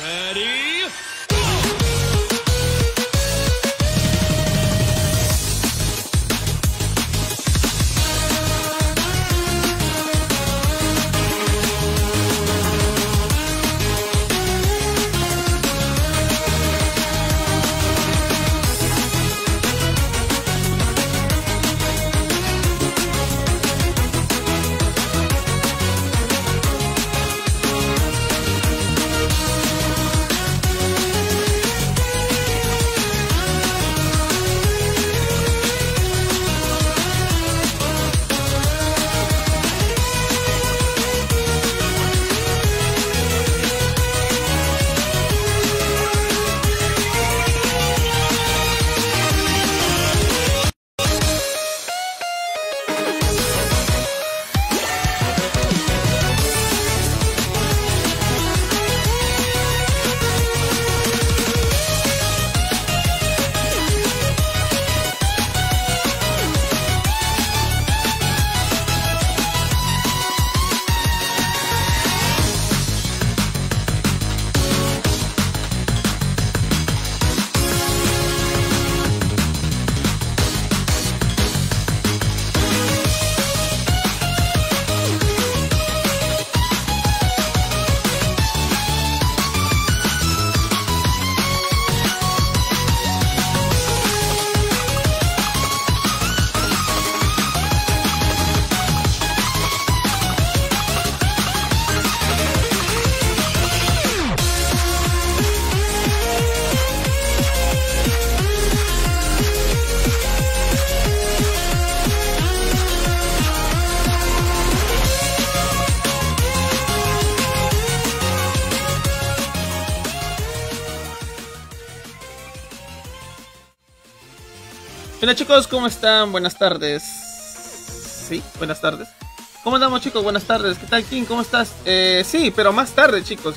Ready? Chicos, ¿cómo están? Buenas tardes. Sí, buenas tardes. ¿Cómo andamos chicos? Buenas tardes. ¿Qué tal King? ¿Cómo estás? Eh, sí, pero más tarde chicos.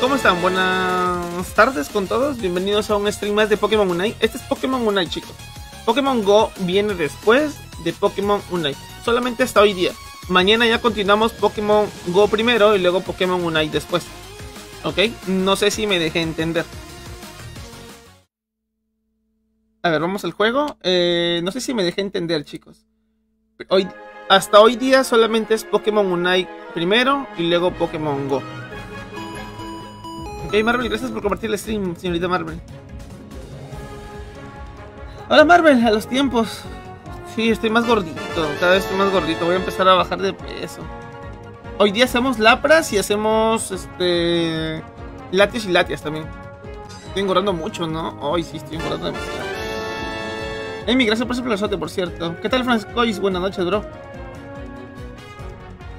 ¿Cómo están? Buenas tardes con todos. Bienvenidos a un stream más de Pokémon Unite. Este es Pokémon Unite chicos. Pokémon Go viene después de Pokémon Unite. Solamente hasta hoy día. Mañana ya continuamos Pokémon Go primero y luego Pokémon Unite después. ¿Ok? No sé si me dejé entender. A ver, vamos al juego. Eh, no sé si me dejé entender, chicos. Hoy, hasta hoy día solamente es Pokémon Unite primero y luego Pokémon Go. Ok, Marvel, gracias por compartir el stream, señorita Marvel. Hola Marvel, a los tiempos. Sí, estoy más gordito, cada vez estoy más gordito. Voy a empezar a bajar de peso. Hoy día hacemos lapras y hacemos este latios y latias también. Estoy engordando mucho, ¿no? Hoy sí estoy engordando demasiado. Amy, gracias por ese plazote, por cierto. ¿Qué tal, Francois? Buenas noches, bro.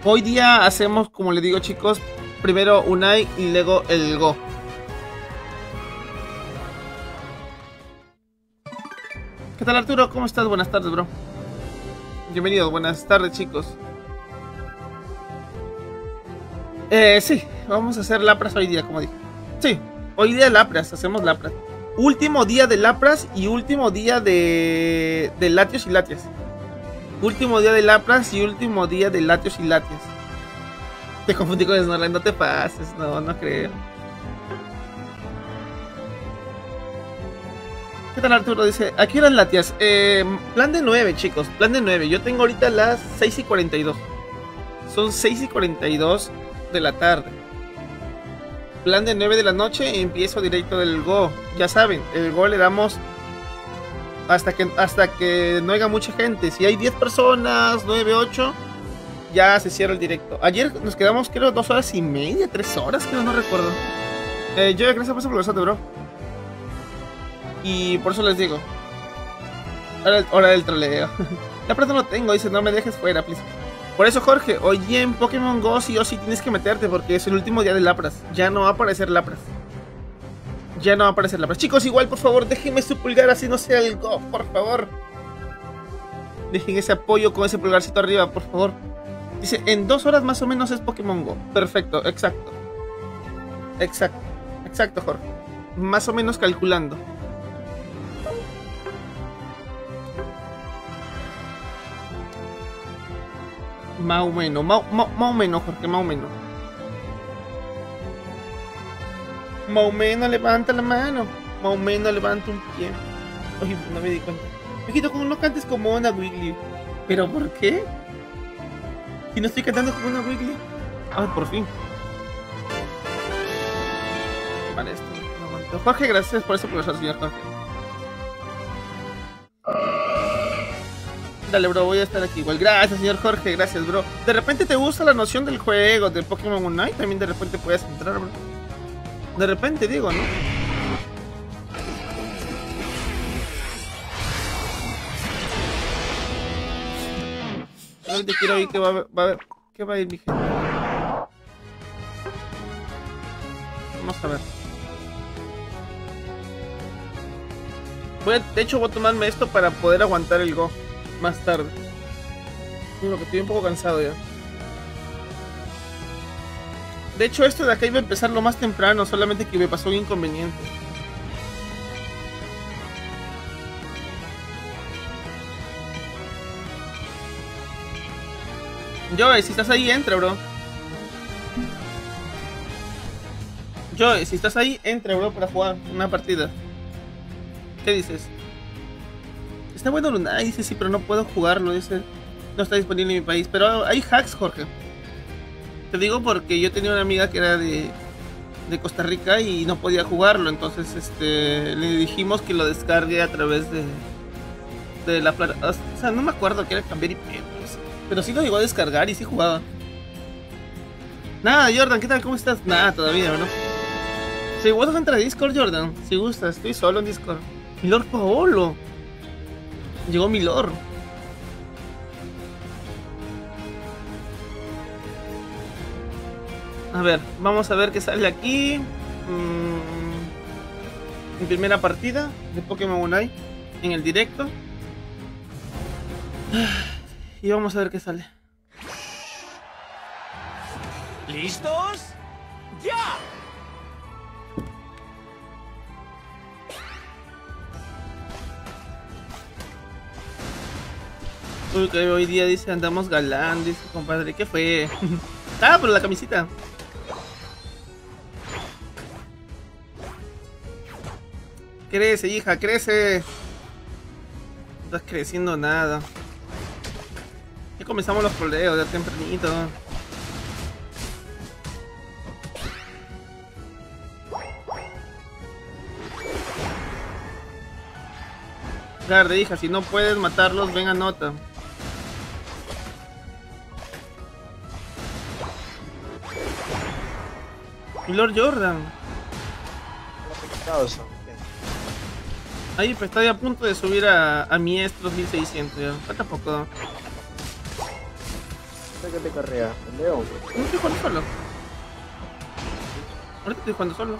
Hoy día hacemos, como le digo, chicos, primero Unai y luego el Go. ¿Qué tal, Arturo? ¿Cómo estás? Buenas tardes, bro. Bienvenido, buenas tardes, chicos. Eh, sí, vamos a hacer lapras hoy día, como dije. Sí, hoy día lapras, hacemos lapras último día de Lapras y último día de, de Latios y Latias. Último día de Lapras y último día de Latios y Latias. Te confundí con Snorlax, no te pases, no, no creo. ¿Qué tal Arturo? Dice, aquí eran Latias. Eh, plan de 9, chicos, plan de 9. Yo tengo ahorita las 6 y 42. Son 6 y 42 de la tarde plan de 9 de la noche empiezo directo del Go. Ya saben, el Go le damos hasta que, hasta que no haya mucha gente. Si hay 10 personas, 9, 8, ya se cierra el directo. Ayer nos quedamos, creo, 2 horas y media, 3 horas, creo, no recuerdo. Eh, yo, gracias por ese bro. Y por eso les digo. Hora, del troleo. la pronto no tengo, dice, no me dejes fuera, please. Por eso, Jorge, hoy en Pokémon Go sí o sí tienes que meterte porque es el último día de Lapras. Ya no va a aparecer Lapras. Ya no va a aparecer Lapras. Chicos, igual, por favor, déjenme su pulgar así no sea el Go, por favor. Dejen ese apoyo con ese pulgarcito arriba, por favor. Dice, en dos horas más o menos es Pokémon Go. Perfecto, exacto. Exacto, exacto, Jorge. Más o menos calculando. Más o menos, más, o menos, Jorge, más o menos. Maumeno levanta la mano. Maumeno levanta un pie. Oye, no me di cuenta. Mijito, como no cantes como una Wiggly. ¿Pero por qué? Si no estoy cantando como una Wiggly. Ah, por fin. Vale, esto no aguanto. Jorge, gracias por ese profesor, señor Jorge. Dale, bro, voy a estar aquí igual. Gracias, señor Jorge, gracias, bro. De repente te gusta la noción del juego, de Pokémon Unite, también de repente puedes entrar, bro. De repente digo, ¿no? Solamente quiero oír que va a va a ver, qué va a ir mi gente. Vamos a ver. Voy a- de hecho voy a tomarme esto para poder aguantar el go más tarde. Digo que estoy un poco cansado ya. De hecho esto de acá iba a empezar lo más temprano, solamente que me pasó un inconveniente. Joey, si estás ahí, entra, bro. Joey, si estás ahí, entra, bro, para jugar una partida. ¿Qué dices? Está bueno Luna, dice sí, pero no puedo jugarlo, dice. No está disponible en mi país. Pero hay hacks, Jorge. Te digo porque yo tenía una amiga que era de, de Costa Rica y no podía jugarlo. Entonces este le dijimos que lo descargue a través de, de la plata. O sea, no me acuerdo que era cambiar IP. Pero sí lo llegó a descargar y sí jugaba. Nada, Jordan, ¿qué tal? ¿Cómo estás? Nada, todavía, ¿no? Si gustas entrar a Discord, Jordan. Si gustas, estoy solo en Discord. Milord Paolo. Llegó Milord. A ver, vamos a ver qué sale aquí. Mm, mi primera partida de Pokémon Unite en el directo. Y vamos a ver qué sale. ¿Listos? ¡Ya! Uy, que hoy día dice andamos galán, dice compadre. ¿Qué fue? ah, por la camisita. Crece, hija, crece. No estás creciendo nada. Ya comenzamos los troleos, ya tempranito. Garde, hija, si no puedes matarlos, ven a nota. Lord Jordan. Ahí pues estoy a punto de subir a, a mi Estros 1600 ya. Falta poco. ¿Qué te carrea? ¿El león? No estoy jugando solo. Ahorita estoy jugando solo.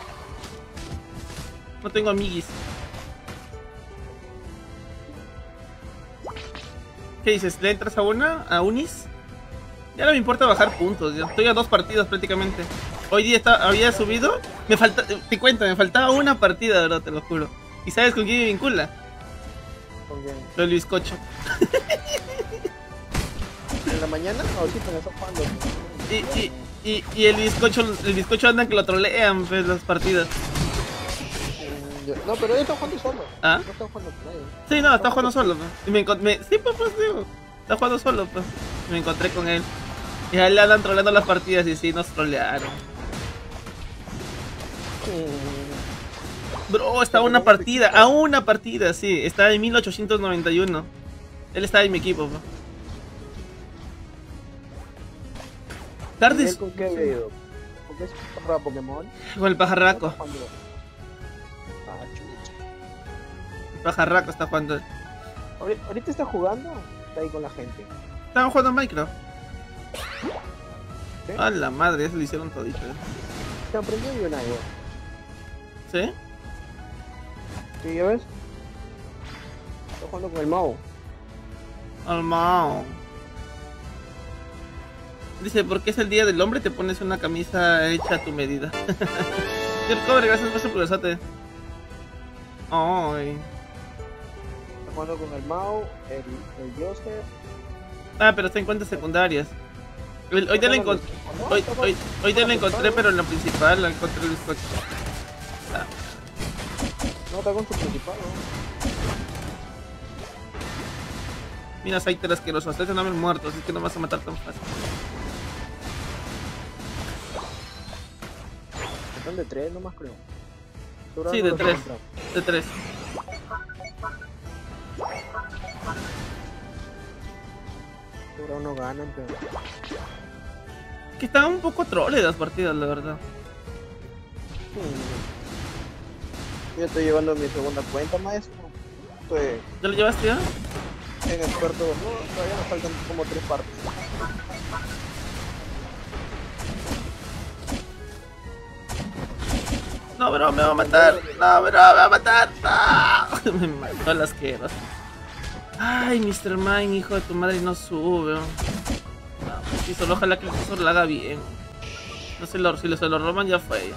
No tengo amiguis. ¿Qué dices? ¿Le entras a una? ¿A Unis? Ya no me importa bajar puntos, ya estoy a dos partidas prácticamente. Hoy día está, había subido, me falta, te cuento, me faltaba una partida, ¿verdad? Te lo juro. ¿Y sabes con quién me vincula? ¿Con quién? Luis Cocho. ¿En la mañana? Ahorita me está jugando. Y, y, y, y el bizcocho, el bizcocho anda que lo trolean pues, las partidas. Mm, No, pero él está jugando solo. ¿Ah? No está jugando con nadie. Sí, no, está jugando solo. pues. Y me encontré. Sí, pues, pues, digo. Está jugando solo, pues. Me encontré con él. Y a él le andan troleando las partidas y sí, nos trolearon. Bro, está a una partida, a una partida, sí. Está en 1891. Él está en mi equipo, pues. ¿y él Tardis con qué ha ido? ¿Con qué es para Pokémon? con el pajarraco. Está jugando- Ah, chucha. El pajarraco está jugando. Ahori- ¿Ahorita está jugando? o Está ahí con la gente. Estaban jugando Minecraft. ¿Sí? A la madre, ya se lo hicieron todito. ¿eh? Se aprendió bien algo. ¿Sí? ¿Sí, ya ves? Está jugando con el Mao. Almao. Dice, porque es el día del hombre, te pones una camisa hecha a tu medida. Señor Cobre, gracias por ese progresote. Ay. Está jugando con el Mao, el, el Joseph. Ah, pero está en cuentas secundarias. El- hoy te la encont- hoy, hoy, hoy te la encontré, pero en la principal la encontré el bizcocho. No, está con su principal, ¿no? Mira, Saiter asqueroso. Hasta ese no me muerto, así que no vas a matar tan fácil. Están de 3 nomás, creo. Sí, de 3. De 3. Ahora no ganan, pero. Que estaban un poco troles las partidas, la verdad. Yo estoy llevando mi segunda cuenta, maestro. Estoy ¿Ya lo llevaste ya? en experto. No, todavía me faltan como 3 partes. No, bro, me va a matar. No, bro, me va a matar. No. me mató el asqueroso. Ay, Mr. Mine, hijo de tu madre, no sube. No, sí, solo ojalá que el profesor lo haga bien. No se lo, si lo, se lo roban, ya fue.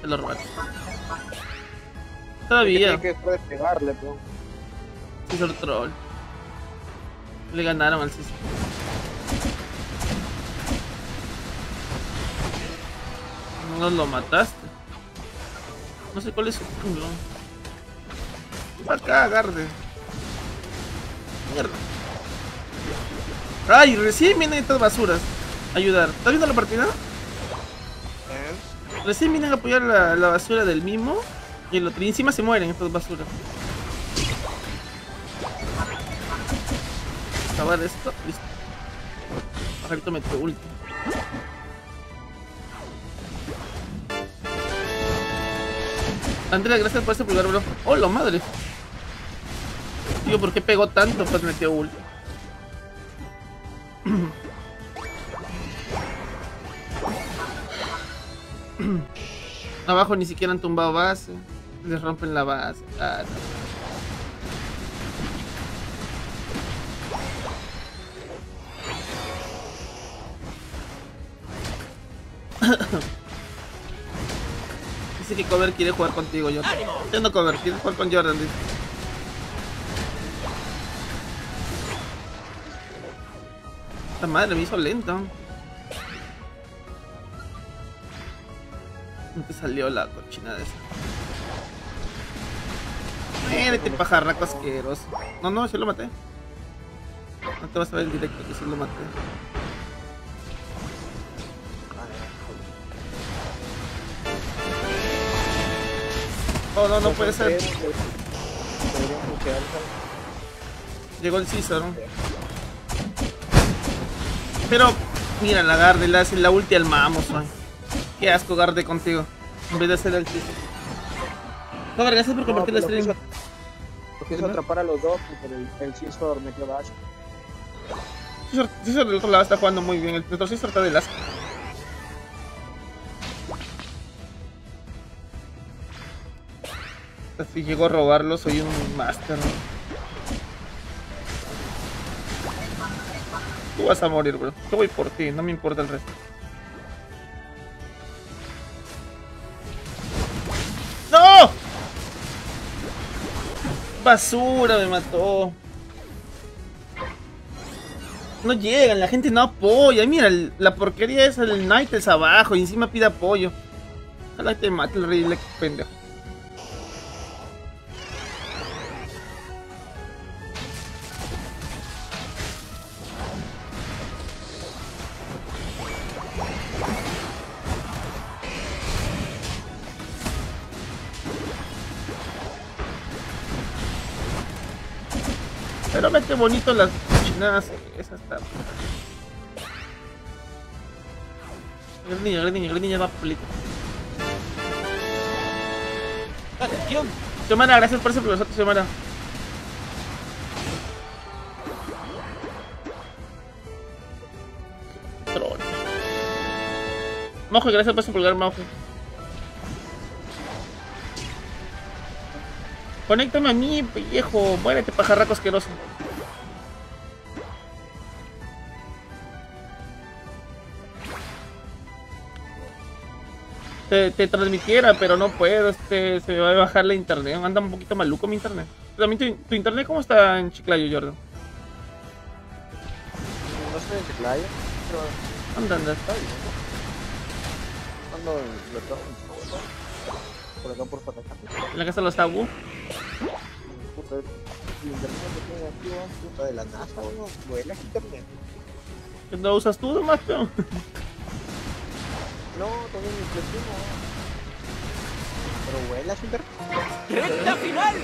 Se lo roban. Todavía. Hay que después de pegarle, pero. Hizo el troll. Le ganaron al Cis. No lo mataste. No sé cuál es su. Va acá, agarre. Mierda. Ay, recién vienen estas basuras. Ayudar. ¿Estás viendo la partida? Recién vienen a apoyar la, la basura del mimo. Y otro. Y encima se mueren estas basuras. Acabar esto. Listo. Pajarito mete ulti. Andrea, gracias por ese pulgar, bro. ¡Hola, madre! Digo, ¿por qué pegó tanto? Pues metió ulti. Abajo ni siquiera han tumbado base. Les rompen la base. Ah, no. Dice que Cover quiere jugar contigo, yo. Yo no Cover, quiere jugar con Jordan, dice. La madre me hizo lento. No te salió la cochina de esa. Muérete, pajarraco asqueroso. No, no, sí lo maté. No te vas a ver en directo que sí lo maté. Oh, no, no puede ser. Llegó el Caesar. ¿no? Pero, mira, la Garde le hace la ulti al Mamos, man. Qué asco Garde contigo. En vez de hacer el Caesar. No, gracias por compartir No, el pero stream. Lo quiso atrapar a los dos, pero el, el Cisor metió dash. Caesar, Caesar del otro lado está jugando muy bien. El nuestro Caesar está del asco. Si llego a robarlo, soy un master. Tú vas a morir, bro. Yo voy por ti, no me importa el resto. ¡No! Basura, me mató. No llegan, la gente no apoya. Mira, la porquería es el Knight es abajo y encima pide apoyo. Ojalá te mate el rey, pendejo. Mete bonito las chinadas. Esa está. Niño, el niño va pelito. ¡Atención! Xiomara, gracias por ese profesor, Xiomara. Troll. Mojo, gracias por ese pulgar, Mojo. Conéctame a mí, viejo. Muérete, pajarraco asqueroso. Te, te transmitiera, pero no puedo. Este, se me va a bajar la internet. Anda un poquito maluco mi internet. También tu, tu internet, ¿cómo está en Chiclayo, Jordan? No sé en playa, pero Anda, anda. está bien. ¿no? Ando en por acá por Fatacán. En la casa de los Tabu. Puta, el internet que tiene aquí, weón, puta de la NASA, weón. Vuela el internet. ¿Qué no usas tú nomás? No, también mi primo, weón. Pero vuela el internet. ¡Recta final!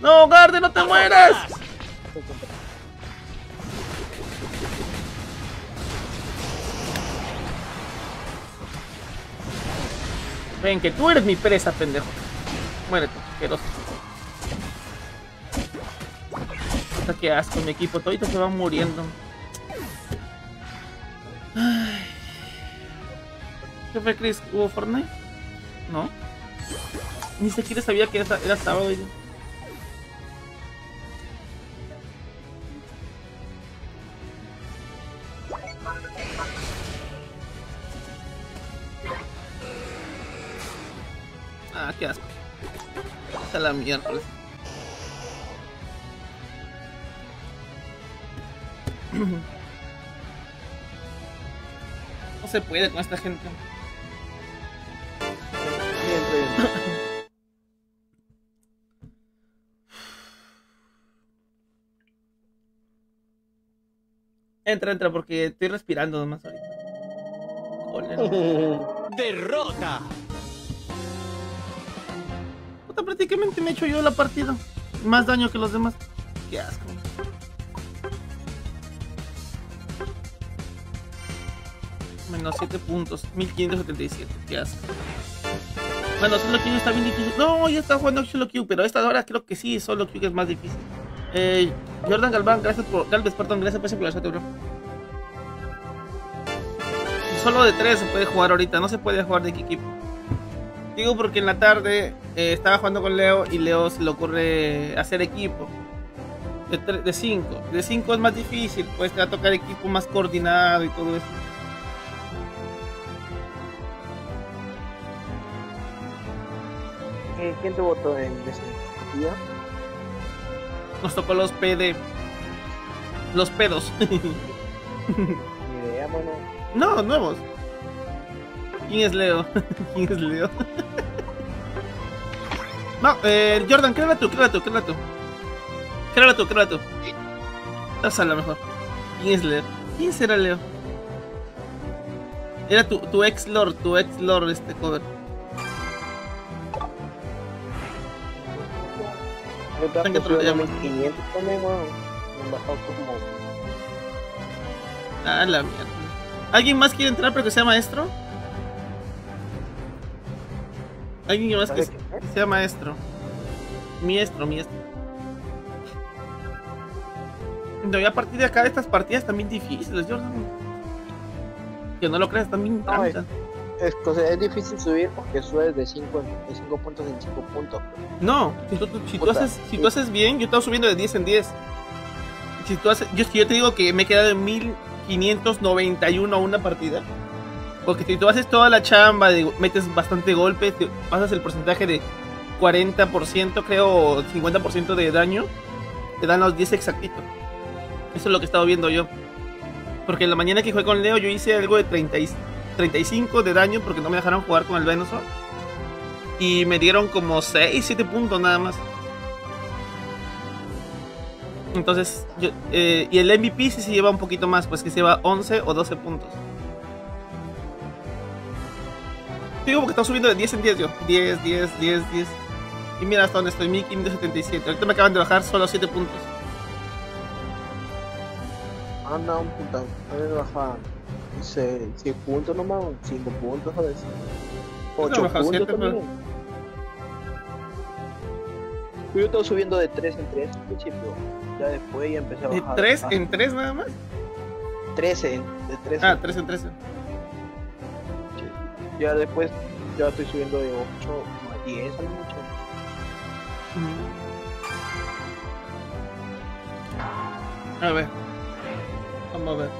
¡No, Garde, no te mueras! Ven, que tú eres mi presa, pendejo. Muérete, asqueroso. Puta, qué asco, mi equipo. Toditos se van muriendo. Ay. ¿Qué fue, Chris? ¿Hubo Fortnite? No. Ni siquiera sabía que era, era sábado. Ah, qué asco. A la miércoles. No se puede con esta gente. Entra, entra, porque estoy respirando nomás ahorita. ¡Derrota! Puta, prácticamente me he hecho yo la partida. Más daño que los demás. Qué asco. Menos 7 puntos. 1577. Qué asco. Bueno, solo Q está bien difícil. No, ya está jugando solo Q, pero esta hora creo que sí, solo Q es más difícil. Eh, Jordan Galván, gracias por. Galvez, perdón, gracias por ese aplauso, bro. Solo de 3 se puede jugar ahorita, no se puede jugar de equipo. Digo porque en la tarde eh, estaba jugando con Leo y Leo se le ocurre hacer equipo. De 5. De 5 es más difícil, pues te va a tocar equipo más coordinado y todo eso. Eh, ¿Quién te votó en ese día? Nos tocó los PD. Los pedos. Ni idea, mano. no, nuevos. ¿Quién es Leo? ¿Quién es Leo? no, eh, Jordan, créala tú, créala tú, créala tú. Créala tú, créala tú. Pásala mejor. ¿Quién es Leo? ¿Quién será Leo? Era tu, tu ex lord, tu ex lord este cover. Llamo. 1500 también, weón. Me han bajado como. Ah, la mierda. ¿Alguien más quiere entrar pero que sea maestro? ¿Alguien más que que sea maestro? Miestro, miestro. No, y a partir de acá, estas partidas también difíciles, Jordan. Que no lo creas, también No, es-. Es, difícil subir porque subes de 5 de cinco puntos en 5 puntos. No, si tú, si tú haces, si tú haces bien, yo estaba subiendo de 10 en 10. Si tú haces, yo, yo te digo que me he quedado en 1591 a una partida. Porque si tú haces toda la chamba, de, metes bastante golpe, te pasas el porcentaje de 40%, creo, o 50% de daño, te dan los 10 exactitos. Eso es lo que he estado viendo yo. Porque en la mañana que jugué con Leo, yo hice algo de 30 y- 35 de daño porque no me dejaron jugar con el Venusaur. Y me dieron como 6, 7 puntos nada más. Entonces, yo, eh, y el MVP sí se lleva un poquito más, pues que se lleva 11 o 12 puntos. Digo porque está subiendo de 10 en 10 yo. 10, 10, 10, 10. Y mira hasta dónde estoy, 1577. Ahorita me acaban de bajar solo 7 puntos. Anda un puta. A ver, baja. 6 puntos nomás, 5 puntos, ¿sabes? No, 8 baja puntos siete, también. Yo estaba subiendo de 3 en 3 al principio. Ya después ya empecé a ¿De bajar. 3 Ah, en 3 nada más? 13, en- de 13. Ah, 3 en 3. Ya después ya estoy subiendo de 8 a 10 a lo mucho. A ver. Vamos a ver.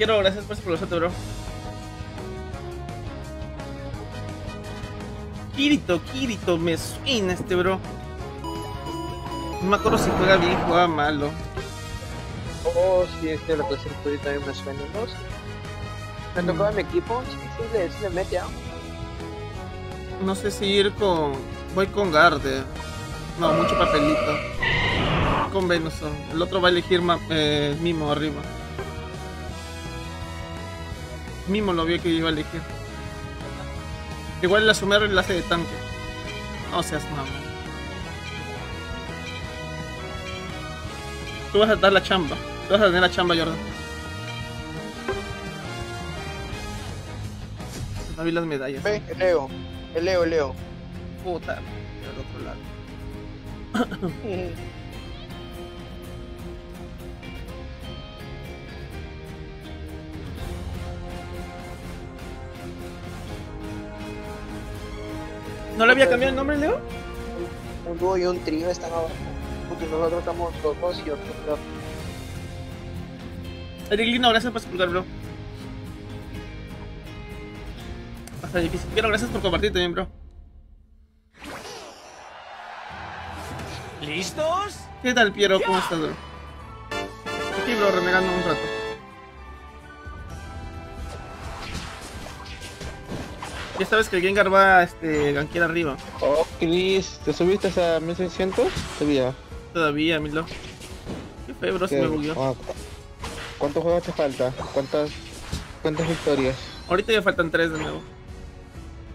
Quiero, gracias por proceso, bro. Kirito, Kirito, me suena este bro. No me acuerdo si juega bien o juega malo. Oh, sí, es que la cosa del también me suena, ¿no? Sí. Me tocó a mi equipo, sí, sí, le, sí le mete ¿ah? No sé si ir con. Voy con Garde. No, mucho papelito. Con Venuson. El otro va a elegir eh, Mimo arriba. Mimo lo vio que iba a elegir. Igual la Sumero la hace de tanque. No seas mamá. Tú vas a dar la chamba. Tú vas a tener la chamba, Jordan. No vi las medallas. Ve, el Leo, el Leo, el Leo. Puta, del otro lado. ¿No le había cambiado el nombre, Leo? un dúo y un trío están abajo. Porque nosotros estamos dos y otro creo. Eric Lino, gracias por escuchar, bro. Hasta difícil. Quiero gracias por compartir también, bro. ¿Listos? ¿Qué tal, Piero? ¿Cómo estás, bro? Aquí, bro, renegando un rato. Ya sabes que el Gengar va este, gankear arriba. Oh, Chris, ¿te subiste a 1600? Todavía. Todavía, mi love. Qué feo, bro, se me bugueó. Ah, ¿Cuántos juegos te falta? ¿Cuántas, cuántas victorias? Ahorita ya faltan tres de nuevo.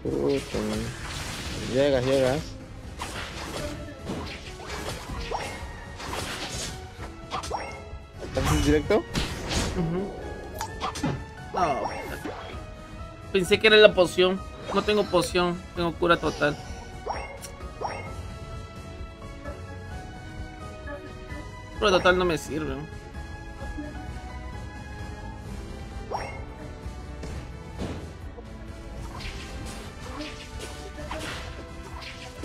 Puta, llegas, llegas. ¿Estás en directo? Pensé que era la poción. No tengo poción, tengo cura total. Cura total no me sirve.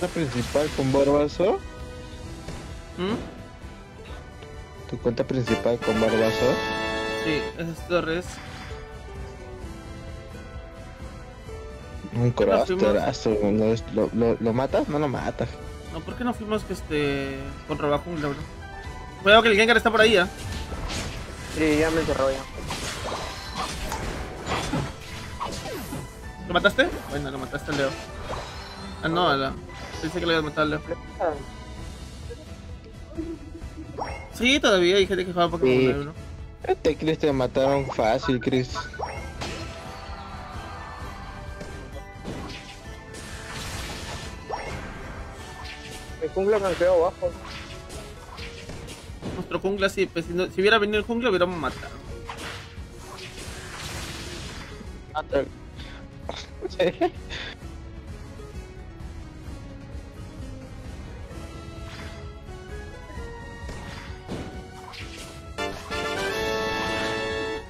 ¿La principal con Barbazo? ¿Mm? ¿Tu cuenta principal con Barbazo? Sí, esas torres. Un fuimos- crosterazo. ¿Lo, lo, lo, lo matas? No lo matas. No, ¿por qué no fuimos que este con trabajo un bro? Cuidado que el Gengar está por ahí, ¿ah? Sí, ya me encerró ya. ¿Lo mataste? Bueno, lo mataste, Leo. Ah, no, la... pensé que lo ibas a matar, Leo. Sí, todavía hay gente que juega Pokémon Sí. Bro. Este Chris te mataron fácil, Chris. Mi jungla me quedó abajo. Nuestro jungla sí, pues si, no- si hubiera venido el jungla hubiéramos matado.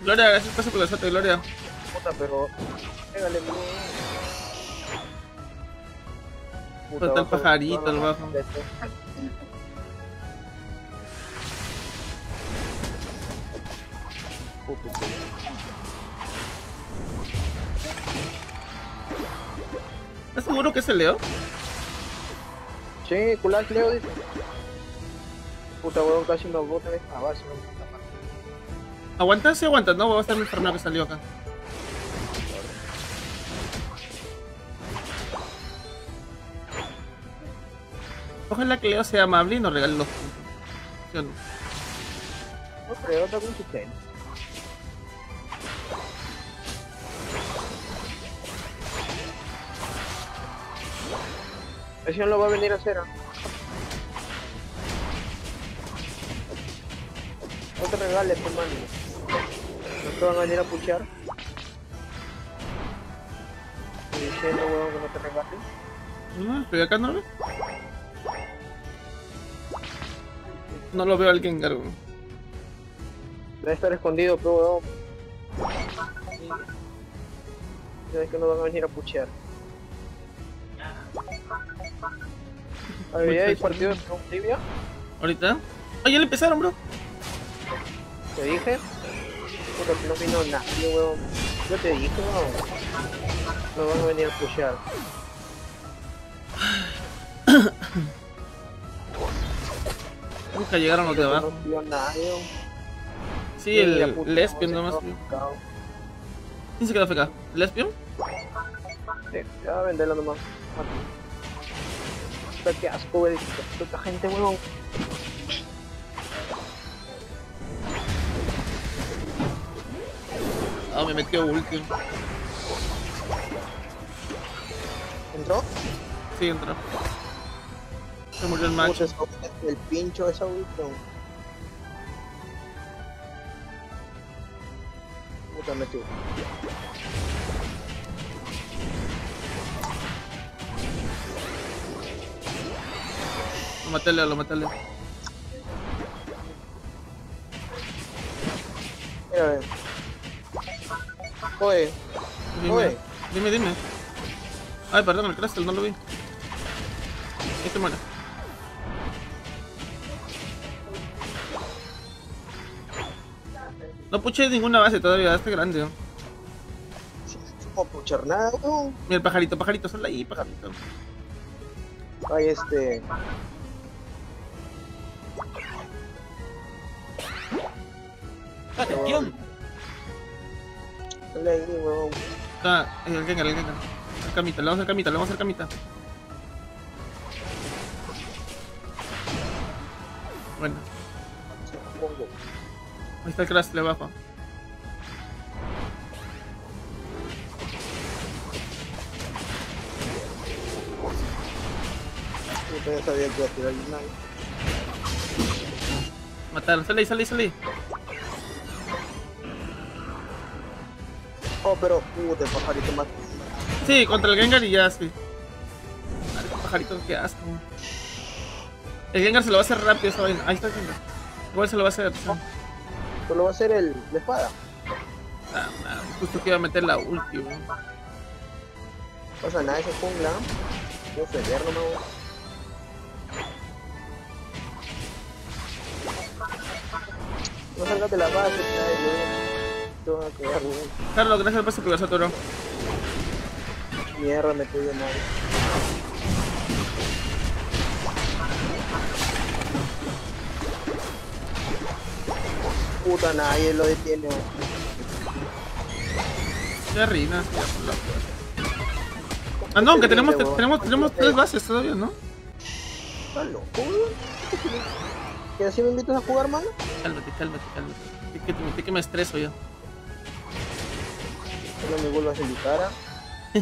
Gloria, gracias paso por la suerte, Gloria. Puta, pero. Pégale. Puta, Está el abajo, pajarito, al bajo. ¿Estás seguro que es el Leo? Sí, Kulak Leo dice. Puta, weón, casi nos botan esta base. weón. ¿Aguantas? Sí, aguantas, ¿no? Va a estar el enfermero que salió acá. Ojalá que Leo sea amable y nos regale los puntos. ¿Sí o no? No creo, no lo va a venir a hacer. ¿ah? No te regales, hermano. No te van a venir a puchar. Estoy diciendo, weón, que no te regales. No, pero acá no. No lo veo al Gengar, weón. Debe estar escondido, pero weón. Sabes que no van a venir a puchear. Había hay partidos con Tibia, Ahorita. Oye, ya le empezaron, bro. te dije. Puta, que no vino nadie, weón. Yo te dije, weón. No van a venir a puchear. Nunca llegaron los de abajo. Sí, el, Mira, puto, el Espion se nomás. ¿Quién se quedó FK? ¿El Espion? Sí, ya a venderlo nomás. Puta, Qué asco, güey. Puta gente, huevón. Ah, me metió ulti. ¿Entró? Sí, entró. Se murió el macho. El pincho esa ultra. Puta, metió. Lo maté, lo maté. Mira, ve. Oye, Dime, dime, dime. Ay, perdón, el Crystal, no lo vi. Este muere. No puché ninguna base todavía, este grande. ¿no? no puchar nada. Mira el pajarito, pajarito, solo ahí, pajarito. Ay, este. ¡Atención! Dale ahí, huevón. Ah, el Gengar, el Gengar. El camita, le vamos a hacer camita, le vamos a hacer camita. Bueno. Ahí está el abajo. Puta, ya sabía que iba a tirar el nave. Mataron, ahí, sale ahí. Oh, pero puta, el pajarito más. Sí, contra el Gengar y ya, sí. Qué pajarito, qué asco. El Gengar se lo va a hacer rápido esa vaina. Ahí está el Gengar. Igual se lo va a hacer. sí. Solo va a ser el la espada. Ah, justo que iba a meter la weón. No pasa nada, ese jungla. A ofender nomás. No salgas de la base. Te a. Carlos, gracias por ese primer Saturo. Mierda, me estoy de Puta, nadie lo detiene. Ya por fuerza. Ah, no, que tenemos, tenemos, tenemos tres bases todavía, ¿no? Estás loco. ¿Que así me invitas a jugar, mano? Cálmate, cálmate, cálmate. Que, que, me estreso yo. No me vuelvas a invitar a.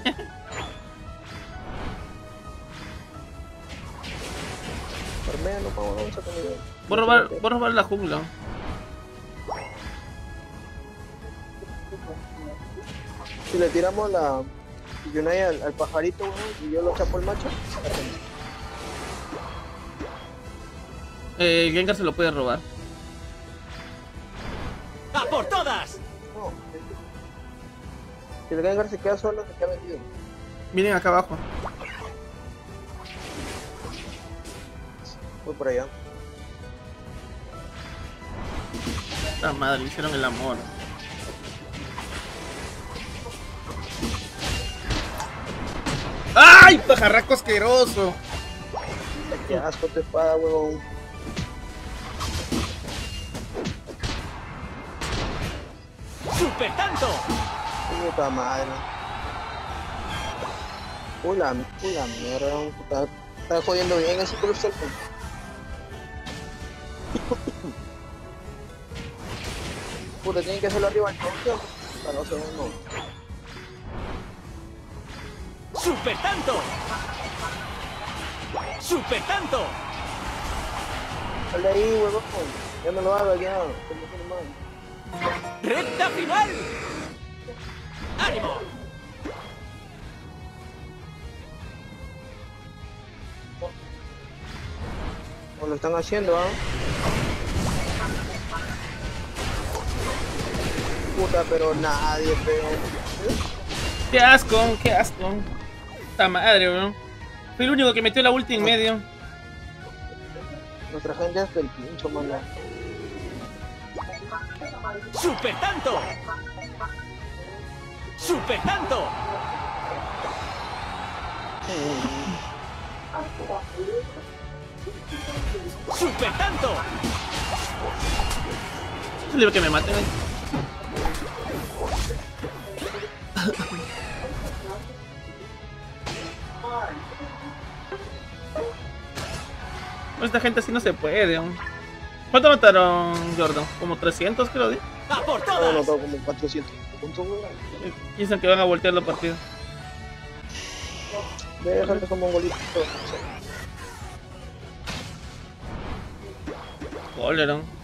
Farmea, no vamos, vamos a voy a robar la jungla. Si le tiramos la Yunai al, al pajarito, weón, y yo lo chapo el macho, Eh, el Gengar se lo puede robar. ¡A por todas! no. Si el Gengar se queda solo, se queda vendido. Miren acá abajo. Voy por allá. La madre, hicieron el amor. ¡Ay, pajarraco asqueroso! Qué asco tu espada, weón. ¡Super tanto! Puta madre. Pula, pula mierda. Está, está jodiendo bien ese crucer. Puta, tienen que hacerlo arriba toque. Para no ser uno. ¡Super tanto! ¡Super tanto! Dale ahí, huevón. Ya no lo hagas, ya. Me. ¡Recta final! ¡Ánimo! O lo están haciendo, ¿ah? Puta, pero nadie, pero... ¡Qué asco! ¡Qué asco! ¡Esta madre, weón! Fui el único que metió la ulti en medio. Nuestra gente es del pincho, mano. ¡Super tanto! ¡Super tanto! ¡Super tanto! Es libre que me maten Esta gente así no se puede. ¿Cuánto mataron, Jordan? Como 300, creo. ¿sí? ¡A por No, todas! no, como 400 puntos, weón. Piensan que van a voltear la partida. Déjame como un golito. Coleron.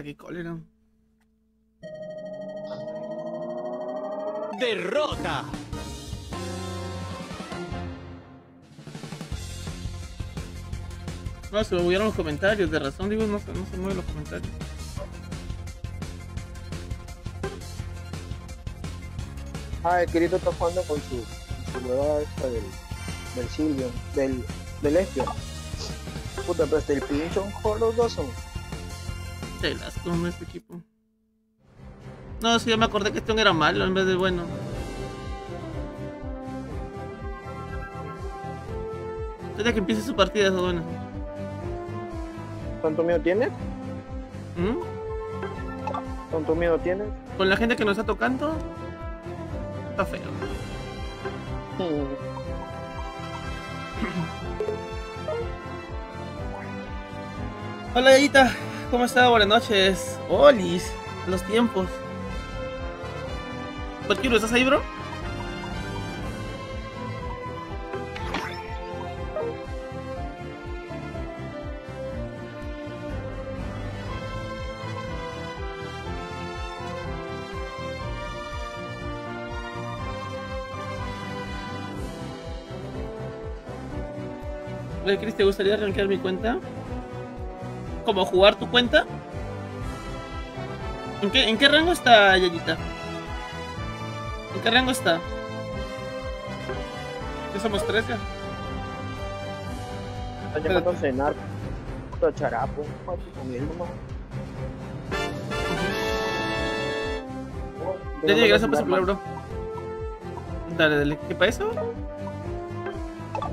Aquí Coleron. ¡Derrota! No, se me movieron los comentarios. De razón, digo, no, se- no se mueven los comentarios. Ah, el Kirito está jugando con su, con su nueva esta del, del Silvio, del, del Espion. Puta, pero hasta el pincho un los dos son. Te las con este equipo. No, sí, ya me acordé que este era malo en vez de bueno. Desde que empiece su partida es bueno. ¿Tanto miedo tienes? ¿Mm? ¿Tanto miedo tienes? Con la gente que nos está tocando, está feo. Hola, Yayita. ¿Cómo está? Buenas noches. Olis, los tiempos. Tokiru, ¿estás ahí, bro? Chris, ¿te gustaría arrancar mi cuenta? ¿Cómo jugar tu cuenta? ¿En qué, en qué rango está Yayita? ¿En qué rango está? Ya somos tres ya. Están llamando a cenar. Puta charapo, comiendo. Ya llegué, gracias por celular, bro. Dale, dale. ¿Qué para eso?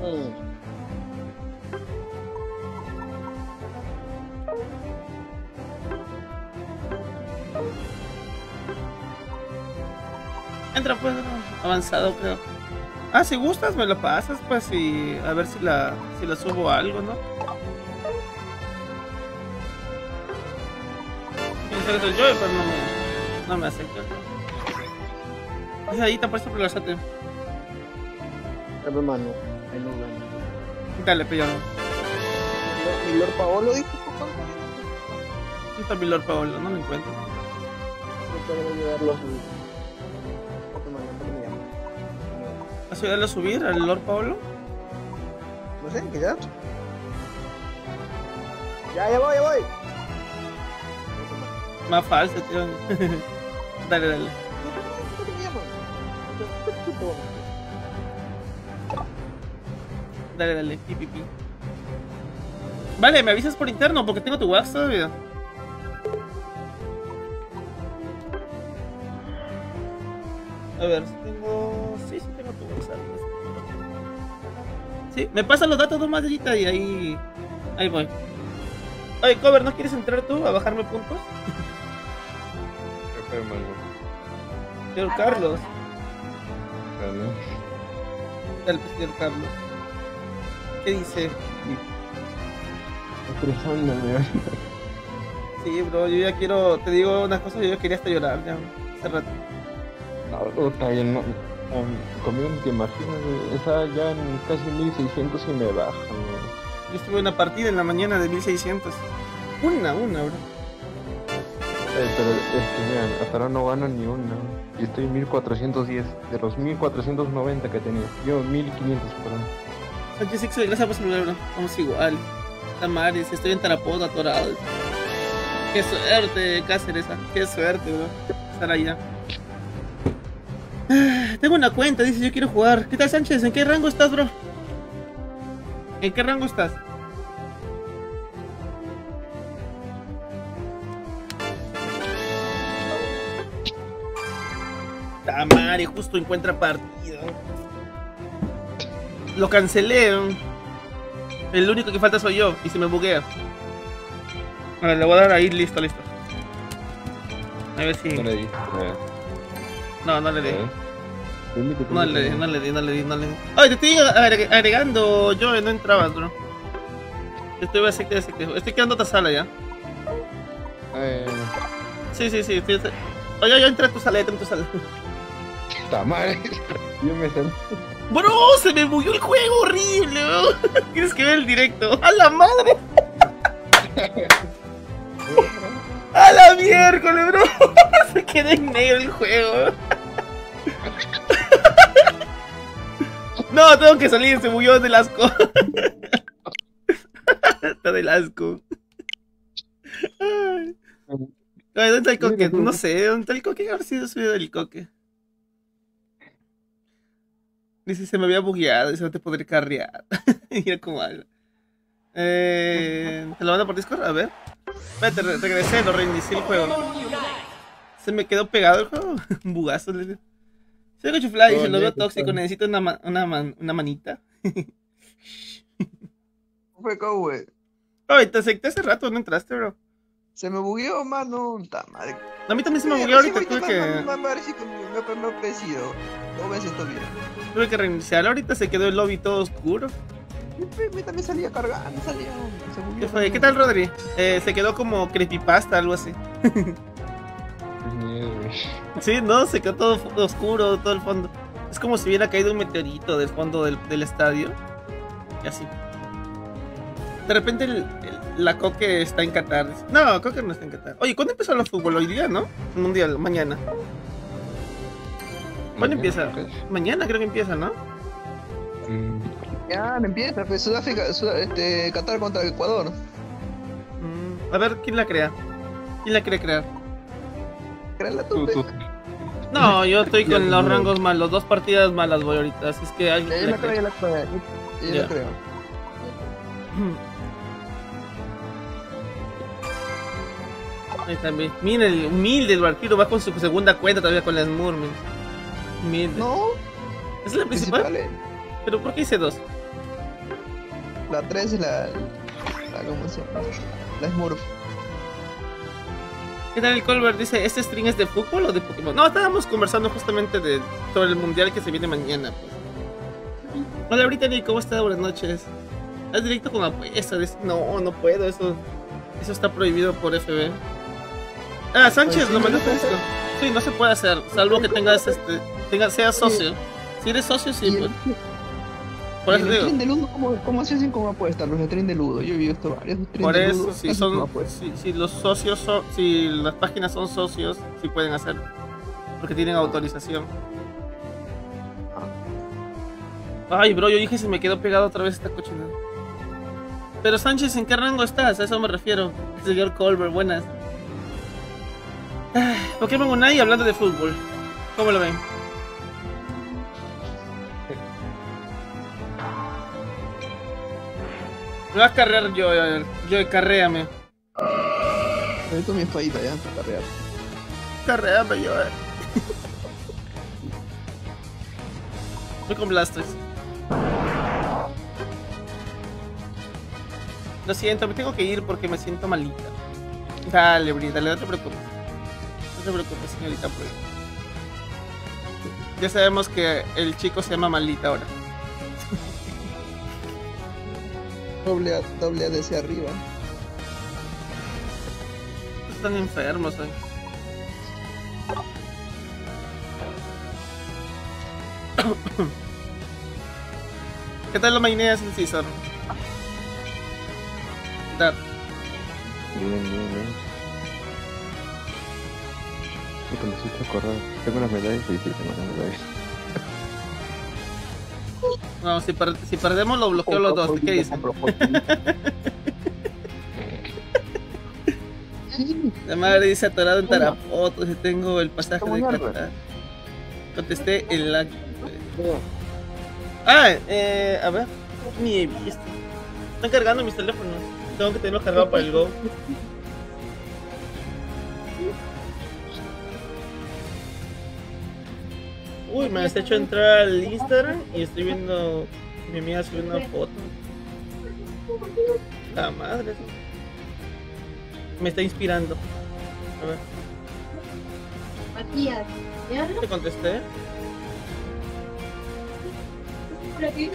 Mm. Pues, avanzado creo. Ah, si gustas me lo pasas pues y a ver si la, si la subo a algo, ¿no? Pienso que soy yo, pero no me, no me acepta. Ahí, te puesto por la sate. Ya, hermano, ahí no gana. Dale, pillón. Mi Lord Paolo dijo. ¿Dónde está mi Lord Paolo? No lo encuentro. No puedo ayudarlo a subir. ¿Has ayudarlo a subir al Lord Paolo? No sé, quizás. Ya, ya voy, ya voy. Más falso, tío. dale, dale. Dale, dale. Pi, pi, pi. Vale, me avisas por interno porque tengo tu WhatsApp todavía. A ver. Sí, me pasan los datos nomás, Yayita, y ahí. Ahí voy. Oye, Cover, ¿no quieres entrar tú a bajarme puntos? ¿Qué fue, hermano? Señor Carlos. Pues, señor Carlos. ¿Qué dice? Estresándome. Sí, bro, yo ya quiero, te digo una cosa, yo quería hasta llorar ya hace rato. No, ya no. um, Conmigo ni te imaginas, güey. Esa ya en casi 1600 y me baja. Yo estuve en una partida en la mañana de 1600. Una, una, bro. Eh, pero es que vean, hasta ahora no gano ni una. Y estoy en 1410 de los 1490 que tenía. Yo 1500 por ahí. Sánchez Ixo, gracias por saludar, bro. Vamos igual. Tamares, estoy en Tarapoto, atorado. Qué suerte, Cáceres, ah, qué suerte, bro. Estar allá. Tengo una cuenta, dice yo quiero jugar. ¿Qué tal Sánchez? ¿En qué rango estás, bro? ¿En qué rango estás? Tamare, justo encuentra partido. Lo cancelé. El único que falta soy yo y se me buguea. Ver, le voy a dar ahí, listo, listo. A ver si. No le di. No, no le di. No le di, no le di, no le di, no le di. Ay, te estoy agre- agregando yo, no entrabas, bro. Estoy aceptando, aceptando. Estoy quedando otra sala ya. Eh, Sí, sí, sí. Estoy... Oye, yo entré a tu sala, entré a tu sala. Tamare. Yo me salí. Bro, se me bugueó el juego horrible, bro. Tienes que ver el directo. ¡A la madre! ¡A la miércoles, bro! Se quedó en negro el juego. No, tengo que salir, se bugueó del asco. Está del asco. Ay. Ay, ¿Dónde está el coque? No sé, ¿dónde está el coque? Haber sido subido el coque. Dice, se me había bugueado, dice, no te podré carrear. Mira cómo habla. Eh, ¿Te lo mando por Discord? A ver. Espérate, re- regresé, lo reinicié el juego. Se me quedó pegado el juego. Un bugazo. le digo. Soy Gochufly, dice, lo veo Oye, tóxico, necesito una, una, man- una manita. Fue como, güey. Ay, te acepté hace rato, no entraste, bro. Se me bugueó, mano. Madre. A mí también se me bugueó ahorita, tuve que, me- me- tuve que reiniciar. Ahorita se quedó el lobby todo oscuro. Me también salía cargando, salía. se bugueó. ¿Qué fue? ¿Qué tal, Rodri? Eh, se quedó como creepypasta, algo así. Sí, no, se quedó todo oscuro, todo el fondo. Es como si hubiera caído un meteorito del fondo del, del estadio. Y así. De repente el- el- la Coque está en Qatar. No, Coque no está en Qatar. Oye, ¿cuándo empezó el fútbol? Hoy día, ¿no? El mundial, mañana. ¿Cuándo empieza? Mañana creo que empieza, ¿no? Mm, Ya, me empieza. Pues Sudáfrica, Sud- este, Qatar contra Ecuador. Mm, a ver, ¿quién la crea? ¿Quién la quiere crear? Créela Tú, tú, tú. pe. No, yo estoy con los rangos malos. Dos partidas malas voy ahorita. Así es que que yo creo, yo la creo. Yo, yo Ya. la creo. Ahí también. Mira, el humilde el barquero va con su segunda cuenta todavía con las Murmen. Humilde. No, ¿Esa es la principal? principal, eh. ¿Pero por qué hice dos? La 3 es la, la. ¿Cómo se llama? La Smurf. ¿Qué tal el Colbert? Dice, ¿este stream es de fútbol o de Pokémon? No, estábamos conversando justamente de, sobre el mundial que se viene mañana. Pues. Hola, Brittany, ¿cómo estás? Buenas noches. ¿Es directo con apuesta? Dice, no, no puedo, eso eso está prohibido por FB. Ah, Sánchez, Pues sí, lo puede esto. Sí, no se puede hacer, salvo que tengas, este, tengas, seas socio. Si eres socio, sí, pues. Por eso el digo. stream de Ludo, ¿cómo, ¿cómo se hacen con apuestas? Los streams de Ludo. Yo he visto varios streams Por de eso, Ludo. si son, si, si los socios son, si las páginas son socios, sí pueden hacerlo. Porque tienen autorización. Ay, bro, yo dije se me quedó pegado otra vez esta cochinada. Pero Sánchez, ¿en qué rango estás? A eso me refiero. Señor Colbert, buenas. Ay, Pokémon Unai hablando de fútbol. ¿Cómo lo ven? Me vas a carrear yo, yo, yo carréame. Necesito mi espadita ya para carrear. Carréame yo. Voy con Blastoise. Lo siento, me tengo que ir porque me siento malita. Dale, Bri, dale, no te preocupes. No te preocupes, señorita Bri. Ya sabemos que el chico se llama Malita ahora. Doble A, doble A desde arriba. están enfermos hoy. ¿Qué tal la maineas en César? Dar. Bien, bien, bien. Puta, me he hecho correr. Tengo las medallas y sí, tengo las medallas. No, si, per- si perdemos lo bloqueo los dos. ¿Qué dicen? La madre dice atorado en Tarapoto. Si tengo el pasaje de Qatar. Contesté el lag. Ah, eh, a ver. Ni he visto. Están cargando mis teléfonos. Tengo que tenerlos cargados para el Go. Uy, me has hecho entrar al Instagram y estoy viendo mi amiga subiendo una foto. La madre. Me está inspirando. A ver, Matías, ¿ya no? te contesté. Pero que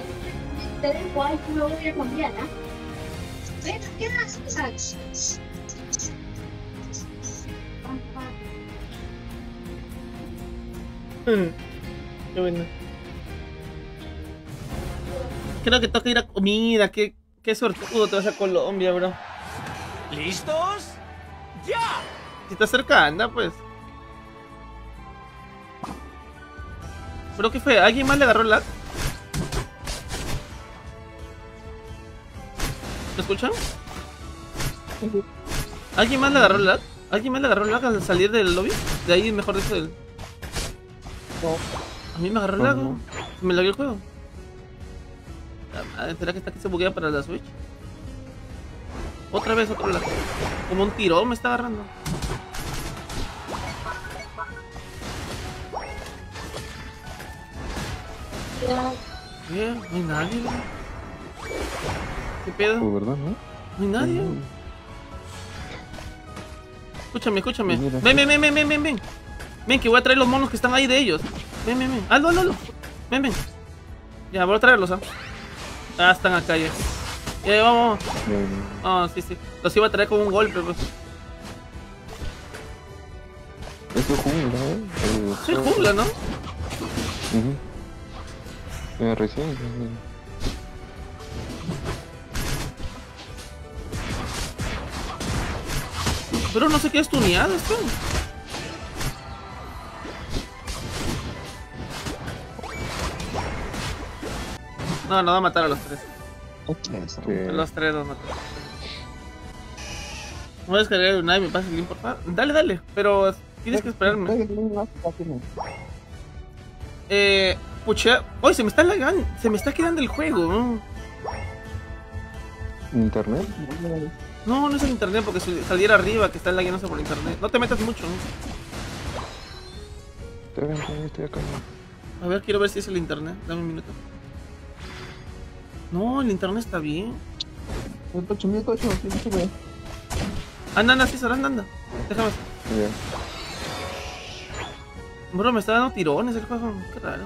te igual, tú lo voy a cambiar, ¿ah? Ven, ¿qué? O sea, Qué bueno. Creo que toca ir a comida. Qué, qué sortudo te vas a Colombia, bro. ¿Listos? ¡Ya! Si está cerca, anda, pues. ¿Pero qué fue? ¿Alguien más le agarró el lag? ¿Me escuchan? ¿Alguien más le agarró el lag? ¿Alguien más le agarró el lag al salir del lobby? De ahí, mejor dicho, del... A mí me agarró el lag, No, no. Se me lagueó el juego. La madre, ¿será que está aquí se buguea para la Switch? Otra vez, otro lag. Como un tirón me está agarrando. Bien, no hay nadie. güey. ¿Qué pedo? Pues, ¿verdad, no? No hay nadie. Mm. Escúchame, escúchame. Mira. Ven, ven, ven, ven, ven, ven, ven. Ven, que voy a traer los monos que están ahí de ellos. Ven, ven, ven. Hazlo, hazlo. Ven, ven. Ya, voy a traerlos, ¿ah? Ah, están acá ya. Ya, ya, vamos. Ah, sí, sí. Los iba a traer con un golpe, pues. Es jungla, ¿eh? Soy jungla, ¿no? Ujú. Eh, recién. eh, Pero no sé qué es tuneado esto. No, no va a matar a los tres. A los tres los matar. Voy a descargar una y me pasa el link, por favor. Dale, dale. Pero tienes que esperarme. Eh, pucha. Oye, se me está lagando. Se me está quedando el juego. ¿no? ¿Internet? No, no es el internet porque si saliera arriba que está lagueándose por internet. No te metas mucho. ¿no? Estoy bien, estoy bien, estoy acá. A ver, quiero ver si es el internet. Dame un minuto. No, el internet está bien. Anda, anda, César, anda, anda. Déjame. Ya. Bro, me está dando tirones el juego. Qué raro.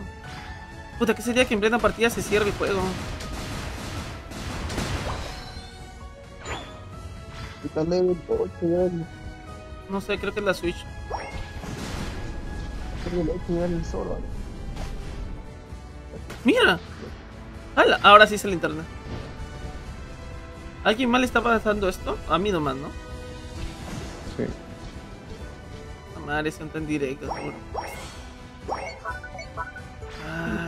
Puta, ¿qué sería que en plena partida se cierre el juego? No sé, creo que es la Switch. ¡Mira! ¡Hala! Ahora sí es el internet. ¿Alguien más le está pasando esto? A mí nomás, ¿no? Sí. La madre se en directo, seguro.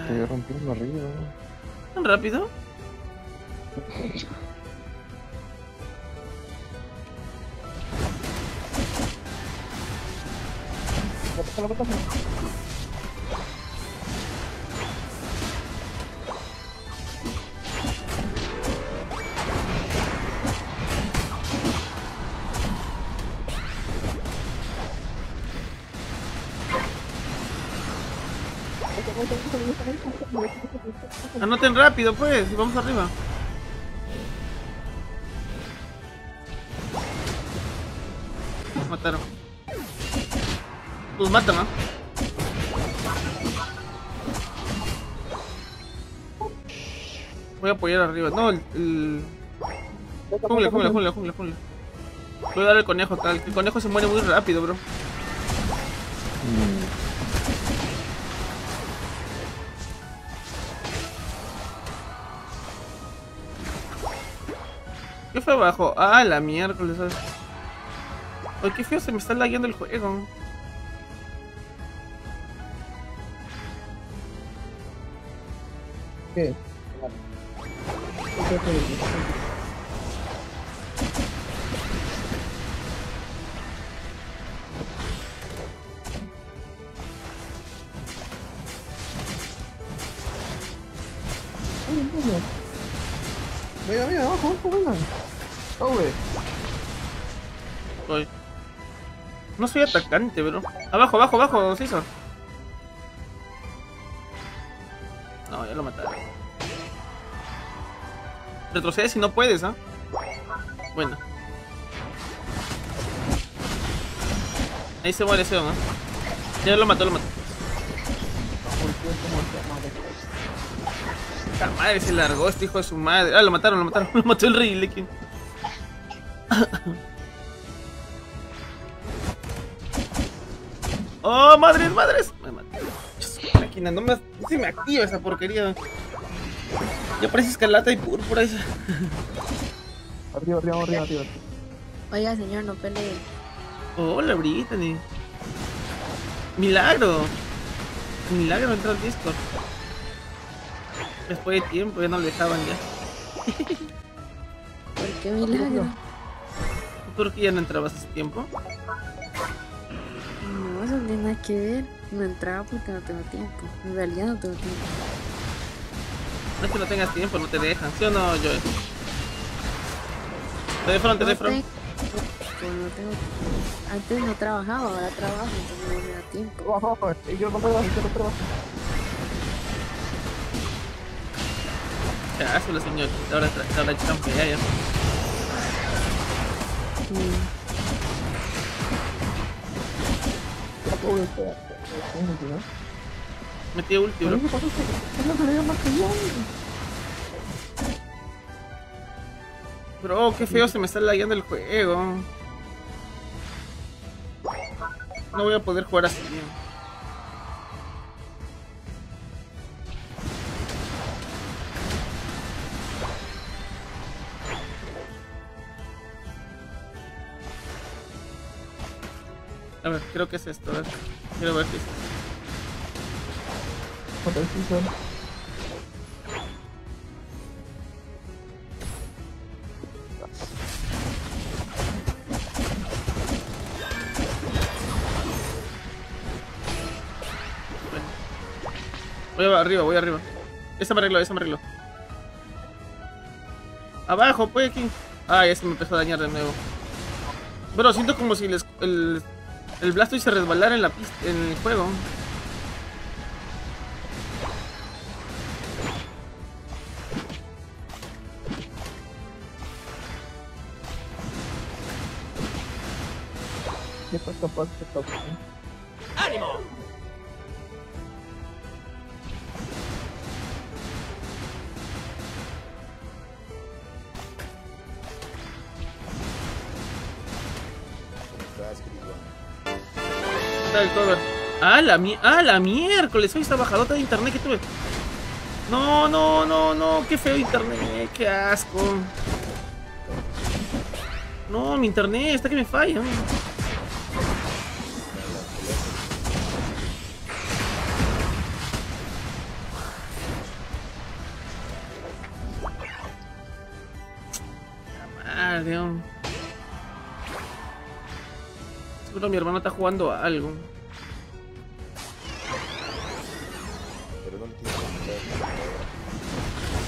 Estoy Ay, rompiendo arriba. ¿no? ¿Tan rápido? Anoten rápido, pues. Vamos arriba. Mataron. Nos matan. Voy a apoyar arriba. No, el. el... Jungla, jungla, jungla, jungla. Voy a dar el conejo acá. El conejo se muere muy rápido, bro. Mm, ¿Qué fue abajo? Ah, la miércoles. Oye, qué feo se me está lagueando el juego. ¿Qué? Venga, No soy atacante, bro. Abajo, abajo, abajo, César. No, ya lo mataron. Retrocede si no puedes, ¿ah? Bueno. Ahí se muere ese, ¿no? Ya lo mató, lo mató. La madre se largó este hijo de su madre. Ah, lo mataron, lo mataron. Lo mató el rey Lekin. ¡Oh, madres, madres! Me maté. Máquina, no, me, no se me activa esa porquería. Ya parece escarlata y púrpura esa. Arriba, arriba, arriba, arriba. Oiga, señor, no pelee. Hola, Brittany. Milagro. Milagro entró al Discord. Después de tiempo ya no lo dejaban ya. ¿Por qué milagro? ¿Por qué ya no entrabas hace tiempo? No, eso no tiene nada que ver. No entraba porque no tengo tiempo. En realidad no tengo tiempo. No es que no tengas tiempo, no te dejan. ¿Sí o no, Joel? Te de front, te de No no tengo Antes no trabajaba, ahora trabajo, entonces no me da tiempo. Eh, Yo no puedo, yo no puedo. Ya, hazlo, señor. Ahora, ahora champea ya. Mm. Ya puedo, que, ¿no? Metí ulti, bro. ¿Qué no se le más que yo? Bro, qué feo se me está lagueando el juego. No voy a poder jugar así. A ver, creo que es esto. A ver. Quiero ver qué es. Son. Voy arriba, voy arriba. Esa me arregló, esa me arregló. Abajo, pues aquí. Ah, ya se me empezó a dañar de nuevo. Bro, siento como si les- el, el Blastoise se resbalara en la pista, en el juego. ¿Qué pasa? pasa? ¿Qué pasa? ¡Ánimo! Está. Ah, la, mi ah, la miércoles. Hoy esta bajadota de internet que tuve. No, no, no, no. Qué feo internet. Qué asco. No, mi internet está que me falla. La Madre, mi hermano está jugando a algo.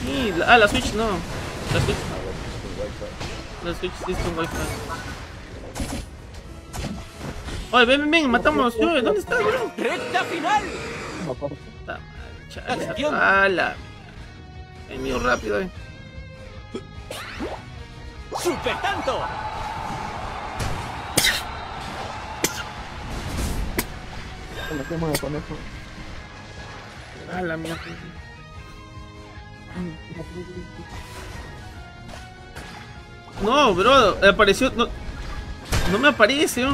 Sí, la- ah, la Switch no. La Switch. La Switch sí es con Wi-Fi. Oye, ven, ven, ven, matamos. Yo, ¿Dónde está, bro? ¡Recta final! Puta madre, chale, pala. Es mío rápido, eh. ¡Super tanto! Lo metemos en el conejo. Ah, la mierda. No, bro, apareció. No, No me aparece.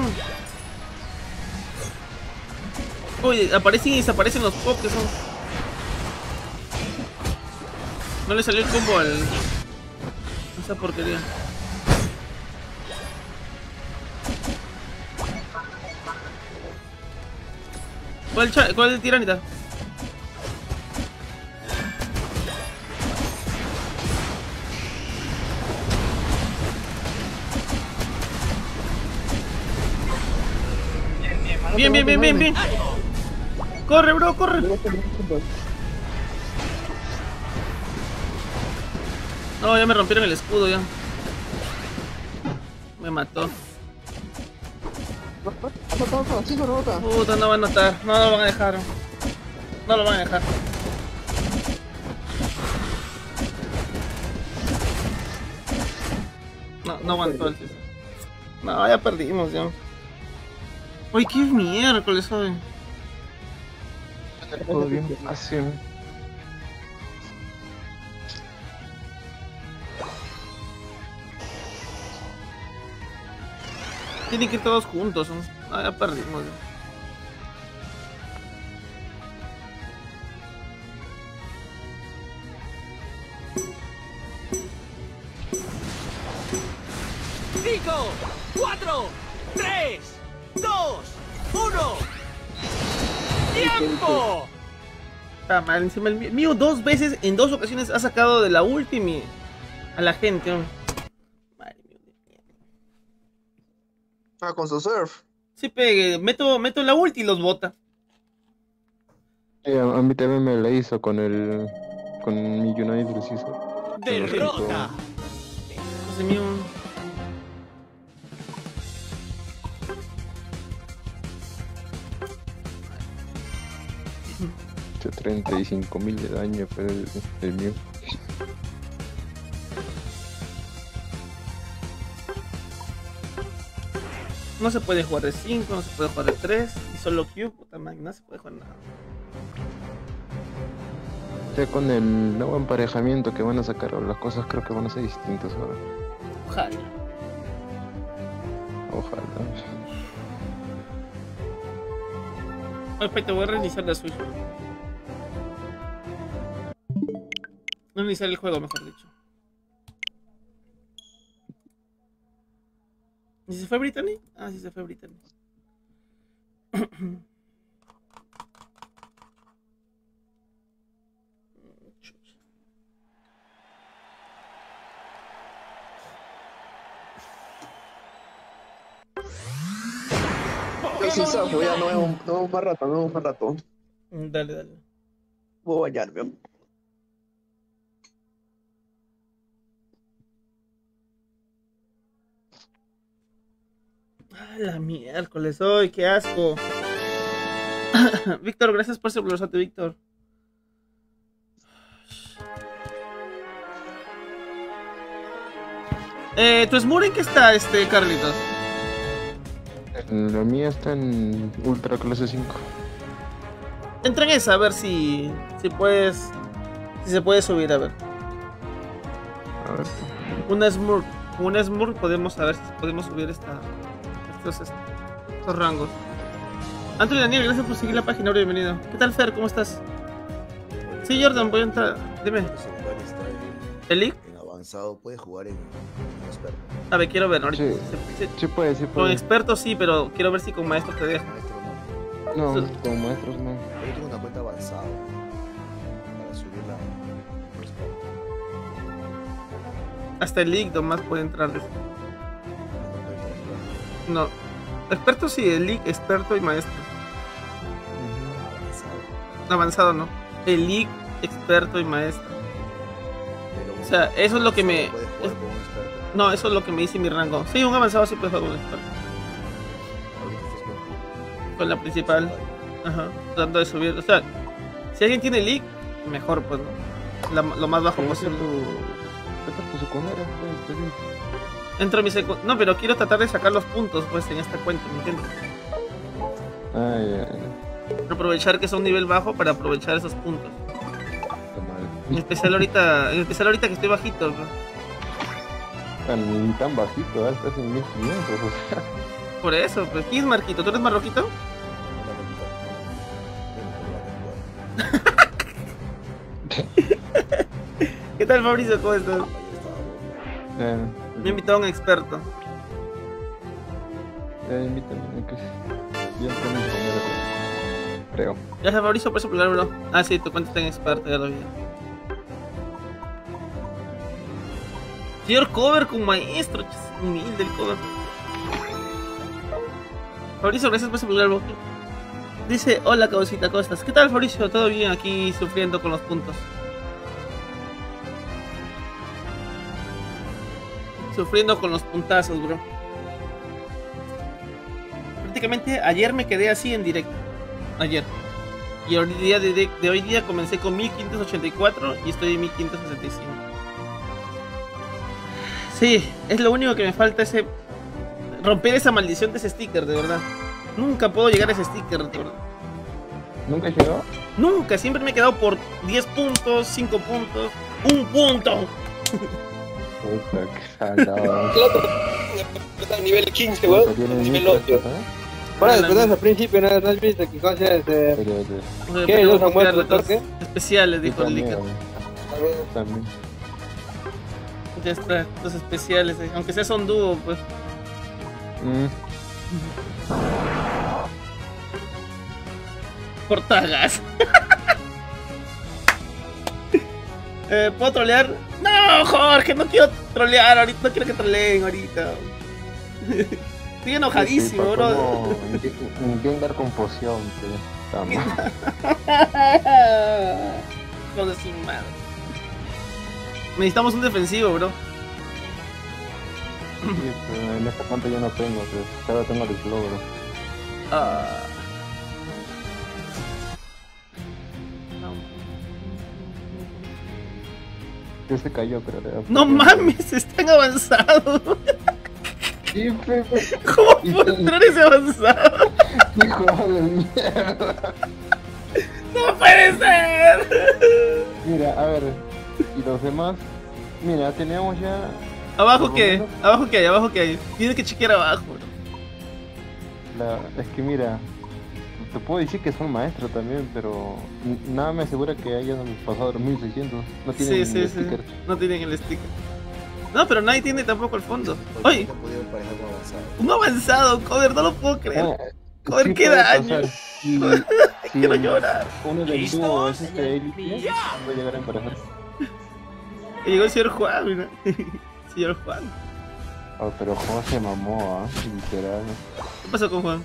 Uy, aparecen y desaparecen los pop que son. No le salió el combo al. Esa porquería. ¿Cuál, cuál tiranita? Bien, bien, bien, bien, bien. Corre, bro, corre. No, ya me rompieron el escudo ya. Me mató. No. Puta, no va a notar. No lo van a dejar. No lo van a dejar. No, no aguantó el. No, ya perdimos ya. Uy, qué miércoles hoy. Todo bien fácil. Tienen que ir todos juntos. ¿no? Ah, ya perdimos. ¡Cinco! ¡Cuatro! ¡Tres! ¡Dos! ¡Uno! ¡Tiempo! Está mal, encima el mío, mío dos veces, en dos ocasiones ha sacado de la última a la gente. ¿no? Madre mía, de mierda. Ah, con su surf. Sí, pegue, meto, meto la ulti y los bota. Sí, a, a mí también me la hizo con el. con mi United Caesar. ¡Derrota! José mío. Hecho 35 mil de daño, pero el, el mío. No se puede jugar de 5, no se puede jugar de 3, y solo Q, puta madre, no se puede jugar nada. Ya con el nuevo emparejamiento que van a sacar, las cosas creo que van a ser distintas ahora. Ojalá. Ojalá. Te voy a reiniciar la Switch. No reiniciar el juego, mejor dicho. ¿Y se fue Brittany? Ah, sí se fue Brittany. Sí surf, ya no vemos no vemos más no vemos más rato. Dale, dale. Voy a bañarme. Ah, la miércoles hoy, qué asco. Víctor, gracias por blosote, Víctor. Eh, ¿Tu Smur en qué está, este, Carlitos? La mía está en Ultra Clase 5. Entra en esa a ver si, si puedes, si se puede subir, a ver. A ver. Una Smurf, una Smurf podemos saber si podemos subir esta, estos, estos rangos. Antonio Daniel, gracias por seguir la página, bienvenido. ¿Qué tal, Fer? ¿Cómo estás? Sí, Jordan, voy a entrar. Dime, El en, ¿el league? en avanzado, puede jugar en, en experto. A ver, quiero ver, ahorita. Sí. Se- se- Sí puede, sí Con puede. experto sí, pero quiero ver si con maestro te deja. No. Con maestros no. Yo tengo una cuenta avanzada para subirla. Hasta el league nomás puede entrar. No, Experto sí, el league, experto y maestro. avanzado. Avanzado no. El league, experto y maestro. Pero O sea, eso es lo que me-. No, eso es lo que me dice mi rango. Sí, un avanzado sí puede jugar con un experto. Con- la principal. Ajá. Tratando de subir. O sea, si alguien tiene league, mejor pues, ¿no? La- lo más bajo posible. tu, esta es tu secundaria. Entro a mi secu- No, pero quiero tratar de sacar los puntos pues en esta cuenta, ¿me entiendes? Ah, ya, ya. Aprovechar que es un nivel bajo para aprovechar esos puntos. En especial ahorita, en especial ahorita que estoy bajito. Tan, tan bajito, ¿eh? estás en 1500, o sea. Por eso, pues. ¿Quién es Marquito? ¿Tú eres Marroquito? ¿Qué tal, Mauricio? ¿Cómo estás? Me invitó a un experto. eh, invítame, que ya tengo creo. Ya sé, Mauricio, puedes hablar, bro. Ah, sí, tu cuenta está en experto, ya lo vi. Señor cover con maestro, humilde el cover. Fabricio, gracias por celular, bro. Dice, hola cabecita, ¿cómo estás? ¿Qué tal, Fabricio? ¿Todo bien? Aquí sufriendo con los puntos. Sufriendo con los puntazos, bro. Prácticamente ayer me quedé así en directo. Ayer. Y el día de, de hoy día comencé con 1584 y estoy en 1565. Sí, es lo único que me falta ese romper esa maldición de ese sticker, de verdad. Nunca puedo llegar a ese sticker, de verdad. ¿Nunca llegó? Nunca, siempre me he quedado por 10 puntos, 5 puntos, un punto. Puta, qué salado. Está nivel 15, weón. Nivel mil 8. puntos, ¿eh? Bueno, después al principio no, no has visto que cosa es. Eh, ¿Qué? ¿Los almuerzos, retos qué? especiales, dijo el Licker. También. Ya está, los especiales, eh. aunque sea son dúo, pues. Mm, Portagas. eh, ¿Puedo trolear? No, Jorge, no quiero trolear ahorita, no quiero que troleen ahorita. Estoy enojadísimo, sí, bro. con poción, pues. Estamos. Joder, sin madre. Necesitamos un defensivo, bro. Sí, pero en esta cuenta yo no tengo, pues. Solo tengo el logro. Ah. Ya se cayó, pero le No mames, están avanzados. Sí, Pepe. ¿Cómo Y puedo entrar ese avanzado? Hijo de mierda. ¡No puede ser! Mira, a ver. ¿Y los demás? Mira, tenemos ya. ¿Abajo qué? ¿Abajo qué hay? ¿Abajo qué hay? Tienes que chequear abajo, bro. La... Es que mira. Te puedo decir que son maestros también, pero nada me asegura que hayan pasado los 1600. No tienen Sí, ni sí, sí. sticker. No tienen el sticker. No, pero nadie tiene tampoco el fondo. Un avanzado, cover, no lo puedo creer. Ah, sí. Si, si Quiero el- llorar. Uno del dúo es este élite, puede llegar a emparejar. Llegó el señor Juan, mira. Señor Juan. Oh, pero Juan se mamó, ¿ah? Literal. ¿Qué pasó con Juan?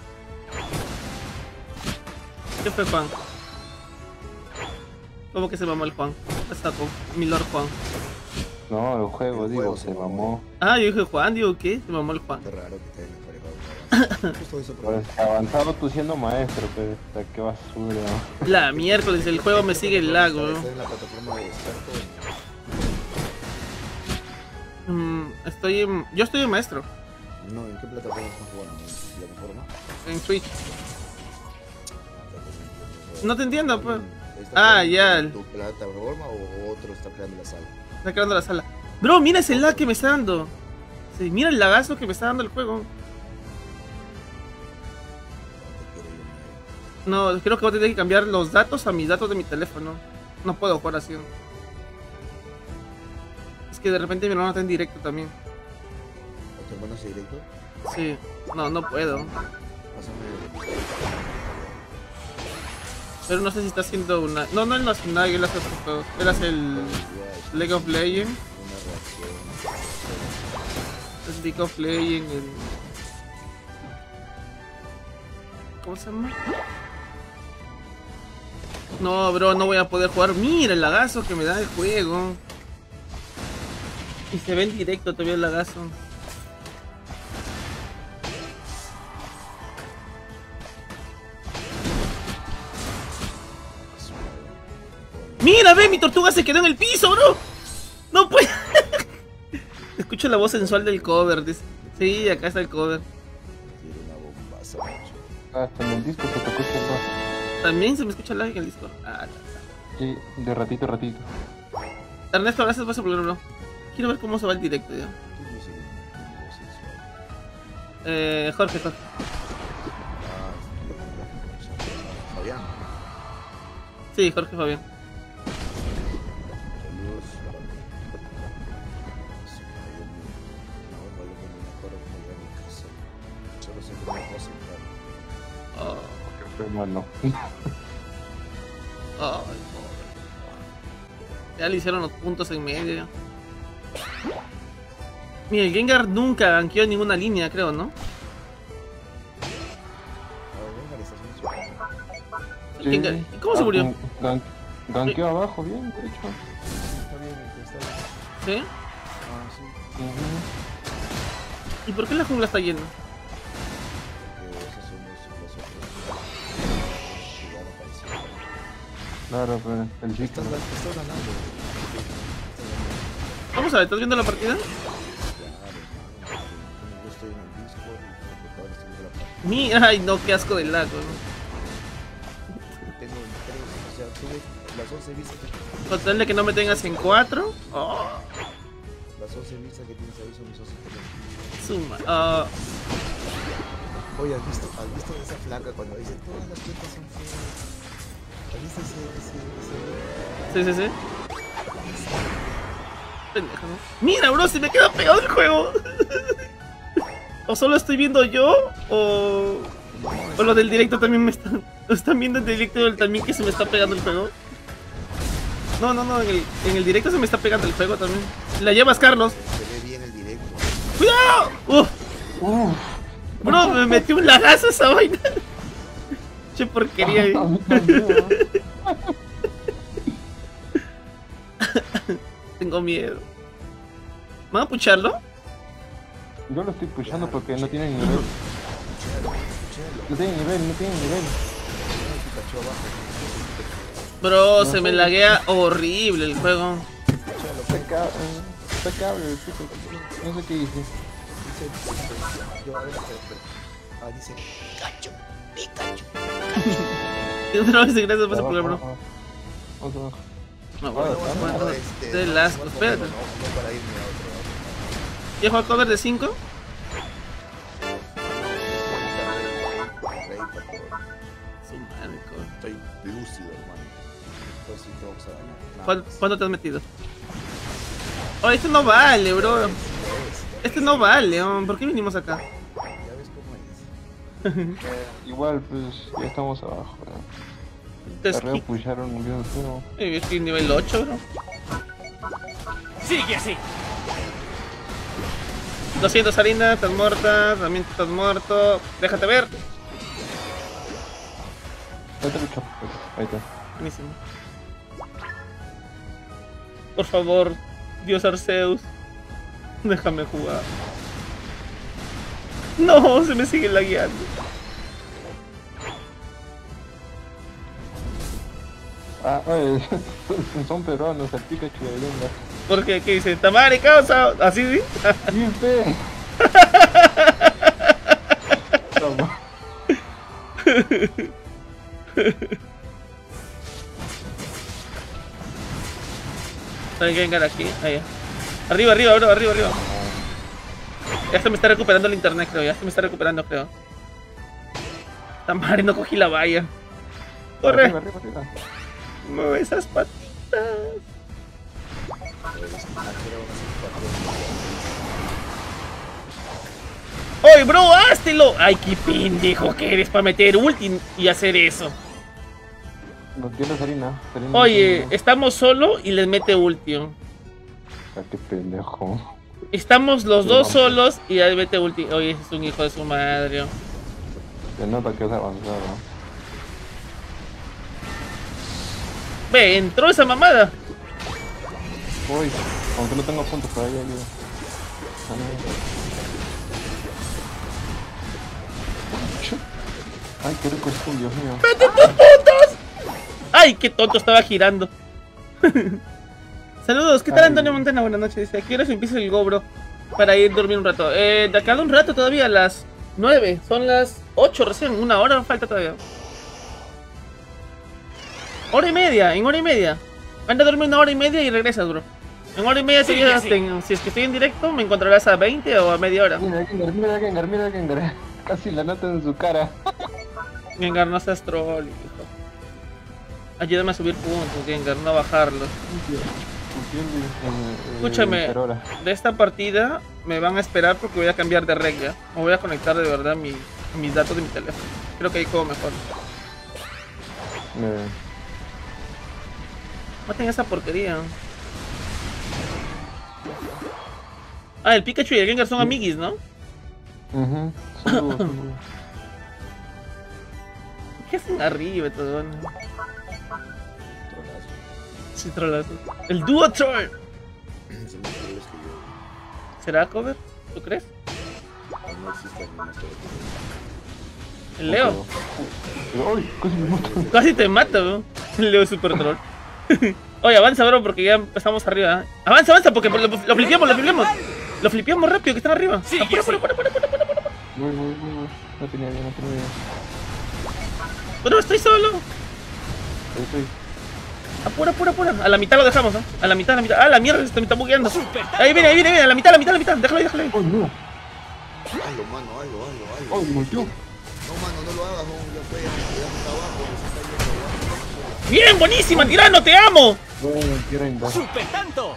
¿Qué fue Juan? ¿Cómo que se mamó el Juan? ¿Qué pasó con mi Lord Juan? No, el juego, El digo, juego se se mamó. Ah, yo dije Juan, digo, ¿qué? Se mamó el Juan. Qué raro que te hayan emparejado con avanzado. Justo eso Pues avanzado tú siendo maestro, pero hasta qué basura. ¿no? La miércoles, el juego me sigue el lago. Estás en la plataforma de experto. Mm, estoy en... Yo estoy en maestro, No, ¿en qué plataforma estás jugando? ¿En plataforma? en Twitch. No te entiendo, pues. ¿Está Ah, ya. ¿Tu plataforma o otro está creando la sala? Está creando la sala. Bro, mira ese lag que me está dando. Sí, mira el lagazo que me está dando el juego. No creo que voy a tener que cambiar los datos a mis datos de mi teléfono. No puedo jugar así. Es que de repente mi hermano está en directo también. ¿A tu hermano hace directo? Sí, no, no puedo. Pásame. Pero no sé si está haciendo una. No, no, él no hace nada, él hace otros juegos. Él hace el League of Legends, el League of Legends, el. ¿Cómo se llama? No, bro, no voy a poder jugar. Mira el lagazo que me da el juego. Y se ve en directo todavía el lagazo. Mira, ve, mi tortuga se quedó en el piso, bro. No puede. Escucho la voz sensual del cover, dice. Sí, acá está el cover. Tiene una bombaza, macho. Hasta en el disco se tocó el También se me escucha lag en el Discord. Ah, Sí, de ratito a ratito. Ernesto, gracias por ese programa, bro. Quiero ver cómo se va el directo ya. Eh, Jorge, Jorge. Ah, Fabián. Sí, Jorge Fabián. Ay, pobre. Ya le hicieron los puntos en medio. Mira, el Gengar nunca ganqueó ninguna línea, creo, ¿no? Gengar- ¿y ¿Cómo se murió? Ah, gan- Ganqueó abajo, bien, de hecho. Está bien, está bien. ¿Sí? Ah, sí. ¿Y por qué la jungla está llena? Claro, pero el Estás, gan- estás ganando. Vamos a ver, ¿estás viendo la partida? Claro, hermano. Yo estoy en el Discord y por computadora estoy viendo la partida. Mi, ay, no, qué asco del lago, ¿no? Tengo tres, o sea, tuve las 11 vistas que, Con tal de que no me tengas en 4. Oh, las 11 vistas que tienes ahí son mis 11 teléfonos. suma. Ah, Oye, ¿has visto, ¿has visto esa flaca cuando dice todas las cuentas son feas? Sí, sí, sí. Pendejo, ¿no? Mira, bro, se me queda pegado el juego. o solo estoy viendo yo, o. O lo del directo también me están. ¿Lo están viendo en directo también que se me está pegando el juego? No, no, no, en el, en el directo se me está pegando el juego también. La llevas, Carlos. Se ve bien el directo. ¡Cuidado! Uf, Uf, bro, me metí un lagazo esa vaina. che porquería. eh. ¿no? Tengo miedo. ¿Van a pucharlo? Yo lo estoy pushando porque no tiene nivel. No tiene nivel, no tiene nivel. Bro, se me laguea horrible el juego. Está cab- está cable el puto. No sé qué hice. Dice, yo, a ver, espera, espera. Ah, dice Pikachu, Pikachu. Y otra vez, gracias por ese problema, bro. No, bueno, No, este, de las. no, no, Espérate. No, no. ¿no? ¿Ya juega cover de 5? Rey, por favor. Su madre, cover. Estoy lúcido, hermano. Entonces sí te vamos a ganar. Nada ¿Cuál- más. ¿Cuánto te has metido? Oh, este no vale, bro. Ya ves, Este no vale, ¿por qué vinimos acá? igual, pues ya estamos abajo. ¿no? Entonces, Arreo pusharon bien feo. estoy nivel 8, bro. Sigue así. 200 harina, estás muerta, también estás muerto. Déjate ver. Te. Ahí está. Buenísimo. Por favor, Dios Arceus, déjame jugar. No, se me sigue lagueando. Ah, oye, son peruanos, el Pikachu de Lenda. ¿Por qué? ¿Qué dice? Tamare, causa. ¿Así sí? Bien fe. Toma. ¿Saben que vengan aquí? Ahí. Arriba, arriba, bro, arriba, arriba. Ya se me está recuperando el internet, creo. Ya se me está recuperando, creo. Tamare, no cogí la valla. Corre. Arriba, arriba, arriba. Mueve esas patitas. ¡Oye, bro! ¡Háztelo! ¡Ay, qué pendejo que eres para meter ulti y hacer eso! No tienes harina. harina Oye, estamos solo y les mete ulti. tienes. Ah, qué pendejo. Estamos los dos vamos. solos y ya mete ulti. Oye, ese es un hijo de su madre. Se nota que has avanzado. Ve, entró esa mamada. Uy, aunque no tengo puntos para ahí, no. Ay, qué rico es Dios mío. ¡Mete tus puntos! ¡Ay, qué tonto estaba girando! Saludos, ¿qué tal Ay. Antonio Montana? Buenas noches. Dice, ¿a qué hora se empieza el gobro? Para ir a dormir un rato. Eh, de acá a un rato todavía, a las 9. Son las 8 recién, una hora falta todavía. Hora y media, en hora y media. Anda a dormir una hora y media y regresas, bro. En hora y media, si, Sí, ya sí. si es que estoy en directo, me encontrarás a 20 o a media hora. Mira, Gengar, mira, Gengar, mira, Gengar. Casi la nota en su cara. Gengar, no seas troll, hijo. Ayúdame a subir puntos, Gengar, no a bajarlos. Escúchame. De esta partida me van a esperar porque voy a cambiar de regla. Me voy a conectar de verdad mi, mis datos de mi teléfono. Creo que ahí juego mejor. Eh, Maten esa porquería. Ah, el Pikachu y el Gengar son amiguis, ¿no? saludos, saludos. ¿Qué hacen arriba, todo? Sí, trolazo. El Duo Troll. ¿Será cover? ¿Tú crees? No existe. El Leo. Casi me mato. Casi te mata, bro. El Leo es super troll. Oye, avanza, bro, porque ya estamos arriba. ¿eh? Avanza, avanza, porque lo, lo flipeamos, lo flipeamos. Lo flipeamos rápido, que están arriba. Sí, Apura, ya sé. apura, apura, apura, apura, apura. Voy, voy, voy, voy. No tenía idea, no tenía idea. Bro, estoy solo. Ahí estoy. Apura, apura, apura. A la mitad lo dejamos, ¿no? A la mitad, a la mitad. Ah, la mierda, se me está bugueando. Super Ahí viene, ahí viene, ahí viene. A la mitad, a la mitad, a la mitad. Déjalo ahí, déjalo ahí. Oh, no. Hazlo, mano, hazlo, hazlo, hazlo. Oh, volteó. No, mano, no lo hagas, no, ya está abajo, se está yendo abajo. Bien, buenísima, tirano, te amo. Bueno. Super tanto.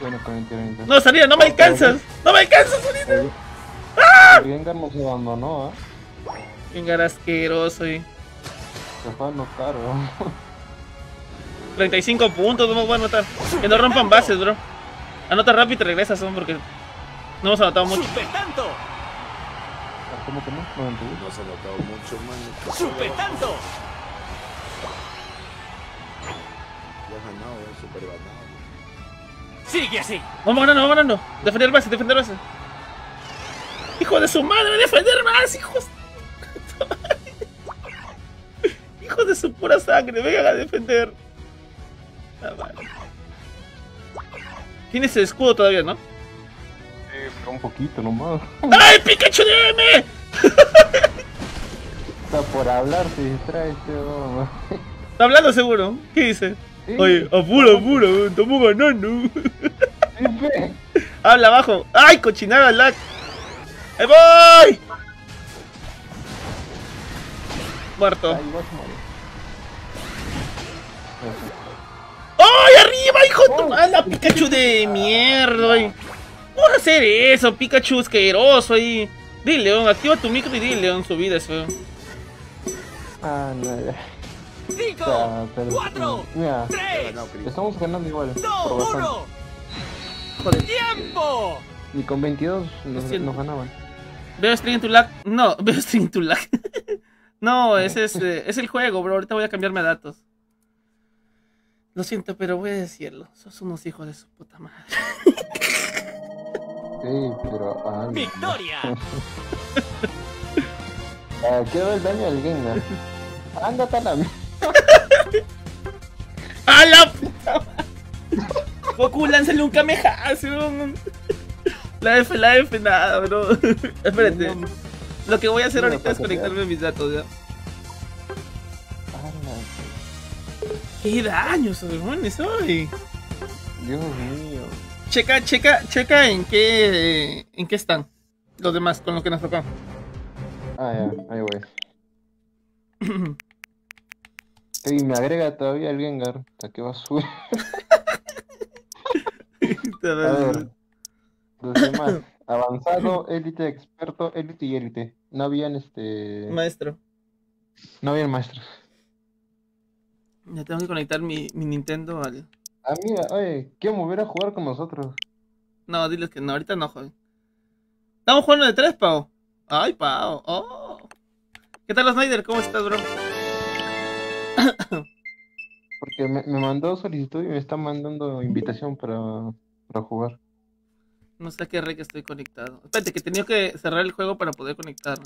Bueno, en dos. No, salida, no me alcanzas. No me alcanzas, salida. El Gengar nos abandonó, ¿ah? Gengar asqueroso, y Se fue a notar, ¿no? 35 puntos, no voy a anotar. Que no rompan bases, bro. Anota rápido y te regresas, son porque no hemos anotado mucho. ¿Cómo que no? No has anotado mucho, mano. Super tanto. Ya has ganado, eh, super ganado. Sigue así. Vamos ganando, vamos ganando. Defender base, defender base. Hijo de su madre, defender más, hijos. Hijos de su pura sangre, vengan a defender. Ah. Tienes el escudo todavía, ¿no? Eh, pero un poquito nomás. ¡Ay, Pikachu DM! Está por hablar, se distrae este hombre. Está hablando seguro. ¿Qué dice? Sí. Oye, apura, apura, estamos ganando. Sí. Habla abajo. ¡Ay, cochinada, lag! ¡Ahí voy! Muerto. ¡Ay, arriba, hijo de tu mala Pikachu de mierda! ay. ¿Cómo vas a hacer eso, Pikachu asqueroso ahí? Dile, León, activa tu micro y dile, León, su vida es feo. Ah, no, ya. Cinco. Ya, pero- Cuatro. Mira, Ya has Tres. ganado, Cris. estamos ganando igual. por Dos. bastante. Uno. Joder. Tiempo. Y con 22 nos, ganaban. ¿Veo stream tu lag? No, veo stream tu lag. no, ese es, eh, es el juego, bro. Ahorita voy a cambiarme datos. Lo siento, pero voy a decirlo. Sos unos hijos de su puta madre. Sí, pero. Ah, no. Victoria. Ah, quedó el daño del Gengar. Ándate a la mierda. ¡A la puta madre! Goku, lánzale un Kamehameha. La F, la F, nada, bro. Espérate. Lo que voy a hacer ahorita es conectarme a mis datos, ya. ¡Qué daños, demonios hoy! Dios mío. Checa, checa, checa en qué, en qué están los demás con lo que nos tocó. Ah, ya, ahí voy. Y me agrega todavía el Gengar. ¿A qué va a subir? A ver. Los demás. Avanzado, élite, experto, élite y élite. No habían este. Maestro, No habían maestros. Ya tengo que conectar mi, mi Nintendo al. Ah, mira, oye, quiero volver a jugar con nosotros. No, diles que no, ahorita no, joven. Estamos jugando de tres, Pau. Ay, Pau. Oh. ¿Qué tal, Snyder? ¿Cómo estás, bro? Porque me, me mandó solicitud y me está mandando invitación para, para jugar. No sé a qué red que estoy conectado. Espérate, que tenía que cerrar el juego para poder conectar.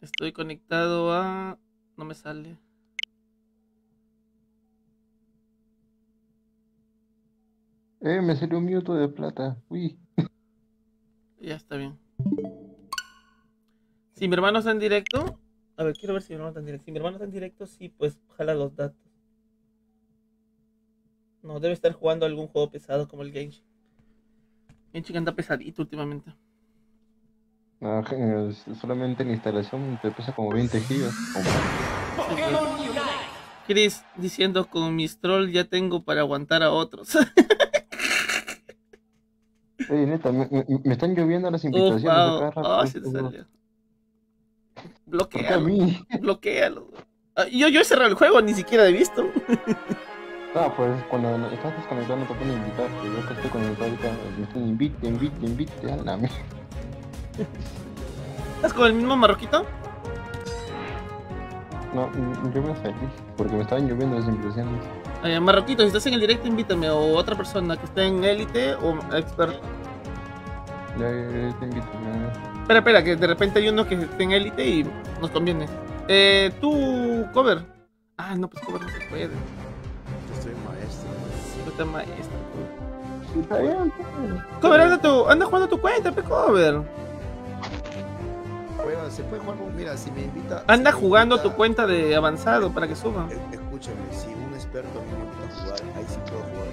Estoy conectado a. No me sale. Eh, me salió un minuto de plata. Uy. Ya está bien. Si mi hermano está en directo. A ver, quiero ver si mi hermano está en directo. Si mi hermano está en directo, sí, pues jala los datos. No, debe estar jugando algún juego pesado como el Genshin. Genshin anda pesadito últimamente. Ah, genial, solamente en instalación te pesa como 20 gigas. Chris diciendo con mis troll ya tengo para aguantar a otros. Ey, neta, me, me- me están lloviendo las invitaciones de cada rato. Ah, sí te salió. ¿Por qué a Bloquealo. mí? Bloquealo. Ah, Yo, yo he cerrado el juego, ni siquiera he visto. Ah, pues cuando estás desconectado no te pueden invitar. Yo que estoy conectado ahorita me están invite, invite, invite. A la mierda. ¿Estás con el mismo marroquito? No, yo me feliz porque me estaban lloviendo las invitaciones. Eh, marroquito, si estás en el directo, invítame. O otra persona que esté en élite o experto. Ya, ya, ya te invito. ya. Espera, espera, que de repente hay uno que esté en élite y nos conviene. Eh, tú, cover. Ah, no, pues cover no se puede. Yo soy maestro. Tú estás maestro. cover. Está bien, Cover, anda, tu, anda jugando tu cuenta, pe, cover. Se puede jugar con. Mira, si me invita. Anda si me jugando invita- tu cuenta de avanzado para que suba. Eh, Escúchame, si un experto a mí me invita a jugar, ahí sí puedo jugar.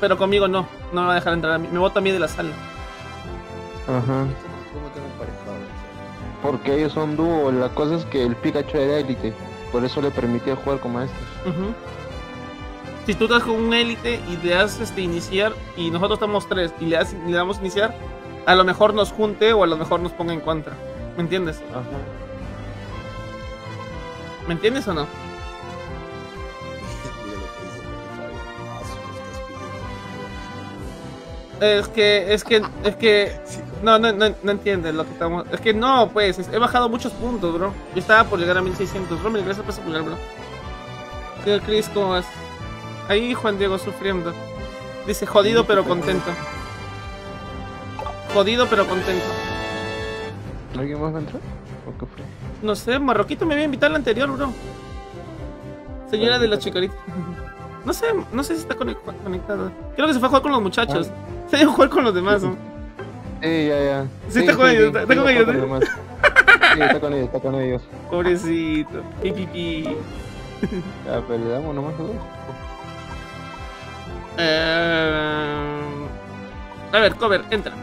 Pero conmigo no, no me va a dejar entrar a mí. Me a mí de la sala. Ajá. ¿Cómo te han emparejado? Porque ellos son dúo. La cosa es que el Pikachu era élite. Por eso le permitía jugar con maestros. Ujú. Si tú estás con un élite y le das este, iniciar y nosotros estamos tres y le, das, le damos iniciar, a lo mejor nos junte o a lo mejor nos ponga en contra. ¿Me entiendes? Ajá. ¿Me entiendes o no? Es que, es que, es que, no, no, no, no entiendes lo que estamos. Es que no, pues, es- he bajado muchos puntos, bro. Yo estaba por llegar a 1600. Romel, gracias por apoyar, bro. Tío Chris, ¿cómo vas? Ahí Juan Diego sufriendo. Dice, jodido pero contento. Jodido pero contento. ¿Alguien más va a entrar? ¿O qué fue? No sé, Marroquito me había invitado al anterior, bro. Señora de la chicarita. No sé, no sé si está conec- conectado. Creo que se fue a jugar con los muchachos. Se a jugar con los demás, ¿no? Sí, ya, ya. Sí, está con ellos, está- con ellos. Sí, está con ellos, está con ellos. Pobrecito. Pi, pi, pi. Ya, pero le damos nomás a. Eh, A ver, cover, entra.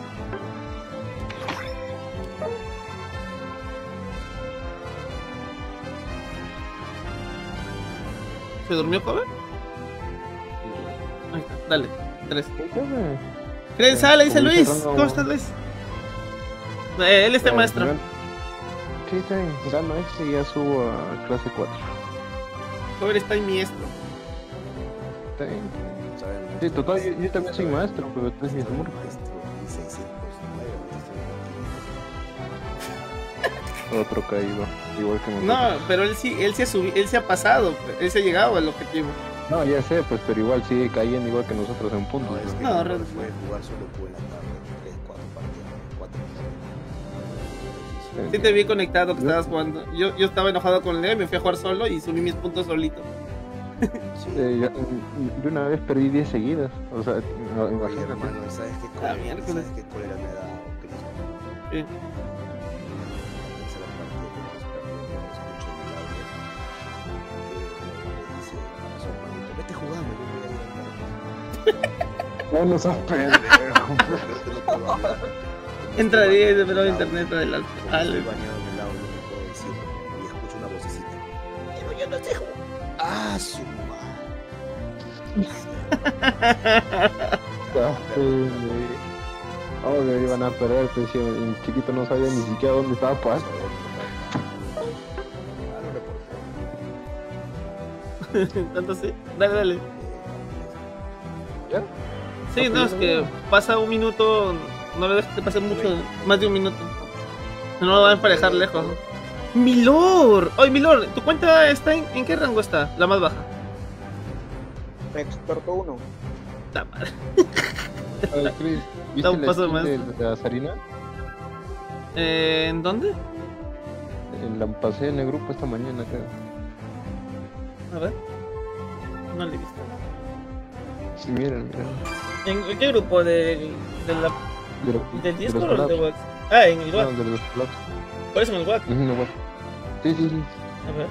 ¿Se durmió cover? Ahí está, dale. Tres. Dice Como Luis. dice Rongo. ¿Cómo estás, Luis? Eh, él está Ya, maestro. Sí, está. Gano este y ya subo a clase 4. Cover está en maestro. Está. Sí, total, yo, yo también soy maestro, pero tú eres mi amor. Maestro, 1609, Otro caído, igual que nosotros. No, pero él sí, él sí ha subido, él sí ha pasado, él se ha llegado al objetivo. No, ya sé, pues, pero igual sigue cayendo igual que nosotros en puntos. No, es que No, no, realmente. fue jugar solo la tarde, 3, 4 partidas, 4. Sí te vi conectado que estabas jugando. Yo, yo estaba enojado con Leo, me fui a jugar solo y subí mis puntos solito. Sí. Eh, yo, una vez perdí 10 seguidas. O sea, no, Oye, imagínate. hermano, ¿sabes qué cólera, miércoles. ¿sabes qué cólera me da Cristo? Sí. No, no seas pendejo. Entraría en el internet adelante. Estoy bañado en el audio, no puedo decir. Y escucho una vocecita. Pero yo no sé jugar. Ah, su madre. Pendejo. Oh, me iban a perder, pues, si el chiquito no sabía ni siquiera dónde estaba pues. Tanto sí. Dale, dale. ¿Ya? Sí, no, es que pasa un minuto, no le dejes que pase mucho, más de un minuto. No lo va a emparejar lejos. Milor, oye Milor, ¿tu cuenta está en, en qué rango está? La más baja. Experto 1. La madre. Oye, Chris, Da ¿viste un paso más. de, la Sarina? Eh, ¿En dónde? Eh, La pasé en el grupo esta mañana, creo. A ver. No le he visto. Sí, miren, miren. ¿En qué grupo? ¿De, de la, De lo- ¿Del de Discord los o de collabs. Wax? Ah, en el No, Wax. de los collabs. Por eso en el Wax. Ujú, no, bueno. Sí, sí, sí. A ver.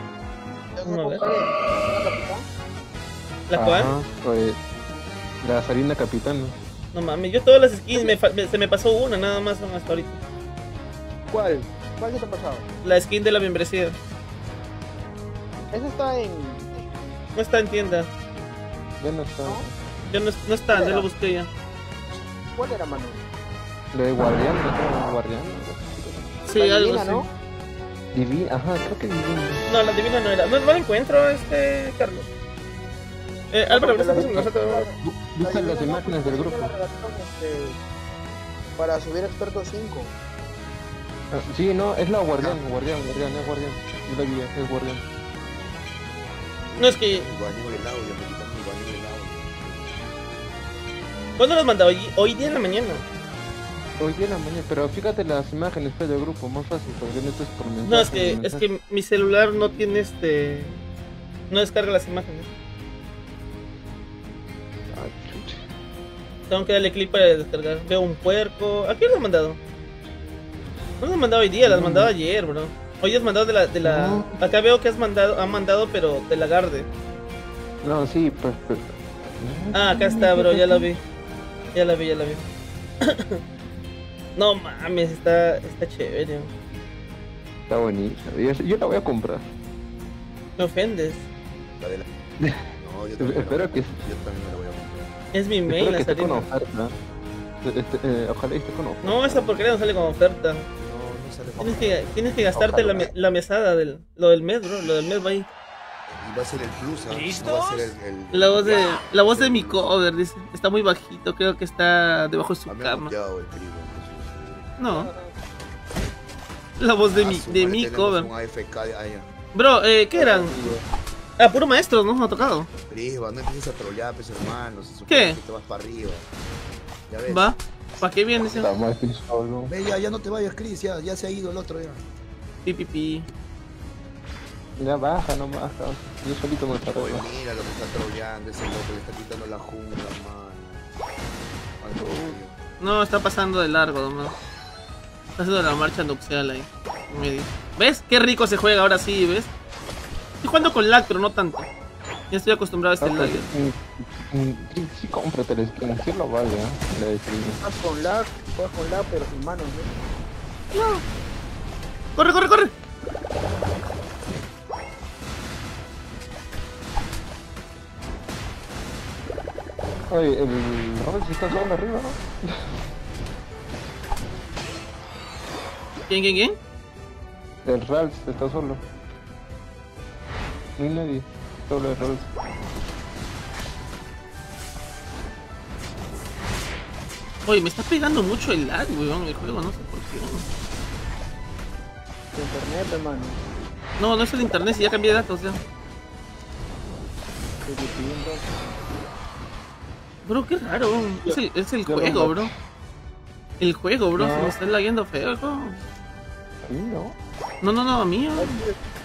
¿Tengo Vamos a ver. el? ¿La cual? Ajá, pues, la Sarina Capitana. No mames, yo todas las skins me me- se me pasó una nada más hasta ahorita. ¿Cuál? ¿Cuál se te ha pasado? La skin de la membresía. Esa está en. No está en tienda. Ya no está. Ya no, no está, ya lo busqué ya. ¿Cuál era, mano? Lo de Guardián, ¿no? Guardián. Sí, La algo divina, así. ¿no? Divina, ajá, creo que Divina. No, la divina no era. No, no la encuentro, este, Carlos. Eh, Álvaro, ¿ves divina- nosotros? Bu- Busca las imágenes del grupo. Este, para subir experto 5. Ah, sí, no, es la Guardián, Guardián, Guardián, es Guardián. Yo la vi, es Guardián. No, es que. El baño del audio, ¿Cuándo los mandaba? Hoy, hoy día en la mañana. Hoy día en la mañana, pero fíjate las imágenes pues, del grupo, más fácil, porque no es por mensaje. No, es que, mensaje. es que mi celular no tiene este. No descarga las imágenes. Ah, chucha. Tengo que darle clic para descargar. Veo un puerco. ¿A quién lo has mandado? No lo has mandado hoy día, lo has mandado ayer, bro. Hoy has mandado de la. De la... No. Acá veo que has mandado, ha mandado, pero de la Garde. No, sí, pues. pues- Ah, acá está, bro, ya la vi. Ya la vi, ya la vi. no mames, está, está chévere. Está bonita. Yo, yo la voy a comprar. Me ofendes. La de la... No, yo también, la Espero voy- que- yo también me la voy a comprar. Es mi Espero mail, que la esté con salida. oferta. Este, eh, ojalá esté con oferta. No, esa porquería no sale con oferta. No, no sale Tienes que, tienes que gastarte la, la mesada del, lo del mes, bro. Lo del mes va ahí. Va a ser el plus, ¿ah? No va a ser el... el... La voz de, la voz de mi cover, dice. Está muy bajito, creo que está debajo de su cama. el primo. No. La voz de ah, mi, de mi cover. Un AFK de allá. Bro, eh, ¿qué eran? Ah, puro maestros, ¿no? Me ha tocado. No empieces a trollar, pues hermano. Se ¿Qué? Que te vas para arriba. Ya ves. Va. ¿Para qué viene ese? Ve, ya no te vayas, Chris. Ya, ya se ha ido el otro ya. Pi, pi, pi. Ya baja, no baja. Yo solito me paro. Oye, mira lo que está troleando ese loco. Le está quitando la jungla, man. Algo obvio. No, está pasando de largo, no. Está haciendo la marcha nupcial ahí. medio. ¿Ves? Qué rico se juega ahora sí, ¿ves? Estoy jugando con lag, pero no tanto. Ya estoy acostumbrado a este lag. Sí, sí, cómprate la skin, sí lo vale, ¿eh? La de stream. Juegas con lag, juegas con lag, pero sin manos, ¿no? ¡Corre, corre, corre! Oye, el Robert sí está solo arriba, ¿no? ¿Quién, quién, quién? El Ralph está solo. No hay nadie. Solo el Ralph. Oye, me está pegando mucho el lag, weón, el juego, no sé por qué. Internet, hermano. No, no es el internet, si ya cambié de datos ya. Bro, qué raro. Es el, es el juego, bro. El juego, bro. No. Se me está lagueando feo. A mí no. No, no, no, a mí.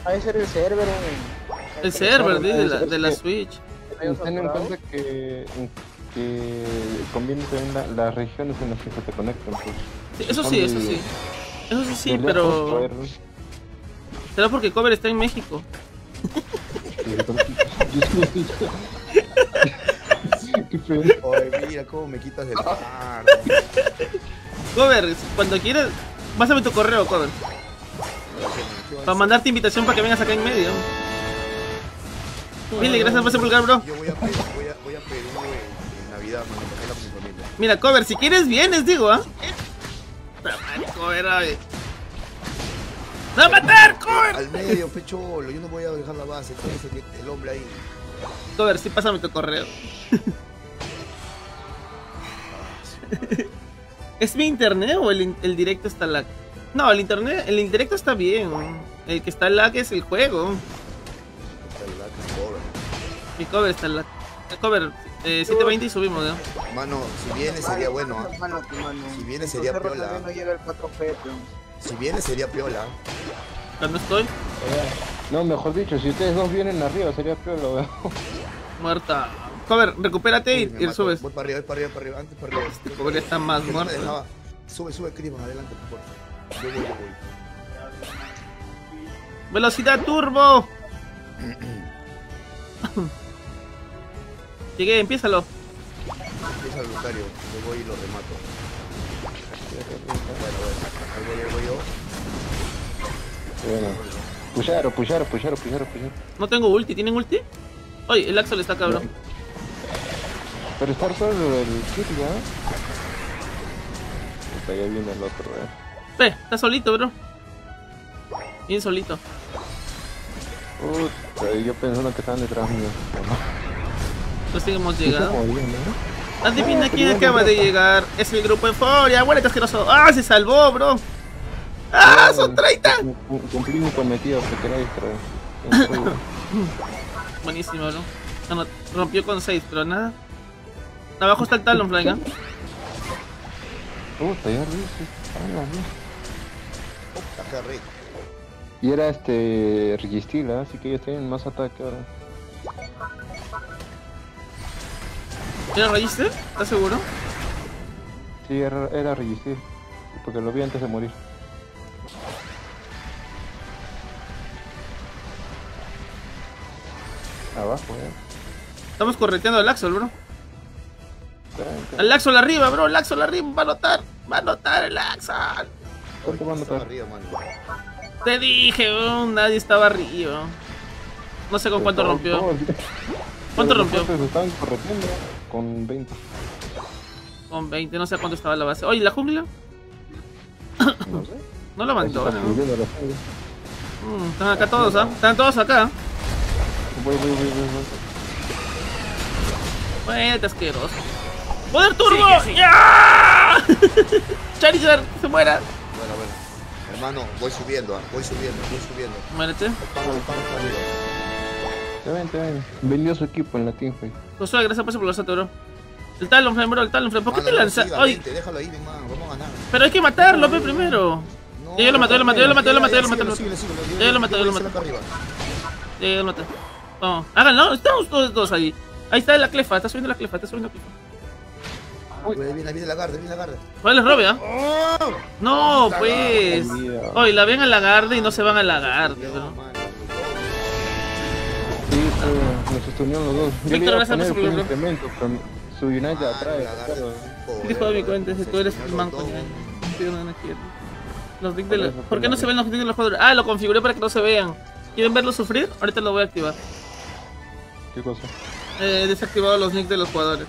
De ser el server, en El server, de, la, de la Switch. Ten en cuenta que, que conviene también la- las regiones en las que se te conectan. Pues. Sí, eso sí, eso sí. Eso sí, sí, pero. Será porque Cover está en México. Qué feo. Oye, mira cómo me quitas del par. Cover, cuando quieras, pásame tu correo, Cover. Para mandarte invitación para que vengas acá en medio. Dile, gracias por ese pulgar, bro. Yo voy a Perú, voy a, voy a en, en Navidad, mano, con mi familia. Mira, Cover, si quieres vienes, digo, ¿ah? Madre, Cover, ay. ¡Me va a matar, Cover! Al medio, pecholo, yo no voy a dejar la base, tú eres el, el hombre ahí. Cover, sí, pásame tu correo. ¿Es mi internet o el, directo está lag? No, el internet, el indirecto está bien. El que está lag es el juego. Está el lag, es pobre. Mi cover está lag. El cover, eh, 720 y subimos, ¿no? Mano, si viene sería bueno. mano. Si viene sería piola. también no llega al 4G, pero- Si viene sería piola. Cuando estoy No, mejor dicho, si ustedes dos vienen arriba sería lo veo. muerta. Cover, recupérate y, y subes. Voy para arriba, voy para arriba, para arriba, antes para arriba. Cover está más no me muerto. Sube, sube, Chris, más adelante, por favor. Yo voy, yo voy. ¡Velocidad turbo! Llegué, empiézalo. Empieza el Lucario, yo voy y lo remato. Bueno, bueno, ahí voy, ahí voy yo. Bueno. Pusharo, pusharo, pusharo, pusharo, pusharo. No tengo ulti, ¿tienen ulti? Oye, el Axel está cabrón. Pero está solo el kit ya. Puta, ya viene el otro, eh. Ve, está solito, bro. Bien solito. Puta, yo pensando que estaban detrás mío. Pues sí hemos llegado. bien, ¿no? Adivina Ah, quién acaba bueno, de llegar. Es el grupo Euforia. Huélete asqueroso. ¡Ah! Se salvó, bro. ¡Ah! ¡Son 30! Cum- cum- Cumplí mi cometido, que quería distraer. Buenísimo, bro. Rompió con 6, pero nada. Abajo está el Talonfly, ¿ah? Puta, ya. Ah. Puta, qué rico. Y era este Registeel, ¿eh? así que ellos tienen más ataque ahora. ¿Era Register? ¿Estás seguro? Sí, era, era Registeel, porque lo vi antes de morir. Abajo, eh. Estamos correteando al Axel, bro. Al Axel arriba, bro. El Axel arriba. Va a notar. Va a notar el Axel. ¿Cuánto van a notar? arriba, mano. Te dije, bro. Nadie estaba arriba. No sé con cuánto rompió. ¿Cuánto rompió? Se estaban corriendo con 20. Con 20. No sé cuánto estaba la base. Oye, ¿la jungla? No sé. No lo aguantó, Está ¿no? Mm, Están acá todos, ¿ah? Están todos acá. Voy, voy, voy, voy, asqueroso. ¡Poder turbo! ¡Ya! Charizard, se muera. Bueno, bueno. Hermano, voy subiendo, ah, voy subiendo, voy subiendo. Muérete. Ven, te ven. Vendió su equipo en la teamfight. Josué, gracias por lanzarte, bro. El Talonflame, bro, el Talonflame. ¿Por qué Mano, te lanzas? déjalo ahí, man, vamos a ganar. pero hay que matarlo, ve primero. Ya lo maté, ya lo maté, ya lo maté, ya lo maté, ya lo maté. ya lo maté, ya lo maté. ya lo maté. Vamos, háganlo, estamos todos dos ahí. Ahí está la clefa, está subiendo la clefa, está subiendo la clefa. Uy, viene, viene la garda, viene la garda. Vale, robe, ¿ah? No, pues. Oye, la ven a la garde y no se van a la garde, No, bro. Sí, pues, nos estudiaron los dos. Yo Víctor, gracias por su incremento, pero su United Ah, atrae. garda es Dijo de mi cuenta, si se tú eres el manco. Los nick de la- ¿Por qué no se ven los nick de los jugadores? Ah, lo configuré para que no se vean. ¿Quieren verlo sufrir? Ahorita lo voy a activar. ¿Qué cosa? He desactivado los nick de los jugadores.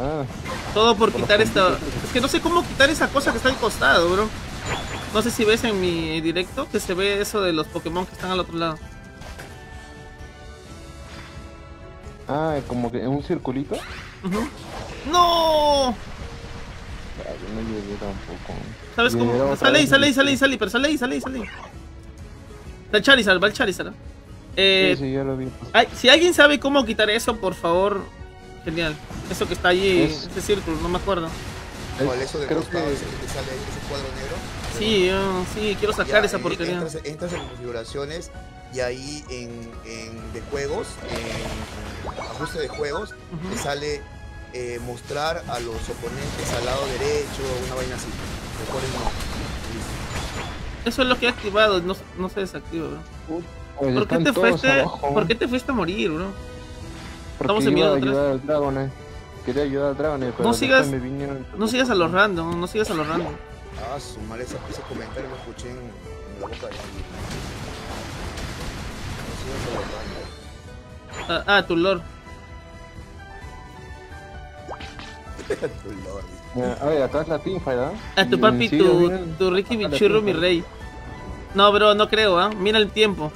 Ah, Todo por quitar esta... Es que no sé cómo quitar esa cosa que está al costado, bro. No sé si ves en mi directo que se ve eso de los Pokémon que están al otro lado. ah, como que en un circulito. Ujú. ¡No! Ah, yo no llegué tampoco. ¿Sabes Llegué cómo? Sale ahí, sale ahí, sale ahí, sale ahí, pero sale ahí, sale ahí, sale ahí. Va el Charizard, va el Charizard. Eh, Sí, sí, ya lo vi. ay, si alguien sabe cómo quitar eso, por favor, genial. Eso que está allí, Es- este círculo, no me acuerdo. ¿Cuál, eso de Creo costado, que- ese que te sale ahí, ese cuadro negro? Sí, yo- sí, quiero sacar Ya, esa en- porquería. Entras, entras en configuraciones y ahí en, en de juegos, en ajuste de juegos, te sale eh, mostrar a los oponentes al lado derecho, una vaina así. No. Eso es lo que he activado, no, no se desactiva, bro. Pues ¿Por qué, te fuiste, ¿Por qué te fuiste a morir, bro? Porque estamos en iba a miedo ayudar al Dragon, Quería ayudar al Dragon, pero No sigas- me vinieron- No sigas a los random, no sigas a los random. Ah, su madre, ese, ese comentario lo escuché en, en la boca de No sigas Ah, ah, tu lord. Tu lord. A ver, acá es la teamfight, ¿ah? A tu Y papi, Sirio tu, tu Ricky Bichurro, mi rey. No, bro, no creo, ¿ah? Mira el tiempo.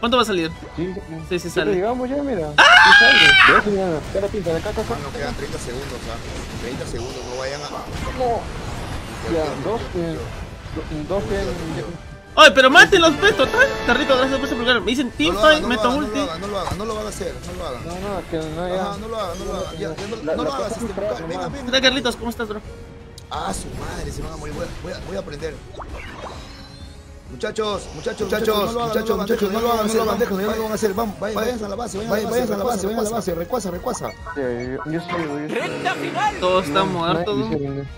¿Cuánto va a salir? Sí, sí, Sí, sale. llegamos ya, mira. Sí sale. Ya, pinta, acá, acá, acá. Mano, quedan 30 segundos, ¿ah? 30 segundos, no vayan a. Ya, dos, eh, do- dos. Oye, pero mátenlos, pues, total. Está rico, gracias por ese programa. Me dicen hagan, no lo meto hagan, no ulti. lo hagan, no lo hagan, no lo van a hacer, no lo hagan. No, no, que no, ya. Ajá, no lo hagan, no lo hagan. Ya, ya no, lo hagas, este, venga, venga. ¿Qué tal, Carlitos? ¿Cómo estás, bro? Ah, su madre, se van a morir. Voy a, voy a, voy a aprender. Muchachos, muchachos, muchachos, muchachos, muchachos, no lo hagan, no lo hagan, déjenlo, ya no lo van a hacer. Vamos, vayan a la base, vayan a la base, vayan a la base, recuasa, recuasa. Ya, yo, soy. ¡Recta final! Todos están muertos. nadie ¿no? dice-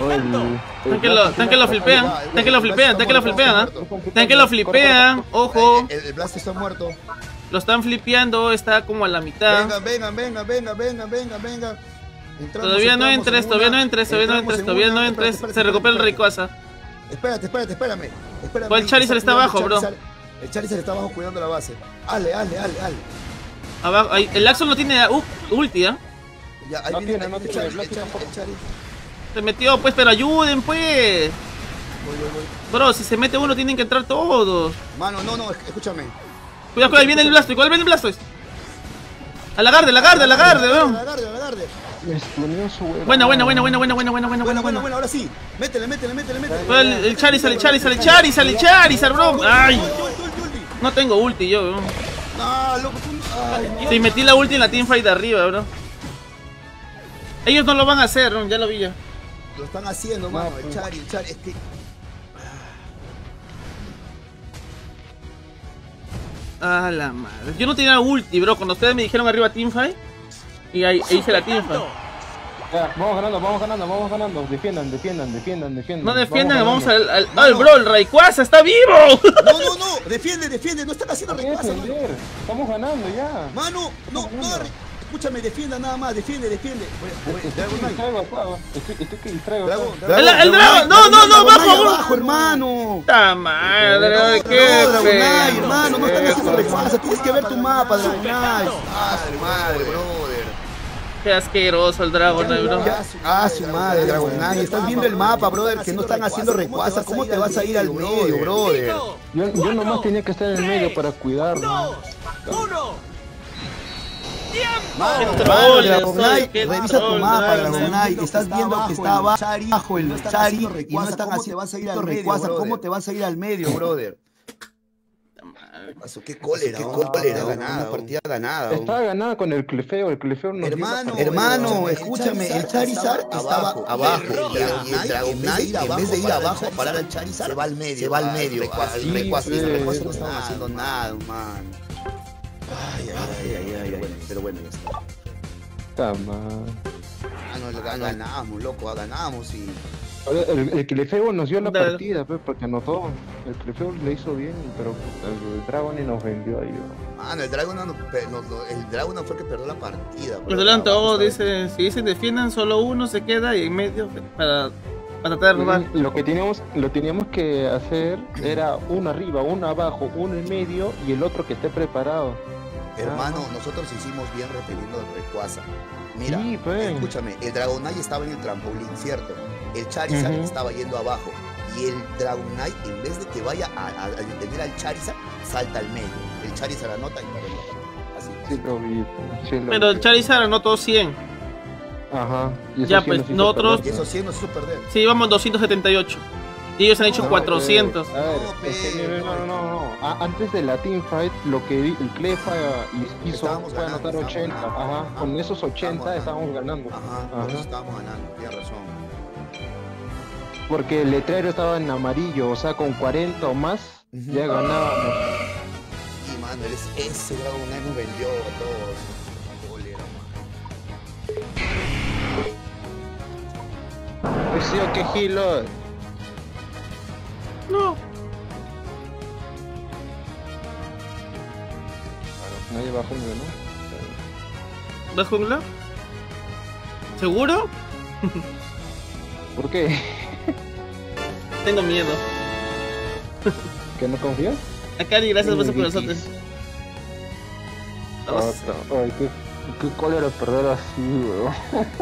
O el- el Tan que lo, Blastoise tan que lo muerto. flipean, tan que lo flipean, tan que lo flipean, ¿ah? Tan que lo flipean, ojo, El, el Blast está muerto. lo están flipeando, está como a la mitad. Vengan, vengan, vengan, vengan, vengan, vengan, vengan. Entramos, Todavía no entres, en todavía una, no entres, todavía no entres, en todavía no entres. espérate, Se recupera el. Rayquaza. Espérate, espérate, espérame. espérame. ¿Cuál Charizard está abajo, bro? El Charizard está abajo cuidando la base. Hazle, hazle, hazle, hazle. Abajo, ahí, el Axel no tiene uh, ulti, ¿ah? Ya, ahí No viene, tiene, ahí no tiene, el Charizard, el el. Se metió, pues, pero ayuden, pues. Voy, voy, voy. Bro, si se mete uno, tienen que entrar todos. Mano, no, no, escúchame. Cuidado, cuidado, ahí viene el Blastoise. ¿Cuál viene el Blastoise? A la garde, a la garde, a la garde, bro. La garde, la garde. Buena, buena, buena, buena, buena, buena, Bueno, buena, bueno, buena. bueno, ahora sí. Métele, métele, métele, métele. El, Charizard, el Charizard, el Charizard, el Charizard, bro. Ay, no tengo ulti yo, bro. No, loco. Sí, metí la ulti en la teamfight de arriba, bro. Ellos no lo van a hacer, bro, ya lo vi yo. Lo están haciendo, mano. El Chari, el Chari. Es que. Ah, la madre. Yo no tenía ulti, bro. Cuando ustedes me dijeron arriba teamfight. Y ahí ahí hice la teamfight. Ya, vamos ganando, vamos ganando, vamos ganando. Defiendan, defiendan, defiendan, defiendan. No defiendan, vamos al. al ¡Ay, bro! ¡El Rayquaza está vivo! No, no, no. Defiende, defiende. No están haciendo defender. Estamos ganando ya. Mano, no, no. re- Escúchame, defienda nada más. Defiende, defiende. Voy, voy, Estoy que distraigo. Estoy, estoy que distraigo Dragon, acá. El- el Dragon no, no, no, Dragon bajo, bajo. abajo, hermano. ¡Ta madre! No, ¡Qué Dragon Knight, feo! hermano, no están haciendo recuasa. Tienes que ver tu mapa, Dragon Knight. Madre, madre, brother. Qué asqueroso el Dragon, bro. Ah, su madre, Dragon Knight. Estás viendo el mapa, brother, que no están haciendo recuasa. ¿Cómo te vas a ir al medio, brother? Yo, yo nomás tenía que estar en el medio para cuidarlo. ¡Uno! Mano, Dragon Knight, revisa tu mapa, Dragon Dragon Knight. Estás viendo que está abajo el Chari y no están haciendo recuasa. ¿Cómo te vas a ir al medio, brother? Paso, qué cólera, qué cólera, ganada, una partida ganada. Estaba ganada con el clefeo, el clefeo dio la Hermano, partida. hermano, escúchame, el Charizard estaba abajo y el, y el Dragon Knight, en vez de ir abajo a parar al Charizard, se va al medio, se va al medio, al recuazo. no estaban haciendo nada, man. Ay, ay, ay, ay, ay, pero bueno, ya está. Está mal. Ah, no, gan- ganamos, loco, ah, ganamos y... El, el clefeo nos dio la Dale. partida, pues, porque anotó. El clefeo le hizo bien, pero el, el Dragon y nos vendió ahí. ¿no? Mano, el Dragon no, no- no- el Dragon no fue el que perdió la partida. bro. Lo adelanto, Abajo oh, dice, si dicen defiendan, solo uno se queda y en medio para, para tratar de robar. Lo que teníamos, lo teníamos que hacer era uno arriba, uno abajo, uno en medio y el otro que esté preparado. Hermano, nosotros hicimos bien repeliendo el Rayquaza. Mira, Sí, pues. escúchame, el Dragonite estaba en el trampolín, ¿cierto? El Charizard Ujú. estaba yendo abajo. Y el Dragonite, en vez de que vaya a, a- a detener al Charizard, salta al medio. El Charizard anota y para Así. Sí lo vi, sí lo Pero el. Charizard anotó 100. Ajá. y eso Ya, sí pues, nos hizo nosotros- Y perder. eso sí nos hizo perder. Sí, íbamos 278. Y ellos han hecho No, 400. A ver, No, es que, pero- no, no, no, no. A- antes de la teamfight, lo que el Clefa hizo Estábamos fue ganando, anotar estábamos 80. ganando. Ajá. Ajá. Con esos 80 Estábamos ganando. Ajá, Ajá. estábamos ganando, tienes razón. Porque el letrero estaba en amarillo, o sea, con 40 o más, ya ganábamos. Y mano, ese, ese Dragonite nos vendió a todos. Pues sí, que gilo. No. Nadie bajó el ¿no? ¿Vas jungla? ¿Seguro? ¿Por qué? Tengo miedo. ¿Que no confías? Akari, gracias por ese. Dos, Ota, Ay, qué, qué cólera perder así, weón.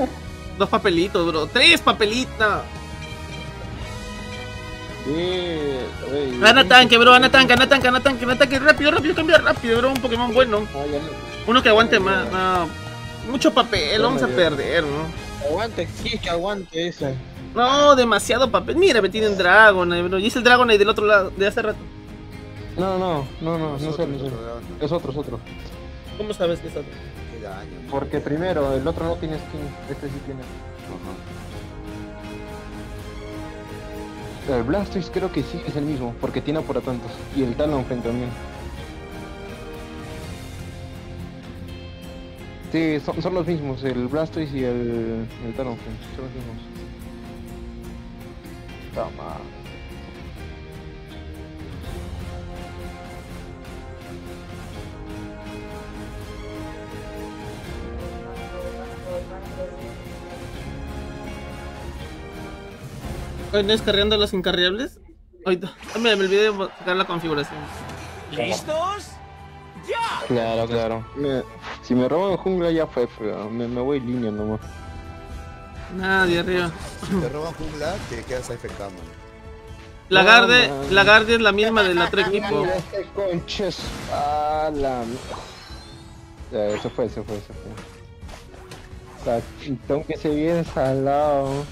dos papelitos, bro. Tres papelitos. Ey, Gana tanque, bro. Gana tanque, gana tanque, gana tanque, gana tanque. Rápido, rápido, cambia rápido, bro. Un Pokémon bueno. Ah. Uno que aguante más. No. Mucho papel, vamos a perder, ¿no? Aguante, sí, que aguante esa. No, demasiado papel. Mira, me tienen Dragonite, bro. Y es el Dragonite del otro lado, de hace rato. No, no, no, no, no es no es otro, es otro. ¿Cómo sabes que es otro? Qué daño. man. Porque primero, el otro no tiene skin, este sí tiene. Ajá. El Blastoise creo que sí es el mismo, porque tiene por tantos. Y el Talonflame también. Sí, son, son los mismos, el Blastoise y el, el Talonflame, son los mismos. Toma. Hoy no es cargando los incarriables. Hoy me, me olvidé de sacar la configuración. ¿Listos? ¡Ya! Claro, claro. Me- si me roban jungla ya fue, pero me, me voy línea nomás. Nadie arriba. Si te roban jungla, te quedas AFK, man. Lagarde, No, man. Lagarde es la misma del otro equipo. Mira este conches. Ah, la... Ya, eso fue, eso fue, eso fue. Tacitón que se viene salado.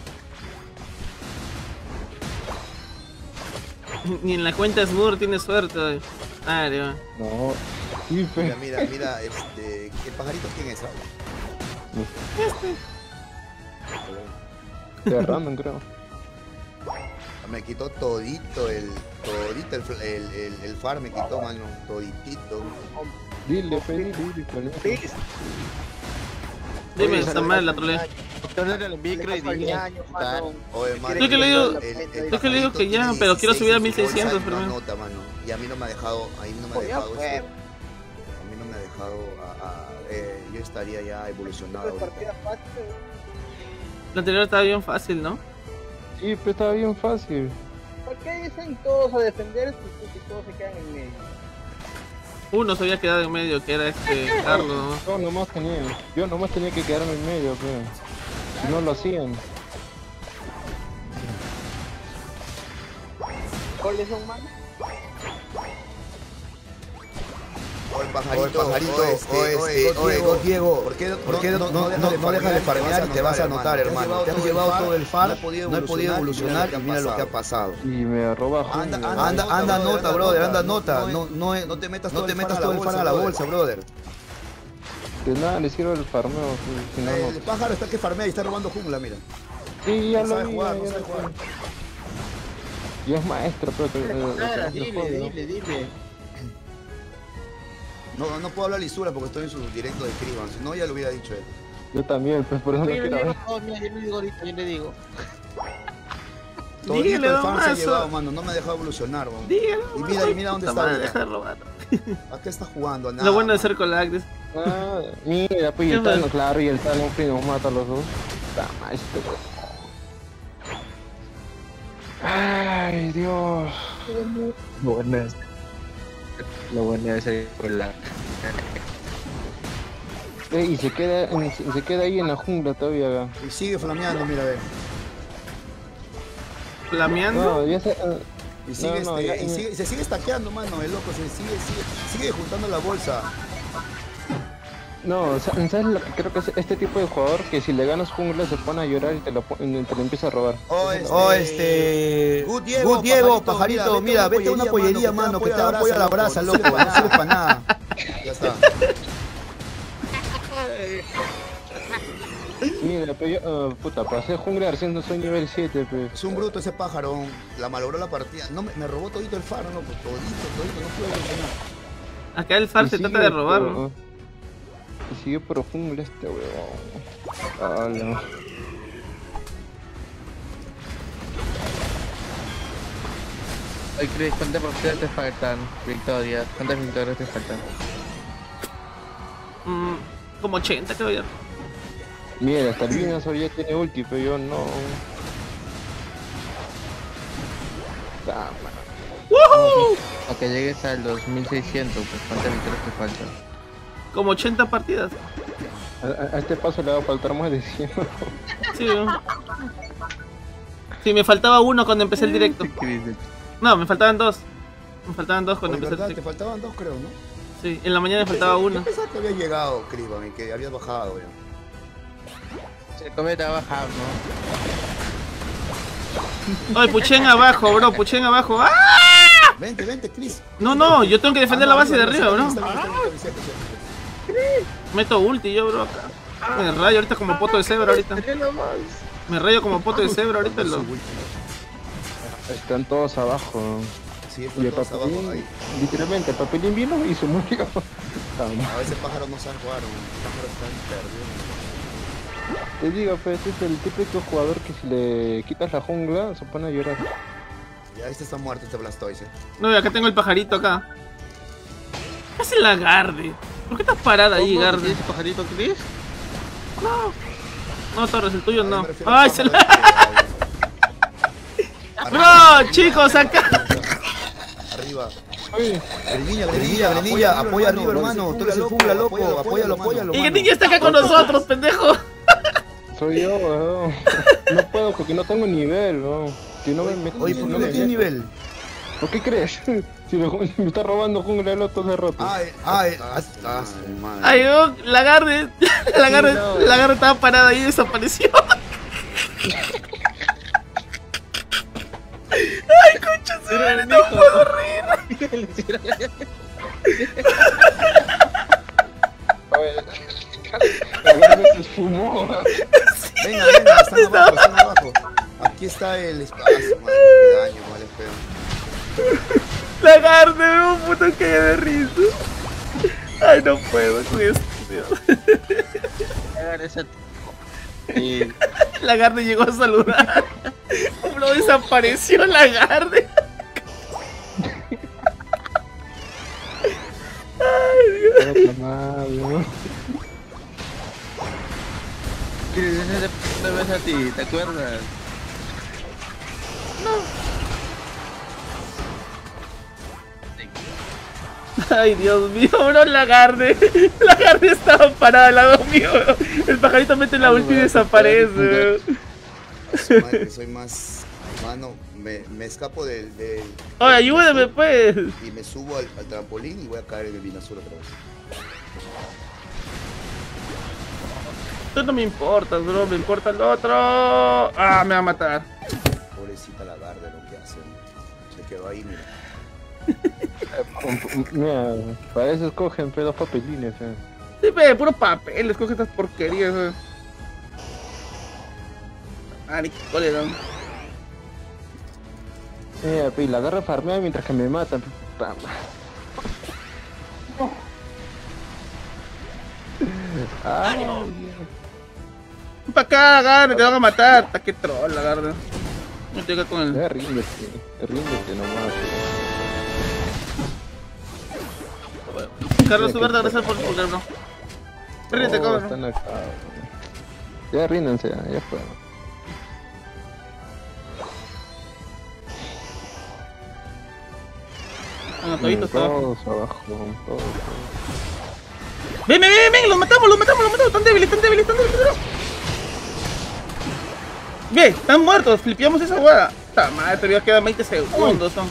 Ni en la cuenta Smur tiene suerte hoy. Ah, Dios. No. Mira, fe. mira, mira, este. ¿El pajarito quién es? De random, creo. Me quitó todito el. Todito el, el, el, el farm, me quitó, mano. Toditito. Dile, fe, dile, dile. Dime, está mal la trolea. Yo que le digo- el- el- el yo que le digo que ya, pero quiero 16 subir a en su 1600 bolsa y no primero. Y a mí no me ha dejado. A mí no me ha Pues dejado. esto. A mí no me ha dejado. a- a- eh, yo estaría ya evolucionado. La anterior estaba bien fácil, ¿no? Sí, pero estaba bien fácil. ¿Por qué dicen todos a defender si todos se quedan en medio? Uno se había quedado en medio, que era este Carlos, ¿no? Yo nomás tenía, yo nomás tenía que quedarme en medio, pero si no lo hacían. ¿Cuáles son manos? Oye, pajarito, Oye, pajarito, oye, este, oye, oye, este, oye, Diego, Diego, ¿por qué no, ¿por qué no, no, no, no dejas de farmear y te vas a anotar, hermano? Te has llevado todo el far, no he podido evolucionar y mira lo que ha pasado. Y me roba Anda. Anda, anda, nota, brother, anda, nota. No, no, No te metas no todo te el metas far todo el far a la bolsa, brother. De nada le sirve el farmeo, El pájaro está que farmea y está robando jungla, mira. Sí, ya No lo sabe vi, jugar, ya no sabe lo jugar. vi. Ya es maestro, pero... dile, dile, dile. No, no puedo hablar lisura porque estoy en su directo de Criban, si no ya lo hubiera dicho él. Yo también, pues por eso no quiero mira, yo le digo ahorita, yo le digo. Todito Dígale, el fan se ha llevado, mano, no me ha dejado evolucionar, weón. Dígalo. Y mira, y mira dónde está, madre, mira. deja de robar. ¿A qué está jugando? A nada, Lo bueno de mano. ser colagres. Ah, mira, pues y ¿Qué el? Thanos, claro, y el Thanos que nos mata a los dos. Está mal. Ay, Dios. Es. Lo bueno es el- la. Eh, y se queda, en- se queda ahí en la jungla todavía. acá. Y sigue flameando, mira, ve. Flameando. No, ya se... ah, Y sigue, No, no, este, ya- y sigue, se sigue stackeando, mano, el loco, se sigue, sigue, sigue juntando la bolsa. No, sa- ¿sabes lo que creo que es este tipo de jugador que si le ganas jungla se pone a llorar y te lo, te lo empieza a robar? Oh, este, Oh, este. Good Diego, Good Diego, pajarito, pajarito, mira, vete a una pollería, mano, que te haga pollo a la brasa, loco. No sirve para nada. Ya está. Mira, pero yo, ah, puta, para hacer jungla recién no soy nivel 7, pues. Es un bruto ese pájaro, la malogró la partida. No, me, me robó todito el faro, no, pues todito, todito, no pude evolucionar. Acá el far se trata de robar, ¿no? Y sigue por jungla este weón. Ala. Oye, Chris, ¿cuántas partidas te faltan? Victoria, ¿cuántas victorias te faltan? Mm, como 80 creo ya. Mira, hasta el Venusaur ya tiene ulti, pero yo no. Ah, man. ¡Woohoo! Para que llegues al 2600, pues ¿cuántas victorias te faltan? Como 80 partidas. A, este paso le va a faltar más de 100. Sí, ¿no? Sí, me faltaba uno cuando empecé el directo. No, me faltaban dos. Me faltaban dos cuando Oye, empecé el ¿verdad? Te directo. faltaban dos, creo, ¿no? Sí, en la mañana me faltaba Yo uno. pensaba que había llegado, Criban, y que habías bajado, ya. Se come trabajar, ¿no? Oye, puchen abajo, bro, puchen abajo. ¡Ah! Vente, vente, Chris. No, no, yo tengo que defender la base de arriba, bro. Meto ulti yo, bro, acá. Me rayo ahorita como poto de cebra ahorita. Me rayo como poto de cebra ahorita. Lo... Están todos abajo. Sí, Y están el todos abajo papelín, ahí. literalmente, el papelín vino y se murió. A veces pájaros no saben jugar, un pájaro está perdido. Te digo, pues es el típico jugador que si le quitas la jungla se pone a llorar. Ya este está muerto, este Blastoise. No, acá tengo el pajarito acá. ¿Qué hace la Garde? ¿Por qué estás parada ahí. Garde? ¿Tienes pajarito, Chris? No. No, Torres, el tuyo no. Ay, se la... Bro, chicos, acá. Arriba. Oye, Grenilla, Grenilla, Grenilla, apoya arriba, hermano. Tú eres el jungla, loco. Apóyalo, apóyalo. Y que niño está acá con nosotros, pendejo. soy yo, weón. No puedo porque no tengo nivel, weón. Si no me meto, Oye, ¿por qué no tienes nivel? ¿Por qué crees? Si me, me está robando jungla el otro de roto. Eh, Ah, eh, ah, ah, su madre. Ay, oh, la Garde. La Garde, no. la Garde estaba parada ahí y desapareció. Ay, concha su madre, no puedo reír. Oye, la verdad se esfumó. Venga, venga, están abajo, están abajo. Aquí está el espacio, madre, qué daño, vale, feo. La Garde, un puto que de risa. Ay, no puedo con esto, Dios. Hagan esa- Y La Garde llegó a saludar. Bro, desapareció la Garde. Ay, Dios. Chris, ese te ves a ti, ¿te acuerdas? Ay, Dios mío, bro, la Garde. La Garde estaba parada al lado mío. El pajarito mete la ulti y desaparece. Madre, soy más. Mano, me, me escapo del. del Oye, ayúdame, pues. y me subo al, al trampolín y voy a caer en el Binazul otra vez. Tú no me importas, bro, me importa el otro. Ah, me va a matar. Pobrecita la garda lo que hace. Se quedó ahí, mira. Mira, para eso escogen pedos papelines, eh. Sí, pe, puro papel, escoge estas porquerías. eh. Cólera. Mira, pe, y la agarra farmea mientras que me matan. Pa' acá, Garde, te van a matar. Ta, qué troll. Me estoy acá con el. Ríndete, ríndete nomás. Carlos Uberta, gracias por tu bro. Ríndete, Oh, cabrón. están acá. Ya ríndense, ya, ya fue. Ah, todito está abajo. Todos abajo, todos. Ven, ven, ven, ven, los matamos, los matamos, los matamos. Están débiles, están débiles, están débiles. bro. Bien, están muertos. Flipeamos esa hueá. Esta madre, todavía quedan 20 segundos. Son.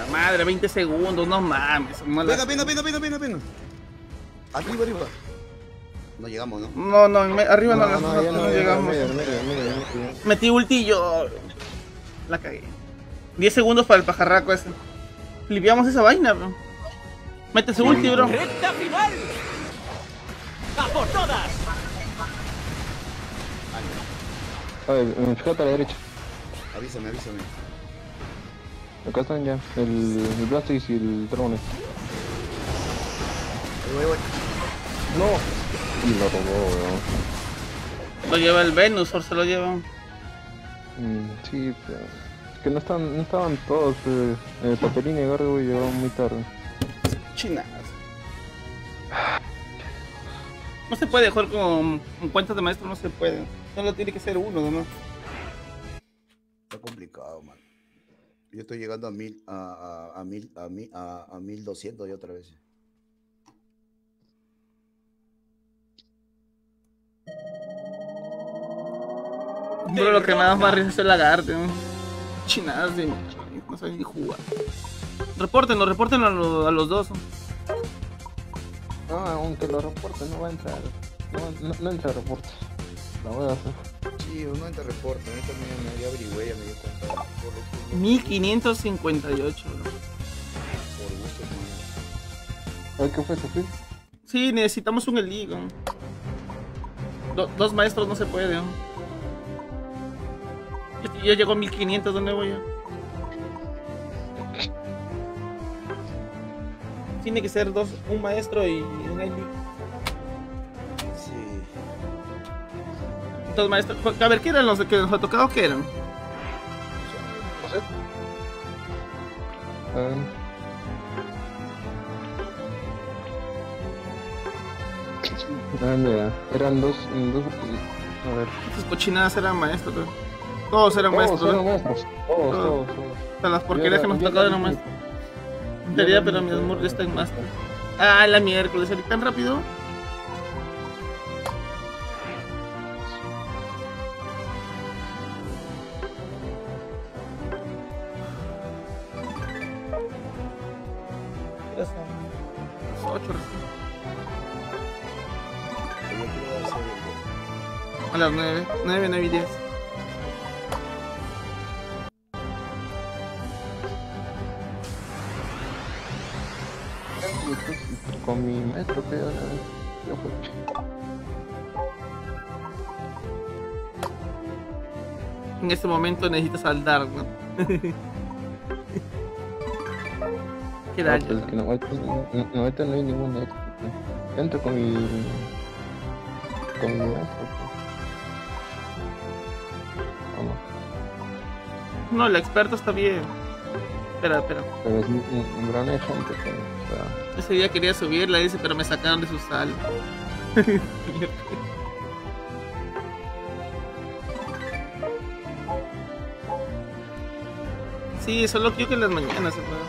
Esta madre, 20 segundos, no mames. Venga, venga, venga, venga, venga, venga. Arriba, arriba. No llegamos, ¿no? No, no, me- arriba no, no, no, no ya, llegamos. mira, mira, mira. Metí ulti y yo. La cagué. 10 segundos para el pajarraco ese. Flipeamos esa vaina, bro. Mete su ulti, bro. ¡Recta final! ¡A por todas! Eh, fíjate a la derecha. Avísame, avísame. Acá están ya. El, el Blastoise y el voy. No. Y lo robó, weón. Lo lleva el Venusaur, se lo lleva. Mm, sí, pero... Es que no, están, no estaban todos. Eh, el papelín y Gargo llegó muy tarde. Chinas. No se puede jugar con, con cuentas de maestro, no se puede. Solo tiene que ser uno, nomás. Está complicado, man. Yo estoy llegando a mil, a, a, a mil, a mil, a, a mil doscientos y otra vez. Pero lo que me da más risa es el lagarto. ¿no? Chinadas de no saben ni jugar. Repórtenlo, repórtenlo a, lo- a los dos. No, aunque lo reporte, no va a entrar. No, no, no entra reporte. La voy a hacer. Sí, uno entra reporte, ahorita me, me ya averigüé, ya me di cuenta. Por, lo- por, 1558, bro. por gusto, man. Ay, ¿qué fue, Sofía? Sí, necesitamos un elite. ¿no? Do- dos maestros no se puede. ¿no? Ya, ya llegó a 1500, ¿dónde voy yo? Tiene que ser dos, un maestro y un elite. Maestros. A ver, ¿qué eran los que nos ha tocado? ¿Qué eran? No sé. Ah, mira, eran dos, dos. A ver. Esas cochinadas eran maestros. Todos eran Todos maestros. eran maestros. Todos, Todos. todos, todos. Hasta las porquerías que nos era- eran maestros. Sería, pero mi amor ya está en master. Ah, la miércoles, ¿salí tan rápido? Las nueve, nueve, nueve y diez. Con mi maestro, que yo. En este momento necesitas saldar, ¿no? Qué No, daño. pues que no, no, no, ahorita no hay ningún. Entro con mi. con mi maestro. No, el experto está bien. Espera, espera. Pero es un, un- gran ejemplo. Ese día quería subirla, dice, pero me sacaron de su sal. sí, solo quiero que en las mañanas se pueda.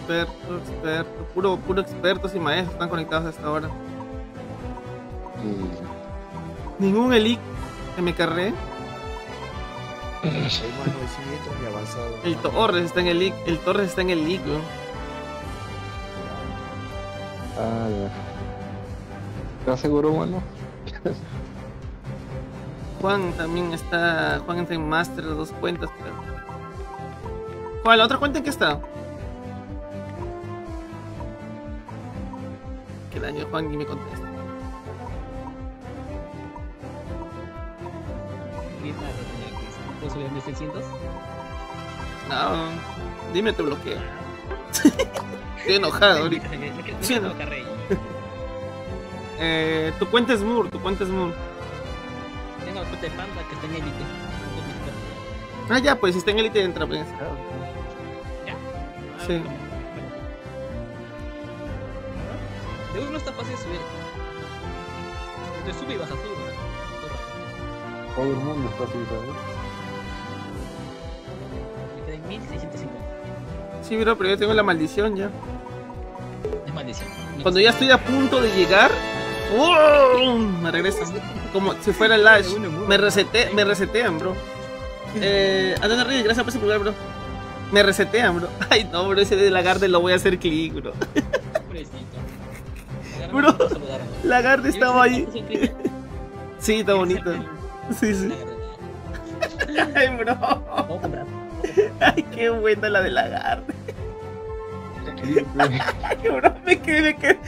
Experto, experto, puro, puro expertos y maestros están conectados hasta ahora. Ningún elite que me avanzado. El Torres está en el league, el Torres está en el league, weón. Ah, ya. ¿Estás seguro, mano? Juan también está. Juan está en Master de dos cuentas, creo. ¿Cuál? ¿La otra cuenta en qué está? Qué daño, Juan, ni me contesta. ¿Puedo subir a 1600? No, dime te bloqueo. Estoy enojado ahorita. Sí, no. Eh, tu cuenta es Moore, tu cuenta es Moore. Tengo la cuenta de Panda que está en Elite. Ah, ya, pues si está en Elite entra, pues. Sí. De uno está fácil de subir. Te sube y baja, sube Todo el mundo está así, ¿sabes? Me quedé en 1650. Sí, bro, pero yo tengo la maldición ya. Es maldición. Cuando ya estoy a punto de llegar, ¡Wow! Me regresan. Como si fuera el Lash. Me resete, me resetean, bro. Eh, Andrés Reyes, gracias por ese lugar, bro. Me resetean, bro. Ay, no, bro, ese de Lagarde lo voy a hacer clic, bro. Bro, Lagarde estaba ahí. Sí, está bonito. Sí, sí. Ay, bro. Ay, qué buena la de Lagarde. Bro, me quedé, me quedé,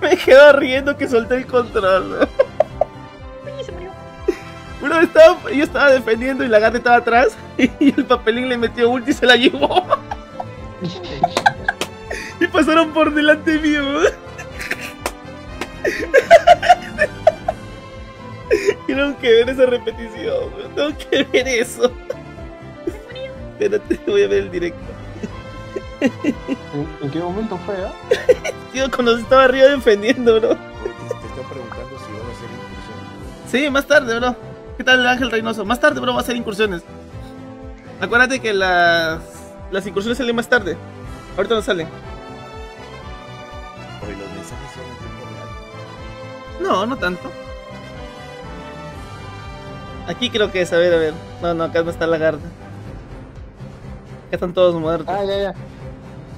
me quedo riendo que solté el control, bro. Bro, estaba, yo estaba defendiendo y la gata estaba atrás y el papelín le metió ulti y se la llevó. Y pasaron por delante mío. Tengo que ver esa repetición, bro. tengo que ver eso. Espérate, voy a ver el directo. ¿En, en qué momento fue, ah? Tío, cuando estaba arriba defendiendo, bro. Te, te están preguntando si van a hacer incursiones. Sí, más tarde, bro. ¿Qué tal el Ángel Reynoso? Más tarde, bro, va a hacer incursiones. Acuérdate que las, las incursiones salen más tarde. Ahorita no salen. Oye, los mensajes son en tiempo real. No, no tanto. Aquí creo que es, a ver, a ver. No, no, acá no está la garda. Acá están todos muertos. Ah, ya, ya.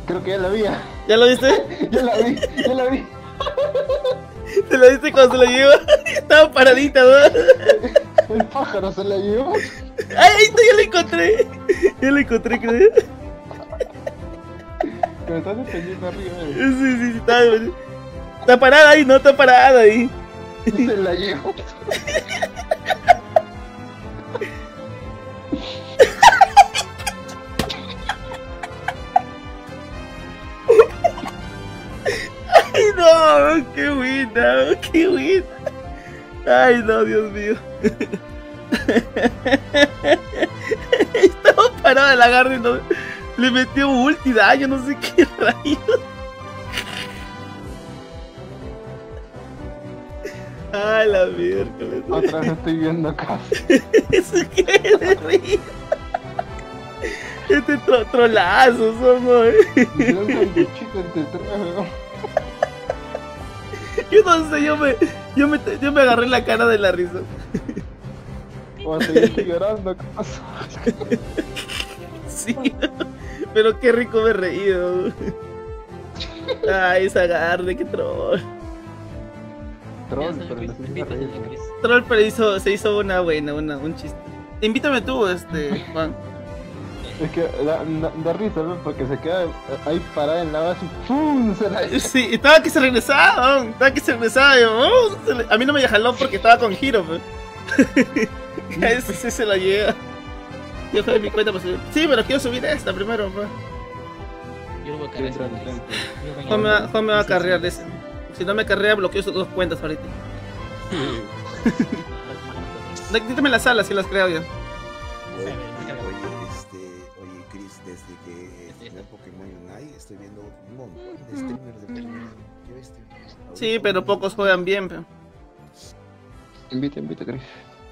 Creo que ya la vi. ¿Ya lo viste? ya la vi, ya la vi. ¿Te lo viste cuando se lo lleva? Estaba paradita, ¿no? El pájaro se la llevó. ¡Ay, ahí está! Ya la encontré. Ya la encontré, creo. Me estás defendiendo arriba. Sí, eh. sí, sí, está, está parada ahí, no está parada ahí. Se la llevó. ¡Qué buena! ¡Qué buena! ¡Ay, no, Dios mío! Estaba parado el agarre y no, le metió ulti daño, no sé qué rayos. ¡Ay, la miércoles! Otra vez estoy viendo acá. Eso que de risa. Este tro trolazo somos. Yo no sé, yo me, yo me, yo me agarré la cara de la risa. O sea, yo estoy llorando, ¿qué pasó? Sí, pero qué rico me he reído. Ay, esa agarre, qué troll. Troll, pero no Troll, pero hizo, se hizo una buena, una, un chiste. Invítame tú, este, Juan. Es que da, da- da risa, ¿no? Porque se queda ahí parada en la base y ¡pum! Se la... Sí, estaba que se regresaba, estaba que se regresaba. y, oh, se le- a mí no me jaló porque estaba con giro, pues. A ese sí se la llega. Yo jugué mi cuenta para subir. Sí, pero quiero subir esta primero, pues. Yo no voy a cargar Juan me, va, Juan me va a carrear de ese. Si no me carrea, bloqueo sus dos cuentas ahorita. Dítame las salas si las creo yo. Oye, streamers de. Sí, pero pocos juegan bien, pero. Invita, invita, Chris.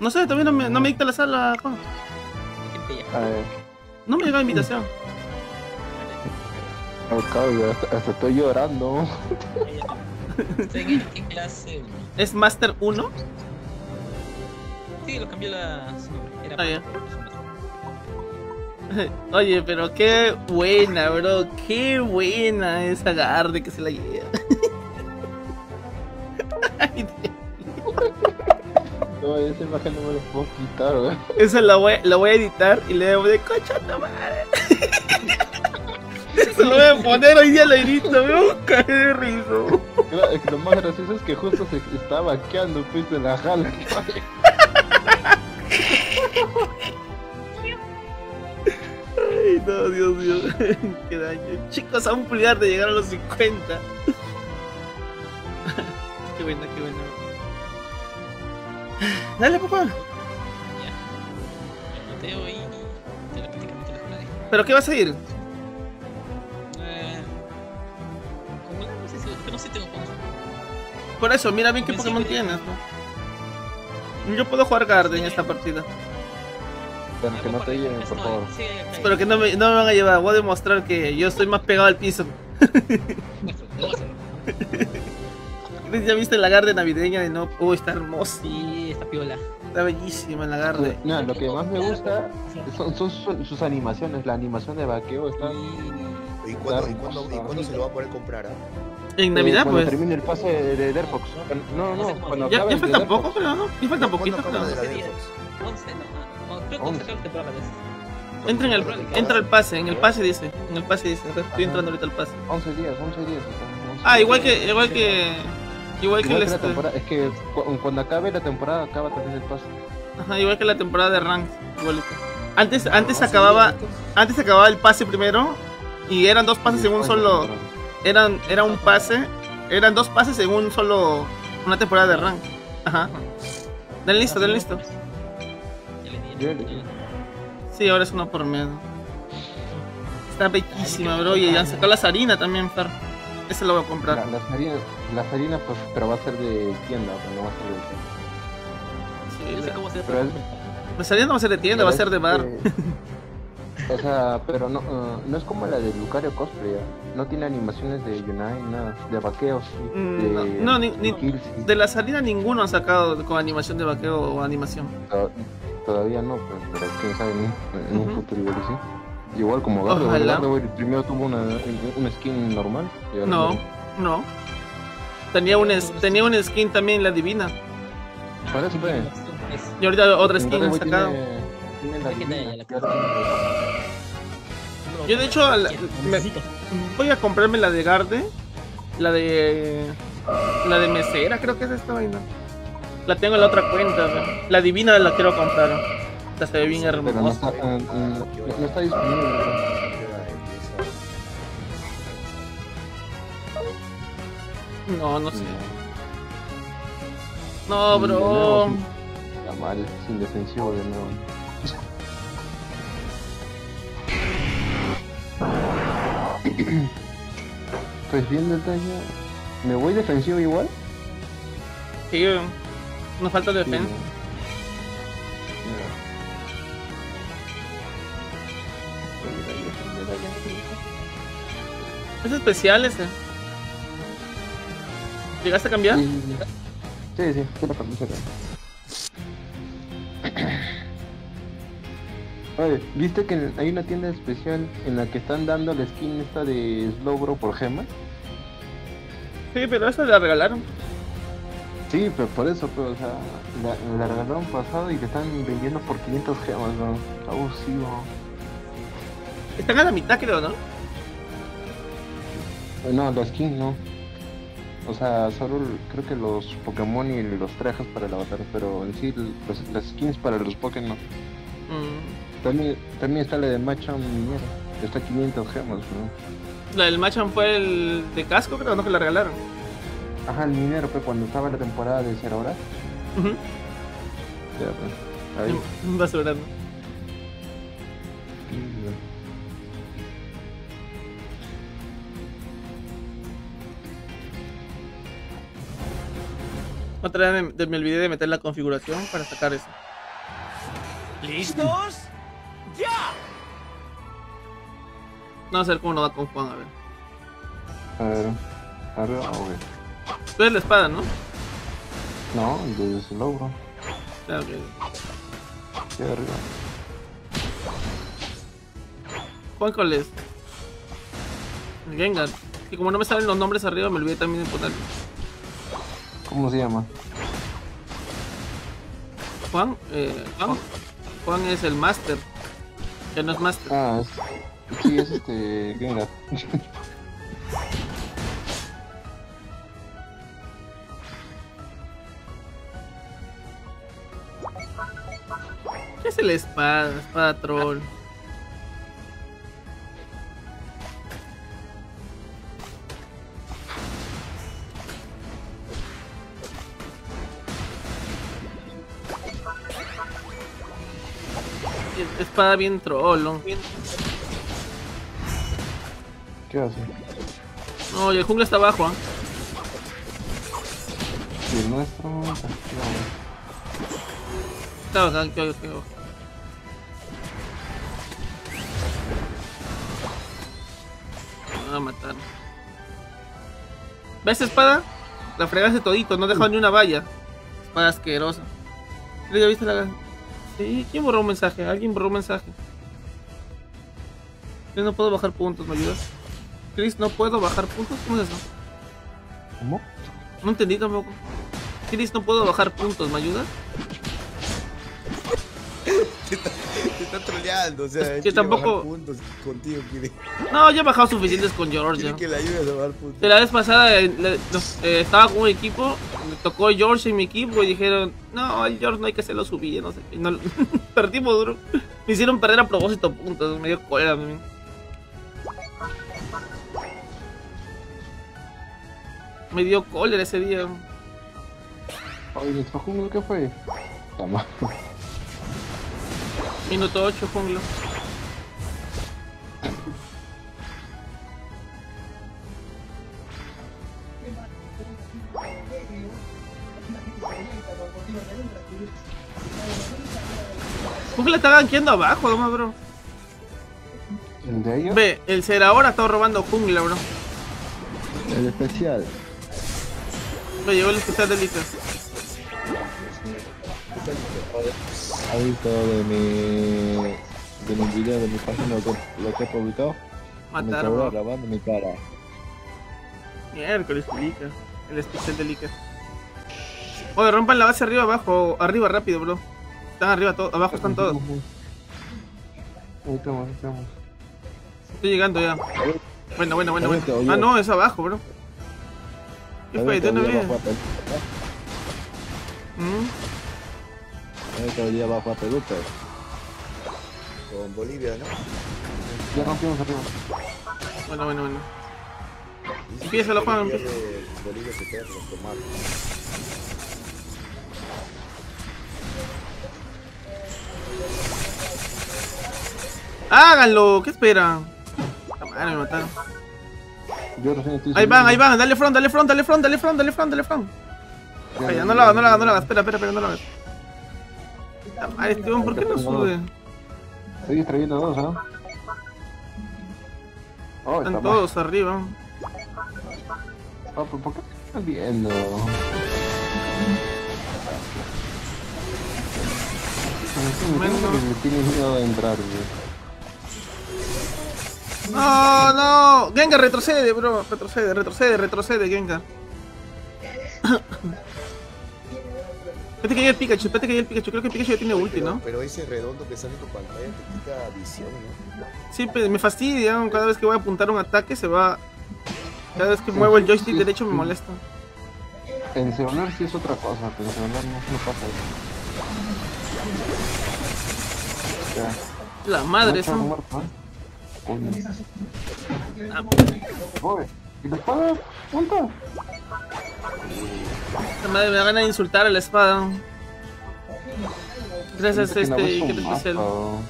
No sé, todavía no me, no me dicta la sala, Juan. A ver. No me llegó la invitación. Oh, cabrón, hasta, hasta estoy llorando. ¿En qué clase? ¿Es Master 1? Sí, lo cambió la. su nombre. Era Ah, ya. Oye, pero qué buena, bro. Qué buena esa garde que se la lleva. Ay, No, esa imagen no me lo puedo quitar, güey. Esa la voy, la voy a editar y le voy de cocha tu madre. Eso lo voy a poner hoy día la edito, me voy a caer de que Lo más gracioso es que justo se estaba vaqueando, pues, de la jala. Ay, no, Dios mío. Qué daño. Chicos, a un pulgar de llegar a los 50. qué buena, qué buena. Dale, papá. Anoteo y telepáticamente le jugaré. ¿Pero qué vas a ir? Eh, como no sé si, no sé si tengo Pokémon. Por eso, mira bien qué Pokémon tienes. ¿no? Yo puedo jugar Garden en esta partida. Pero que no te lleven, por favor. Pero que no me, no me van a llevar. Voy a demostrar que yo estoy más pegado al piso. ¿Ya viste la Garden navideña de no? Uy, está hermosa. Sí, está piola. Está bellísima la Garden. Mira, lo que más me gusta son, son su- sus animaciones. La animación de vaqueo está. ¿Y cuándo, y cuándo, y cuándo se lo va a poder comprar? ah? En Navidad, cuando pues. termine el pase de, de Derfox. No, no, cuando Ya, falta poco, creo, ¿no? Ya falta poquito, creo. 11, no. Ah, no, creo que Once. sacaron temporada de Entra en el, entra al pase, en el pase dice. En el pase dice. Estoy entrando ahorita al pase. 11 días, 11 días. o sea, 11 Ah, igual que, igual que, igual que el Igual que la este- temporada, es que cu- cuando acabe la temporada acaba también el pase. Ajá, igual que la temporada de rank, igualito. Antes, antes acababa, antes acababa el pase primero y eran dos pases en un solo, eran, era un pase, eran dos pases en un solo, una temporada de rank. Ajá. Den listo, den listo. Sí, ahora es uno por medio. Está bellísima, bro, y han sacado la Sarina también, Fer. Esa la voy a comprar. La, las harinas, las harinas, pues, pero va a ser de tienda, pero no va a ser de No sé cómo se Pero es- Sarina no va a ser de tienda, va a ser de bar. O sea, pero no, eh, no es como la de Lucario Cosplay. ¿eh? No tiene animaciones de Unite, nada. De vaqueos. sí, Mm, de, no, no, ni- ni- de kills, sí. de la Sarina ninguno han sacado con animación de vaqueo o animación. Todavía no, pues, pero quién sabe en un, en un futuro igual sí. Igual como Gardevoir, Ojalá. Gardevoir primero tuvo una, una skin normal. No, no. Tenía un, es- tenía un skin también, la divina. Por eso, pues. Y ahorita otra skin han sacado. tiene- tiene la divina, Yo de hecho la- me- voy a comprarme la de Garde, la de la de mesera, creo que es esta vaina. La tengo en la otra cuenta, ¿no? la divina la quiero comprar. Esta se ve bien no hermosa. está, eh, no está disponible. No, no sé. No, bro. Está mal, sin defensivo de nuevo. Pues bien, detalle. ¿Me voy defensivo igual? Sí, nos falta de defensa. Es especial ese. ¿Llegaste a cambiar? Sí, sí, sí, sí lo cambié. Oye, ¿viste que hay una tienda especial en la que están dando la skin esta de Slowbro por gema? Sí, pero esa la regalaron. Sí, pero por eso, pero, o sea, la, la regalaron pasado y te están vendiendo por 500 gemas, ¿no? Abusivo. Están a la mitad, creo, ¿no? No, la skin no. O sea, solo creo que los Pokémon y los trajes para el avatar, pero en sí los- las skins para los Pokémon. Mm. También, también está la de Machamp que está a 500 gemas, ¿no? La del Machamp fue el de casco, creo, ¿no? Que la regalaron. Ajá, el minero fue cuando estaba la temporada de cero horas. Ya, pues. Ahí. Basurando. Otra vez me, olvidé de meter la configuración para sacar eso. ¿Listos? ¡Ya! Vamos a ver cómo nos va con Juan, a ver. A ver, arriba o ver. Tú eres la espada, ¿no? No, de Slowbro. Claro que. Sí, arriba. Juan, ¿cuál es? El Gengar. Y como no me salen los nombres arriba, me olvidé también de ponerlo. ¿Cómo se llama? Juan, eh, Juan. Juan es el Master. Ya no es Master. Ah, es, sí, es este Gengar. es el espada? Espada troll. Es- Espada bien troll, ¿no? ¿Qué hace? No, y el jungla está abajo, ¿ah? Y el nuestro. Está aquí, Me van a matar. ¿Ves espada? La fregaste todito, no dejó ni una valla. Espada asquerosa. ¿Ya viste la.? Sí, ¿quién borró un mensaje? Alguien borró un mensaje. Yo no puedo bajar puntos, ¿me ayudas? Chris, no puedo bajar puntos, ¿cómo es eso? ¿Cómo? No entendí tampoco. Chris, no puedo bajar puntos, ¿me ayudas? Te está, te está troleando, o sea, Es que tampoco- bajar puntos contigo, quiere, No, yo he bajado suficientes con George. quiere ya. que le ayudes a bajar puntos. De la vez pasada eh, eh, estaba con un equipo, me tocó George en mi equipo y dijeron, no, el George no hay que hacerlo subir, no sé. Y no- perdimos duro. Me hicieron perder a propósito puntos, me dio cólera. man. Me dio cólera ese día. Oye, ¿nuestro jungla qué fue? Tama. Minuto 8, jungla. Jungla está gankeando abajo, no bro. ¿El de ellos? Ve, el ser ahora está robando jungla, bro. El especial. Me llegó el especial de Litas. ¿Has visto de mi, de mi video de mi página lo que, lo que he publicado? Mataron, bro. grabando mi cara. Miércoles, Lica. El especial de Lica. Oye, rompan la base arriba, abajo. Arriba, rápido, bro. Están arriba, todos. abajo están todos. Ahí estamos, ahí estamos. Estoy llegando ya. Bueno, bueno, bueno, bueno. Ah, no, es abajo, bro. ¿Qué fue? Abajo a Perú. ¿Mm? Ahorita día abajo a Perú, pero. Con Bolivia, ¿no? Ya rompimos arriba. Bueno, bueno, bueno. Empieza, Juan, Bolivia empieza. de- Bolivia se queda con tomar. Háganlo, ¿qué esperan? La madre, me mataron. Yo recién estoy Ahí van, ahí van, dale front, dale front, dale front, dale front, dale front, dale front. Ay, ya, no lo hagas, no lo hagas, no lo hagas, espera, espera, espera, no lo hagas. La madre, este weón, ¿por qué no sube? Estoy distrayendo a dos, ¿ah? Oh, Están está todos arriba. mal. Ah, ¿por por qué estás viendo? Tienes miedo de entrar, güey. No, no, Gengar retrocede, bro, retrocede, retrocede, retrocede, Gengar. Espérate que llegue el Pikachu, espérate que llegue el Pikachu, creo que el Pikachu ya tiene ulti, ¿no? Pero ese redondo que sale en tu pantalla te quita visión, ¿no? Sí, pues, me fastidia, cada vez que voy a apuntar un ataque se va... Cada vez que muevo el joystick derecho me molesta. En celular sí es otra cosa, pero en celular no, no pasa eso. Ya. La madre. Coño. Ah, ¿y la espada? ¿Cuánto? La madre me da ganas de insultar a la espada. Gracias, no este, un especial. mapa.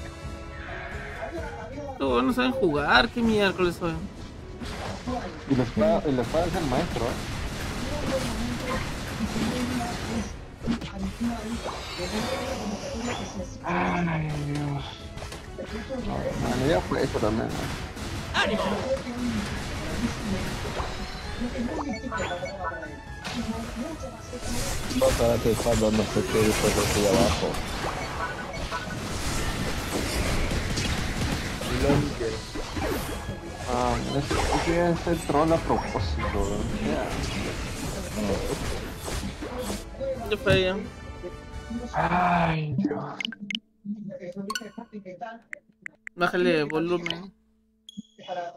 No, no saben jugar, qué miércoles soy. Y la espada, la espada es el maestro, ¿eh? Ay, Dios. No, me dio flecha también. Otra vez cuando no sé qué después de aquí abajo. Ah, es, es que es el troll a propósito, ¿eh? Yo fue ya. Ay, Dios. Bájale volumen.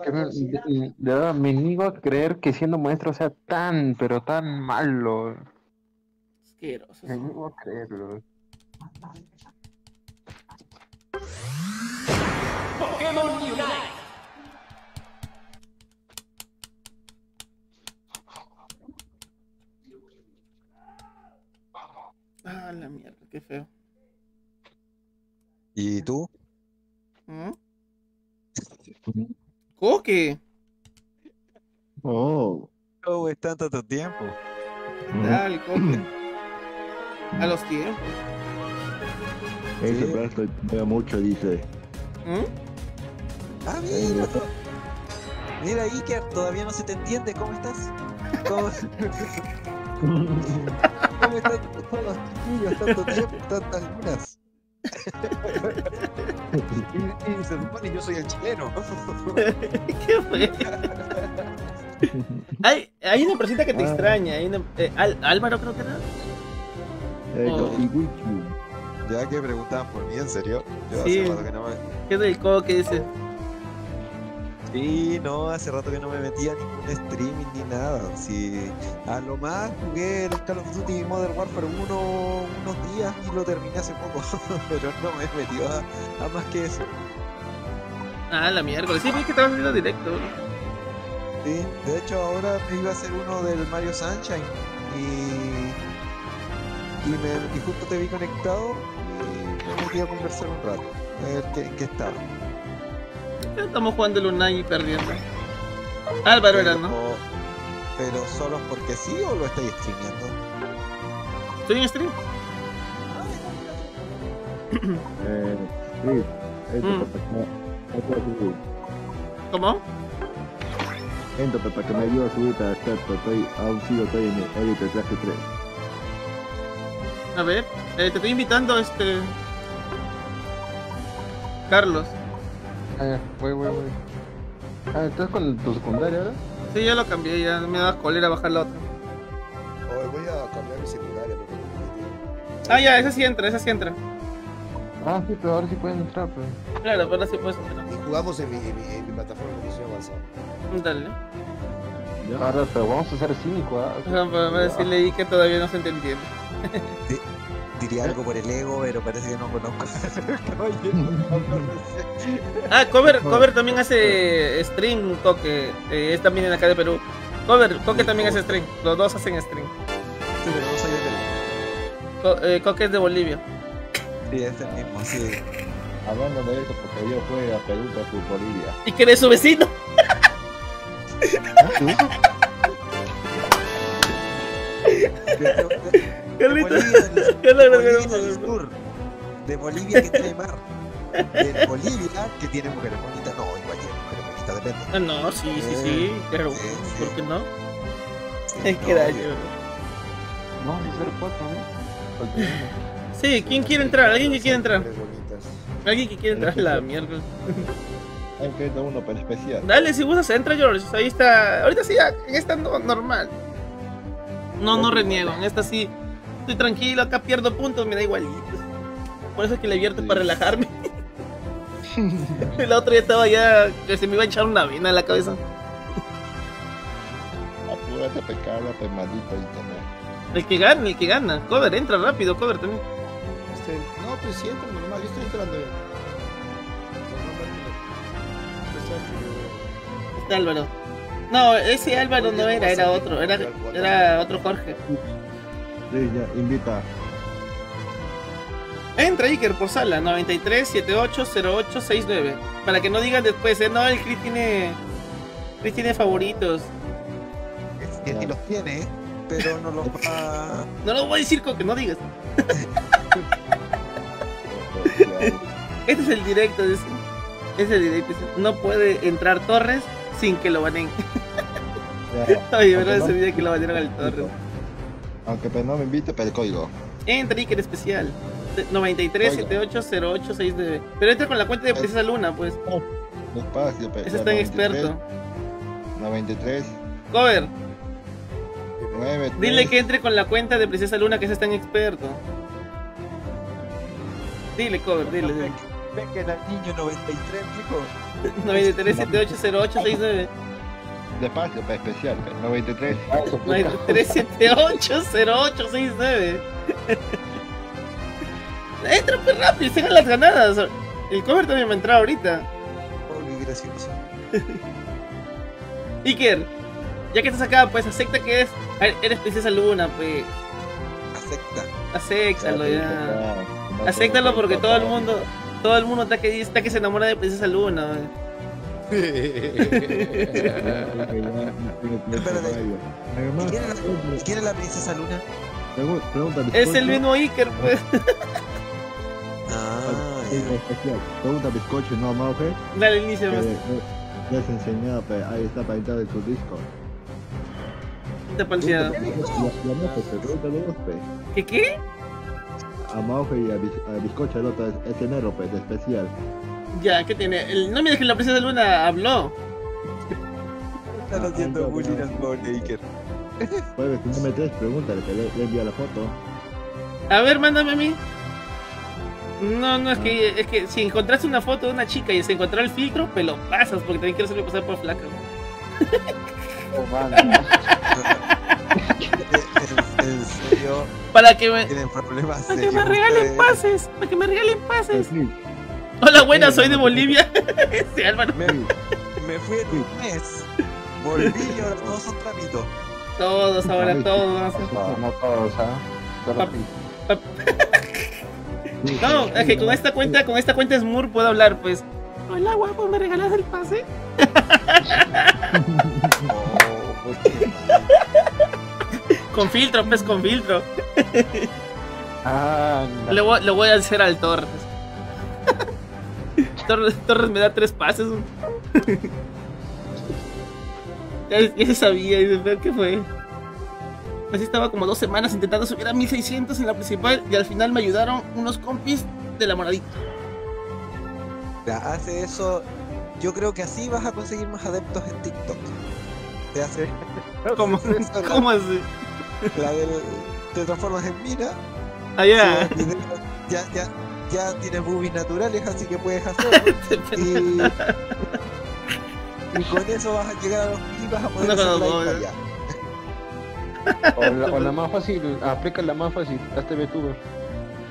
Que me- de, de verdad, me niego a creer que siendo maestro sea tan, pero tan malo. Asqueroso. Me niego a creerlo. Pokémon Unite. Ah, la mierda, qué feo. ¿Y tú? ¿Mm? ¿Coque? Oh. ¿Cómo está tanto tiempo? Dale, coque. A los tiempos. Ese brazo veo mucho, dice. ¿Mm? Ah, mira. Mira, Iker, todavía no se te entiende. ¿Cómo estás? ¿Cómo, ¿Cómo están todos los tuyos? Tanto tiempo, tantas lunas. Y, y se supone yo soy el chileno. ¿Qué fue? Hay, hay una persita que te Ah. extraña. Hay una- eh, Al- Álvaro creo que era. Eh, Oh. Ya que preguntaban por mí, ¿en serio? Yo Sí. hace rato que no me... ¿Qué es del coque ese? Sí, no, hace rato que no me metía a ningún streaming ni nada. Sí, a lo más jugué el Call of Duty Modern Warfare 1 unos días y lo terminé hace poco, pero no me he metido a, a más que eso. Ah, la miércoles. Sí, vi que estabas viendo directo. Sí, de hecho ahora me iba a hacer uno del Mario Sunshine y, y, me, y justo te vi conectado y me metí a conversar un rato, a ver qué, en qué estaba. Ya Estamos jugando el Unai y perdiendo. Álvaro era, ¿no? Pero- solo porque sí o lo estáis streameando? ¿Estoy en stream? Eh, sí. Esto Mm. ¿Cómo? Esto para que me ayude a subir a Starto. Estoy, aún sigo, estoy en el Elite clase 3. A ver, eh, te estoy invitando, este. Carlos. Ah, ya, voy, voy, voy. Ah, ¿estás con tu secundaria ahora? Sí, ya lo cambié, ya me da cólera bajar la otra. Hoy voy a cambiar mi secundaria porque Ah, ya, esa sí entra, esa sí entra. Ah, sí, pero ahora sí pueden entrar, pues. Claro, pero ahora sí puedes entrar. Y jugamos en mi, en mi, en mi plataforma de conexión avanzada. Dale. Ahora, pero vamos a ser cínicos, ¿ah? Ajá, para decirle ahí que todavía no se te entiende. Diría algo por el ego, pero parece que no conozco. Ah, Cover, Cover también hace stream, toque. eh, es también en acá de Perú. Cover, Coque también hace stream. Los dos hacen stream. Sí, pero no soy el Co- eh, Coque es de Bolivia. Sí, es el mismo, sí. Hablando de eso, porque yo fui a Perú versus Bolivia. ¿Y que eres su vecino? Carlitos. ¿Qué le- Bolivia del sur. De Bolivia que tiene mar. De Bolivia que tiene mujeres bonitas. No, igual tiene mujeres bonitas, depende. Ah, no, sí, sí, sí. Claro, Sí, sí. ¿por qué no? Es que. No, de 04, ¿no? Sí, ¿quién quiere entrar? ¿Alguien que quiere entrar? ¿Alguien que quiere entrar? La mierda. Hay que uno para especial. Dale, si gustas, entra George. Ahí está. Ahorita sí, ya, no, normal. No, no reniego. En esta sí. Estoy tranquilo, acá pierdo puntos, me da igualito. Por eso es que le abierto para relajarme. El otro día estaba ya que se me iba a echar una vena en la cabeza. Apúrate, pecado, pues maldito internet. El que gana, el que gana. Cover, entra rápido, cover también. Este, no, pues sí, entra normal, yo estoy entrando ya. Está Álvaro. No, ese Álvaro no era, era otro. Era, era otro Jorge. Sí, ya, invita. Entra Iker por sala, 93 78 08 69. Para que no digan después, eh, no, el Chris tiene. Chris tiene favoritos. Que sí los tiene, pero no los va. No lo voy a decir con que no digas. Este es el directo, dice. Es el directo. dice, No puede entrar Torres sin que lo banen. Oye, Aunque bro, no- ese que lo banearon al Torres. Aunque pues no me invite, pero el código. Entra Iker especial. 93 78 08 69. Pero entra con la cuenta de Princesa Luna, pues. Despacio, pero. Ese está en experto. 93, Cover, 9, dile que entre con la cuenta de Princesa Luna, que ese está en experto. Dile, Cover, dile, dile. Ven que era el niño 93, dijo. 93 78 08 69. Despacio, pues especial. pues, 93. 93 78 08 69. Entra pues rápido, tengan las ganadas. El cover también va a entrar ahorita. Oh, qué gracioso. Iker, ya que estás acá, pues acepta que es, eres princesa Luna, pues. Acepta. Acéptalo ya. Acéptalo porque todo el mundo, todo el mundo está que, está que se enamora de princesa Luna. ¿Y quién es la, princesa Luna? Pregunta Es el mismo Iker, pues. Ah, especial. Pregunta bizcocho, no Mauge. Dale inicio, pues. Ya se enseñado, pues, ahí está para entrar en su disco. Te palseado. pues. ¿Qué qué? A Mauge y a, Biz- a bizcocho el otro es, es enero, pues, de especial. Ya, ¿qué tiene? El, no me dejes la princesa Luna habló. Están haciendo bullying al pobre Iker. Pues, si no me traes, pregúntale, que le, le envía la foto. A ver, mándame a mí. No, no, es que, es que si encontraste una foto de una chica y se encontró el filtro, pues lo pasas, porque también quiero hacerlo pasar por flaca. ¿En, en serio? Para que me, Tienen problemas para que me regalen ustedes. pases, para que me regalen pases. Hola, buenas, soy de Bolivia. Sí, Álvaro. Me, me fui en un mes. Volví y ahora todos son tramitos. Todos, ahora todos. No, no todos, ¿ah? Solo No, es que con esta cuenta, con esta cuenta Smur puedo hablar, pues. Hola, guapo, ¿me regalas el pase? Con filtro, pues, con filtro. Ah, Le voy, le voy a hacer al Torres. Torres, Torres me da tres pases. ya, ya se sabía, y de ¿qué fue? Así estaba como dos semanas intentando subir a 1600 en la principal y al final me ayudaron unos compis de la moradita. Hace eso. Yo creo que así vas a conseguir más adeptos en TikTok. Te hace. ¿Cómo, ¿Cómo así? La del. Te transformas en mina. Ah, videos, Ya, ya, ya tienes boobies naturales, así que puedes hacerlo. y, y con eso vas a llegar a los y vas a poder No, hacer no, no. O la, o la más fácil, aplica la más fácil, hazte VTuber.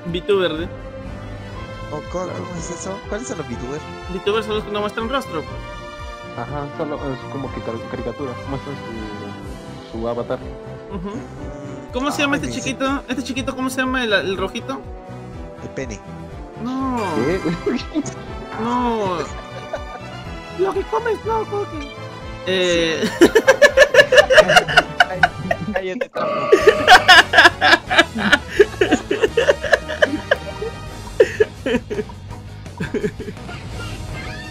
VTuber, ¿eh? ¿O ¿Cómo, cómo es eso? ¿Cuáles son los VTubers? VTuber son los que no muestran rostro. Ajá, solo es como que car- caricatura, muestran su su avatar. ¿Cómo se llama este chiquito? ¿Este chiquito cómo se llama el, el rojito? El pene. No. ¿Qué? No. Lo que comes, no, Coque. Eh. Cállate, trapo.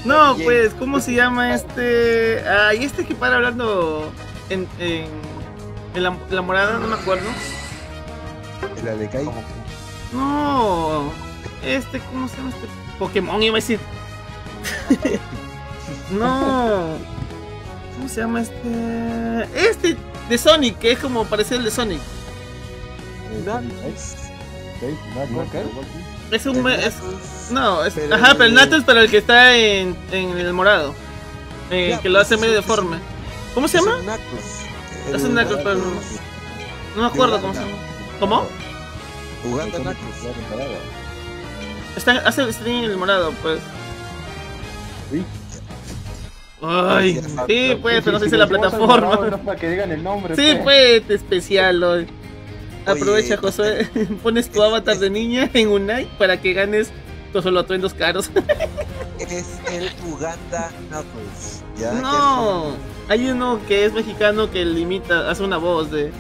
No, pues, ¿cómo se llama este? Ah, y este que para hablando en, en, en la, la morada, no me acuerdo. El Alecai. No, este, ¿cómo se llama este? Pokémon, iba a decir. no, ¿cómo se llama este? Este de Sonic, que es como parece el de Sonic. Es un. Es, no, es, Pero ajá, pero el el- Nato es para el que está en, en el morado. Eh, Ya, que lo hace pues, medio deforme. ¿Cómo se llama? Es un Knuckles, pero no, me acuerdo cómo se llama. ¿Cómo? Uganda Knuckles. Está, hace está en el morado, pues. Ay, sí, pues, pero no se dice la plataforma. para que digan el nombre. Sí, pe. pues, especial hoy. Aprovecha, Josué. Pones tu avatar de niña en un night para que ganes tus solo atuendos caros. Es el Uganda Knuckles. ¿ya? No, hay uno que es mexicano que limita, hace una voz de,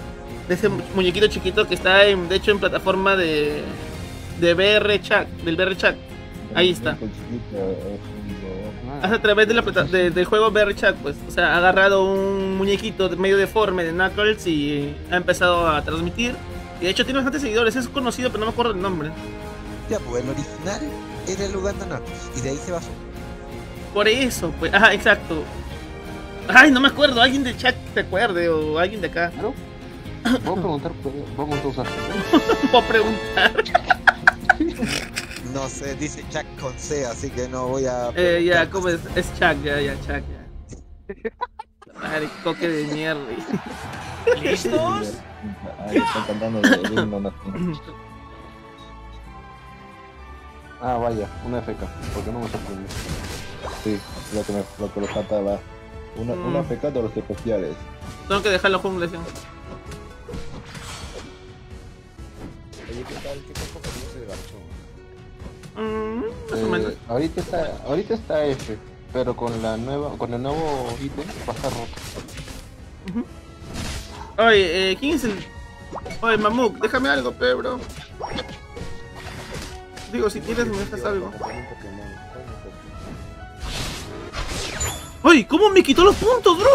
de ese mu- muñequito chiquito que está en, de hecho en plataforma de, de BR Chat, del BR Chat. Ahí está. Hace a través de la plata- de- del juego BR Chat, pues. O sea, ha agarrado un muñequito de- medio deforme de Knuckles y ha empezado a transmitir. Y de hecho tiene bastantes seguidores, es conocido, pero no me acuerdo el nombre. Ya, pues el original era el Uganda Knuckles. Y de ahí se basó. Por eso, pues. Ajá, exacto. Ay, no me acuerdo, alguien del chat se acuerde o alguien de acá. Voy a preguntar, pues, vamos a usar. Puedo preguntar. No sé, dice Chuck con C, así que no voy a. Eh, ya, ¿cómo es? Es Chuck, ya, ya, Chuck, ya. Madre, coque de mierda. ¿Listos? Ahí están cantando de el himno nacional. Ah, vaya, una FK, porque no me sorprendió. Sí, lo que me, lo que me faltaba. Una, Mm. una FK de los especiales. Tengo que dejar la jungla. Mm, Eh, ahorita está, ahorita está F, pero con la nueva, con el nuevo ítem va a estar roto. Oye, eh, ¿quién es el...? Oye, Mamuk, déjame algo, pe, bro. Digo, si quieres me dejas algo. Oye, ¿cómo me quitó los puntos, bro?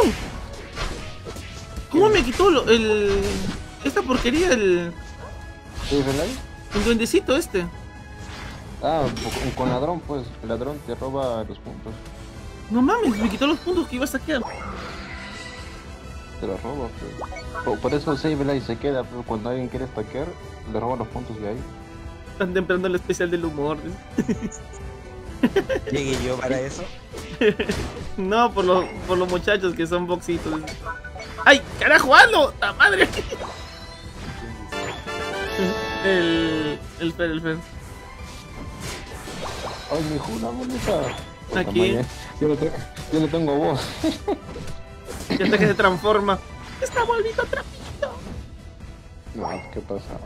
¿Cómo me quitó lo- el... Esta porquería, el... El duendecito este. Ah, con, ladrón, pues, el ladrón te roba los puntos, No mames, me quitó los puntos que iba a saquear. te los roba, pues. Por, eso Save se queda, pero cuando alguien quiere stackear, le roba los puntos de ahí. Están temprano el especial del humor. Llegué yo para eso. no, por los, por los muchachos que son boxitos. ¡Ay, carajo, hazlo! ¡La madre! el. El Fer, el Fer. Ay, mi juna, ¿dónde está? Aquí. Yo no, tengo, yo no tengo voz. Ya hasta que se transforma. ¡Está bolito trapito! No, ¿qué pasa?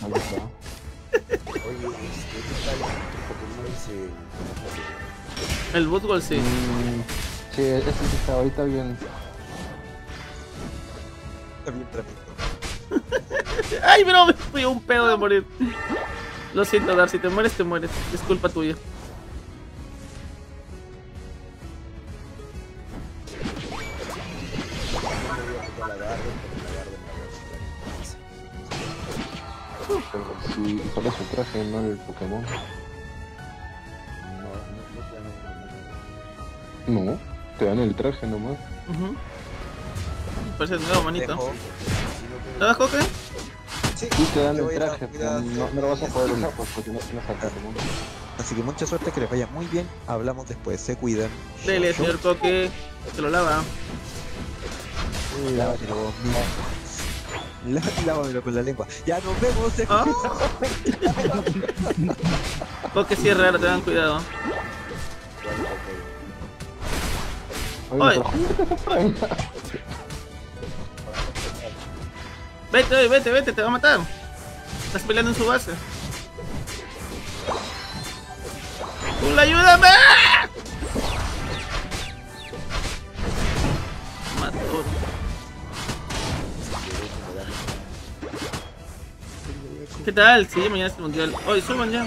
¿Dónde está? Oye, este, ¿qué ese? El fútbol sí. Mm, sí, ese sí está ahorita bien. Está bien trapito. ¡Ay, bro! Me fui un pedo de morir. Lo siento, Dar. Si te mueres, te mueres. Es culpa tuya. Pero si solo su traje, no el Pokémon. No, te dan el traje nomás. Ujú. Parece nuevo, manito. ¿Te das coque? Sí, Sí, te dan el traje, pero no, lo vas a poder usar pues, porque no tienes acá Pokémon. Así que mucha suerte, que les vaya muy bien. Hablamos después, se cuidan. Dele, señor coque. Se lo lava. Lávatelo. Lá- Lávamelo con la lengua. Ya nos vemos. se Ah. cuidan. Coque sí es raro, tengan cuidado. Vete, oye, vete, vete, te va a matar. Estás peleando en su base. ¡Tula, ayúdame! Mató. ¿Qué tal? Sí, mañana es el mundial. Hoy suban ya.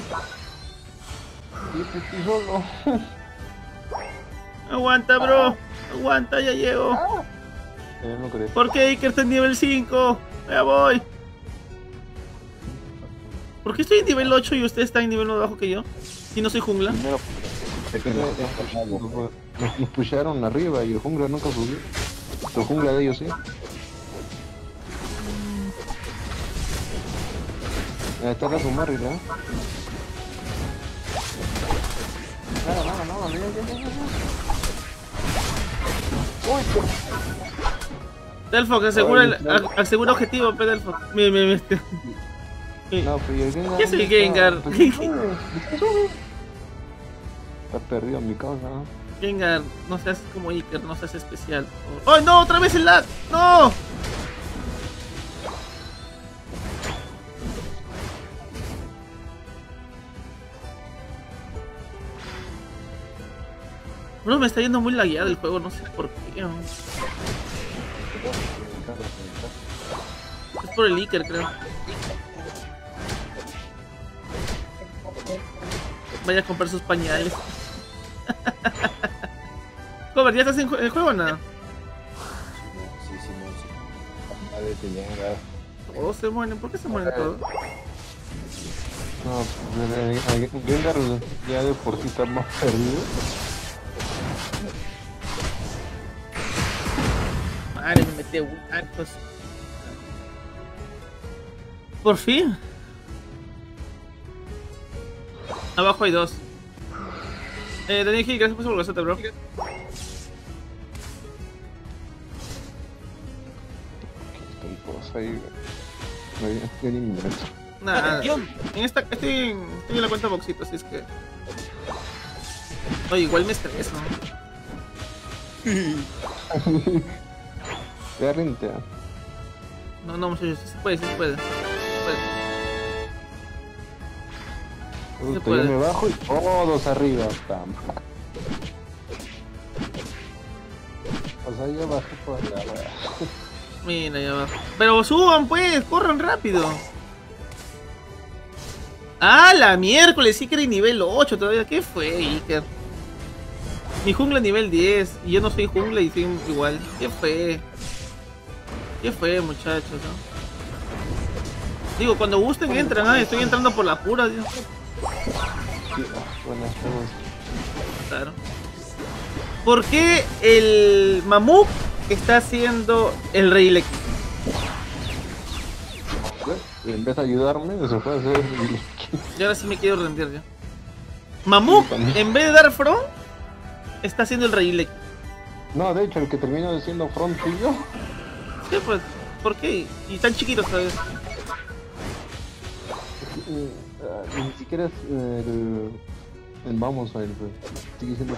Estoy solo. Aguanta, bro. Aguanta, ya llego. Eh, no creo. ¿Por qué Iker está en nivel 5? Ya voy. ¿Por qué estoy en nivel 8 y usted está en nivel más bajo que yo? Si no soy jungla. Primero, es que nos, nos, nos pusharon arriba y el jungla nunca subió. El jungla de ellos sí. Ahí está la Sumarri, ¿no? Nada, nada, mira, ya. Uy, Delfo, que asegura, el, a- asegura objetivo, pe Delfo. Mi, mi, mi. No, pero ¿y el Gengar? ¿Qué es el? Gengar? Pues. Está perdido en mi causa, ¿no? Gengar, no seas como Iker, no seas especial. ¡Oh, no! ¡Otra vez el lag! ¡No! Bro, me está yendo muy lagueado el juego, no sé por qué. Es por el Iker, creo. Vaya a comprar sus pañales. Cover, ¿ya estás en, el juego o nada? Sí, sí, no, sí. Madre te llega. Todos se mueren, ¿por qué se mueren todos? No, pues, el, el- el Gengar ya de por sí está más perdido. Madre, me metí a hartos. Por fin. Abajo hay dos. Eh, Daniel Gil, gracias por su bolsete, bro. Ahí. No hay- no hay ni minuto. Nada, en esta, estoy, en, estoy en la cuenta boxito, así es que. Oye, igual me estreso. Ya rente. No, no, muchachos, se puede, se puede. Se puede. Yo me bajo y todos arriba. pam. O sea, yo bajé por la. Mira, ya va. Pero suban, pues, corran rápido. Ah, la miércoles, sí que era nivel 8 todavía. ¿Qué fue, Iker? Mi jungla nivel 10 y yo no soy jungla y soy igual. ¿Qué fue? ¿Qué fue, muchachos? no? Digo, cuando gusten entran, ah, estoy entrando por la pura. Dios. Claro. ¿Por qué el Mamuk está haciendo el rey eléctrico? En vez de ayudarme, se fue a hacer. Y ahora sí me quiero rendir ya. Mamuk, en vez de dar front, está haciendo el rey eléctrico. No, de hecho, el que terminó siendo front fui yo. Sí, pues, ¿por qué? Y tan chiquitos todavía. Eh, ah, Ni siquiera es eh, el. el vamos a ver, pues. Sigue siendo.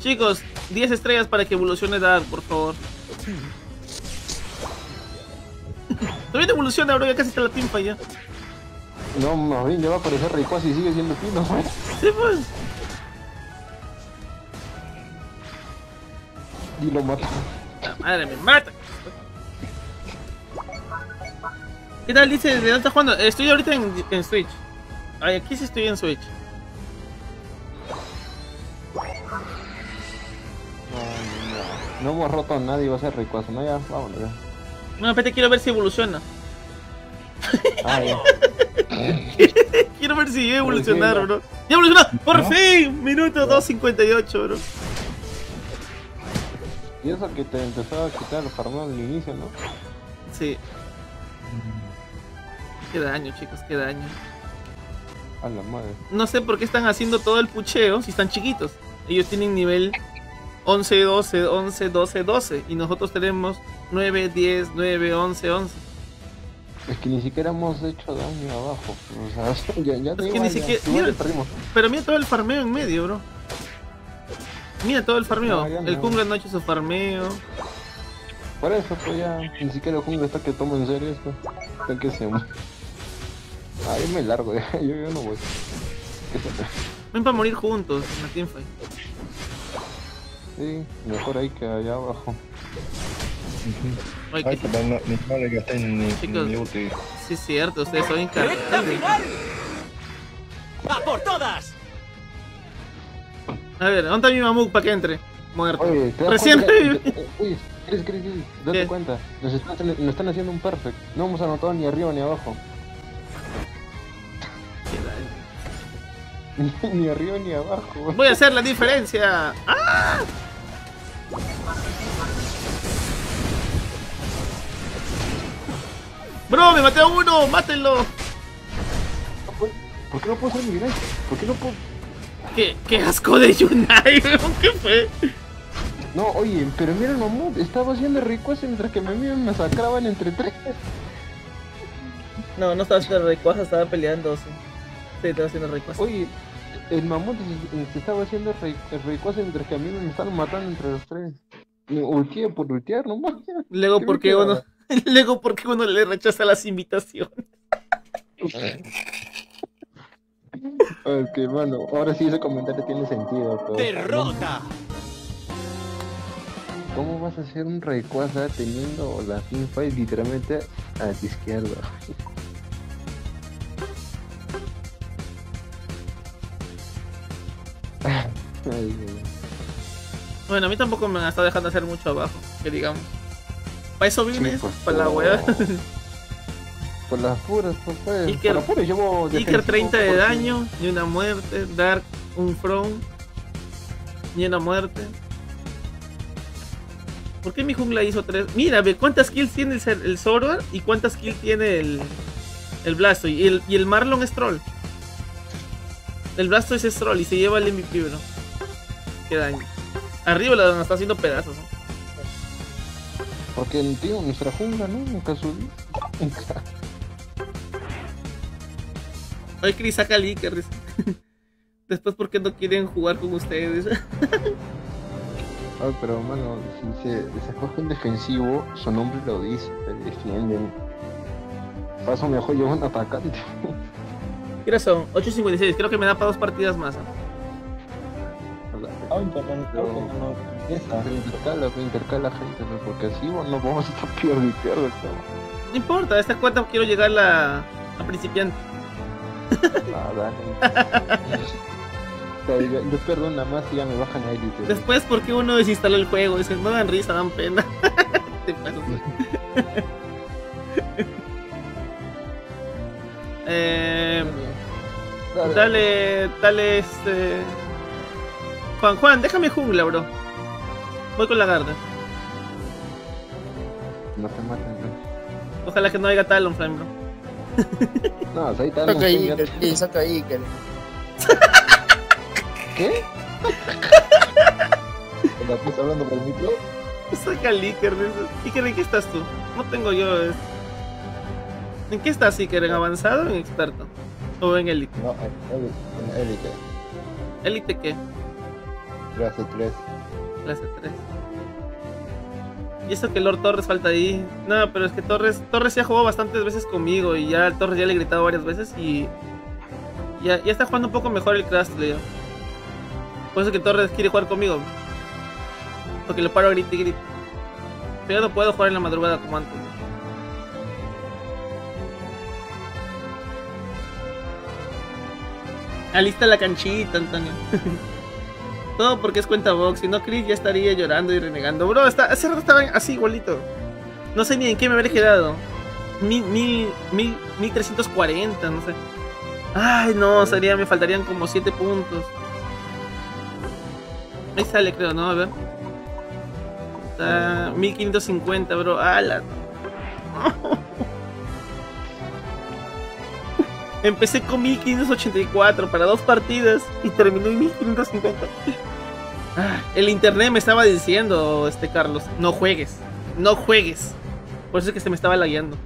Chicos, 10 estrellas para que evolucione Dark, por favor. Todavía no evoluciona, bro, ya casi está la timpa ya. No, bien ya va a aparecer Rayquaza y sigue siendo fino, güey. Sí, pues. Y lo mata. La madre me mata. ¿Qué tal dice? ¿De dónde estás jugando? Estoy ahorita en, en Switch. Ay, aquí sí estoy en Switch. No, no hemos roto a nadie, va a ser Rayquaza. No, ya, vámonos ya. No, espérate, quiero ver si evoluciona. Ah, ya. quiero ver si evolucionar, bro. ¡Ya evolucionó! ¡Por fin! Minuto 2.58, bro. Y eso que te empezó a quitar el farmeo al inicio, ¿no? Sí. Qué daño, chicos, qué daño. A la madre. No sé por qué están haciendo todo el pucheo si están chiquitos. Ellos tienen nivel 11, 12, 11, 12, 12. Y nosotros tenemos 9, 10, 9, 11, 11. Es que ni siquiera hemos hecho daño abajo. O sea, ya, ya Es que ni ya- siquiera. Mira, pero mira todo el farmeo en medio, bro. Mira todo el farmeo. No, el no. jungla no ha hecho su farmeo. Por eso, pues ya, ni siquiera el jungla está que toma en serio esto. Está que se... Ah, yo me largo, ya, yo, yo no voy. ¿Qué se Ven para morir juntos en la teamfight. Sí, mejor ahí que allá abajo. Ay, que- no, ni no le gasté ni, Chicos. ni ulti. Sí, es cierto, ustedes son incapaces. ¡A por todas! A ver, ¿dónde está mi mamut para que entre? Muerto. Oye, ¿te das Recién cuenta? revive. Oye, Chris, Chris, Chris, date ¿Qué? cuenta. Nos están, nos están haciendo un perfect. No hemos anotado ni arriba ni abajo. ni arriba ni abajo. Voy a hacer la diferencia. ¡Ah! Bro, me maté a uno, mátenlo. ¿Por qué no puedo ser mi gran? ¿Por qué no puedo? ¿Qué, qué asco de Yunai, weón, ¿qué fue? No, oye, pero mira el mamut, estaba haciendo request mientras que me, me masacraban entre tres. No, no estaba haciendo recuajas, estaba peleando. Sí, sí estaba haciendo recuajas. Oye, el mamut se, se estaba haciendo re- request mientras que a mí me estaban matando entre los tres. Ultié por ultear nomás. Luego, ¿Qué ¿por me qué queda? uno, luego, ¿por qué uno le rechaza las invitaciones? Es que, mano, ahora sí ese comentario tiene sentido. Pero, ¡Derrota! ¿Cómo vas a hacer un Rayquaza teniendo la teamfight literalmente a tu izquierda? Ay. Bueno, a mí tampoco me está dejando hacer mucho abajo, que digamos. Para eso vine, pues, para la wea. Por las puras, pues, pues. Iker- por las puras llevo Iker defensivo 30 de daño, ni una muerte. Dark, un front, ni una muerte. ¿Por qué mi jungla hizo 3? Mira, ve cuántas kills tiene el, el y cuántas kills tiene el, el Blastoise. Y el, y el Marlon es troll. El Blastoise es troll y se lleva el MVP, bro. Qué daño. Arriba la nos está haciendo pedazos. ¿no? Porque, tío, nuestra jungla, ¿no? Nunca subí. Ay, Chris, saca el dice. Después, ¿por qué no quieren jugar con ustedes? Ay, pero, mano, si se, un defensivo, su nombre lo dice, te defienden. Paso mejor yo un atacante. ¿Qué son? 8.56. Creo que me da para dos partidas más. ¿eh? Pero no, intercala, intercala gente, ¿no? porque así bueno, no vamos a estar pierde y pierde. ¿no? No importa, a esta cuenta quiero llegar a la a principiante. Ah, dale. O sea, yo, yo pierdo una más y ya me bajan a élite. Después, ¿por qué uno desinstaló el juego? Dicen, no dan risa, dan pena. Te pasas. eh, dale, dale, este. Juan, Juan, déjame jungla, bro. Voy con la garda. No te matan, ¿no? Ojalá que no haya Talonflame, bro. No, ahí está. Saca Iker, sí, saca ahí, Iker. ¿Qué? ¿La estás hablando por el micro? Saca el Iker. Iker, ¿en qué estás tú? No tengo yo. es- ¿En qué estás, Iker? ¿En avanzado o en experto? ¿O en élite? No, en élite. En élite. ¿Élite qué? Clase 3. Clase 3. Y eso que Lord Torres falta ahí. No, pero es que Torres Torres ya jugó bastantes veces conmigo y ya Torres ya le he gritado varias veces y ya, está jugando un poco mejor el Crash Leo. Por eso que Torres quiere jugar conmigo. Porque le paro a grito y grito. Pero no puedo jugar en la madrugada como antes. Alista la canchita, Antonio. Todo porque es cuenta box. Si no, Chris ya estaría llorando y renegando. Bro, está, hace rato estaba así igualito. No sé ni en qué me habré quedado. Mil, mil, mil, mil trescientos cuarenta, no sé. Ay, no, sería, me faltarían como 7 puntos. Ahí sale, creo, ¿no? A ver. Está 1550, bro. ¡Hala! Empecé con 1584 para dos partidas y terminé en 1550. Ah, El internet me estaba diciendo, este Carlos, no juegues, no juegues. Por eso es que se me estaba lagueando.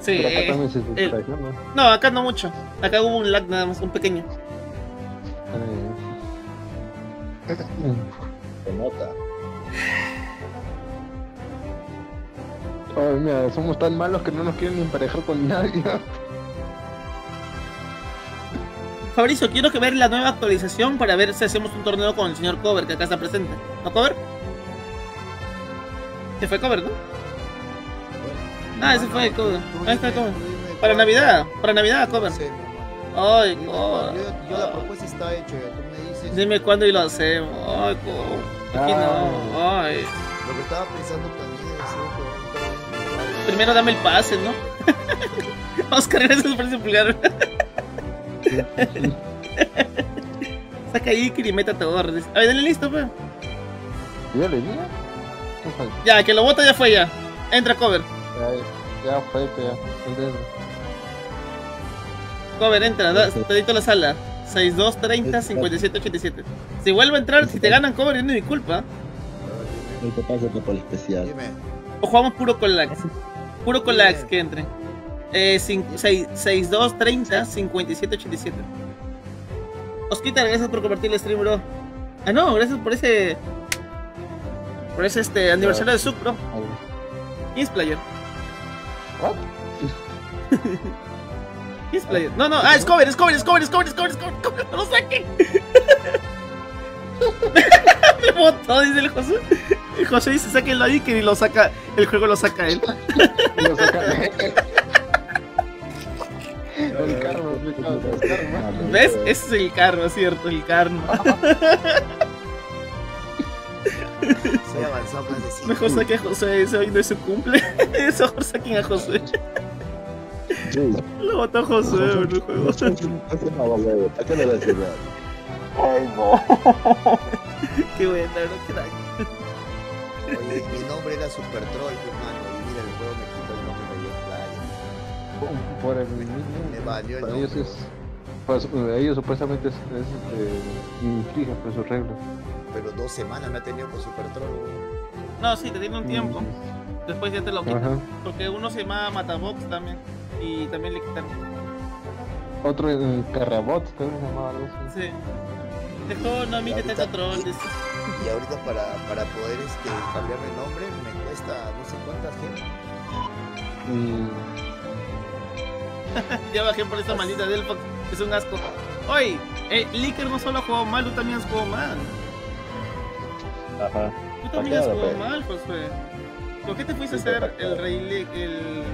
Sí, Pero acá eh, también se el- distrae, ¿no? no, acá no mucho. Acá hubo un lag nada más, un pequeño. Se nota. Ay, mira, somos tan malos que no nos quieren ni emparejar con nadie. Fabricio, quiero que ver la nueva actualización para ver si hacemos un torneo con el señor Cover, que acá está presente. ¿No, Cover? Se fue Cover, ¿no? Ah, ese fue Cover. Ahí está Cover. Para Navidad, para Navidad, Cover. Ay, Cover. Yo, la propuesta está hecha, ya tú me dices. Dime cuándo y lo hacemos. Ay, Cover. Aquí no. Ay. Lo que estaba pensando Primero dame el pase, ¿no? Oscar, gracias por ese pulgar. Saca Iker y meta a Torres. A ver, dale listo, pues. ¿Ya le diga? Ya, que lo bota ya fue ya. Entra cover. Ya, ya fue, pe, ya. Entonces, Cover, entra, da, pedito a la sala. 62 30 57 87. Si vuelve a entrar, si te ganan cover, no es mi culpa. El que pasa por el especial. O jugamos puro con lax. Puro con lax que entre. Eh, 62 30 57 87. Osquita, gracias por compartir el stream, bro. Ah, no, gracias por ese. Por ese este aniversario de Sub, bro. ¿Quién es player? ¿What? ¿Quién es player? No, no, ah, es cover, es cover, es cover, es cover, es cover, es cover, cover, no lo saquen. Me botó, dice el José. El José dice, sáquenlo ahí que ni lo saca, el juego lo saca él. lo saca El karma, el karma. ¿Ves? Ese es el karma, ¿cierto? El karma. Soy avanzado más de 5. Mejor saque a José, ese hoy no es su cumple. Eso mejor saquen a José. Lo a José, bro, el. Ay, no. Qué buena, qué daño. Oye, mi nombre era Super Troll, hermano. Y mira, el juego me quitó el nombre dio playa. Por el mismo. Me valió el Para nombre. ellos es. Pues, eh, ellos supuestamente es, es este, infligen por sus reglas. Pero dos semanas me ha tenido con Super Troll. No, sí, te tiene un tiempo. Después ya te lo quitan. Ajá. Porque uno se llama Matabox también. Y también le quitaron. Otro en Carrabot también se llamaba algo así. Sí. Dejó, no admite tanto troll. Y ahorita para, para poder este, cambiarme el nombre me cuesta no sé cuántas gemas. Y ya bajé por esa maldita Delphox. Es un asco. Oye, eh, Licker no solo ha jugado mal, tú también has jugado mal. Ajá. Tú también has jugado mal, Josué. ¿Por qué te fuiste a hacer el Rey Le- el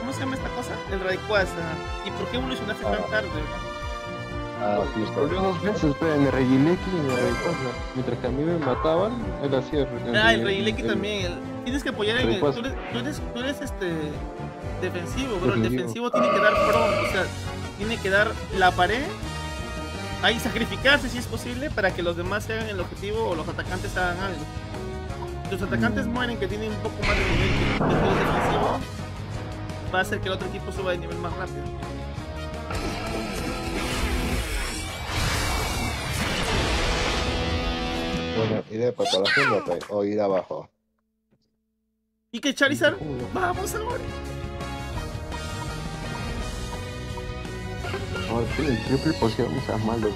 ¿Cómo se llama esta cosa? El Rayquaza. ¿Y por qué evolucionaste tan tarde? Ah, sí, está Volvió dos veces, pero en el Regileki y en el Rayquaza. Mientras que a mí me mataban, él hacía el Ah, el también. el- Tienes que apoyar en el. Tú eres, tú eres, tú eres, este. Defensivo, bro. El Defensivo. tiene que dar front. O sea, tiene que dar la pared. Ahí sacrificarse si es posible para que los demás se hagan el objetivo o los atacantes hagan algo. Si los atacantes mueren que tienen un poco más de nivel que que el defensivo, va a hacer que el otro equipo suba de nivel más rápido. Buena idea para la jungla, pues, o ir abajo. ¿Y que Charizard? Vamos ahora. Oh, sí, el triple poción, o sea, malo.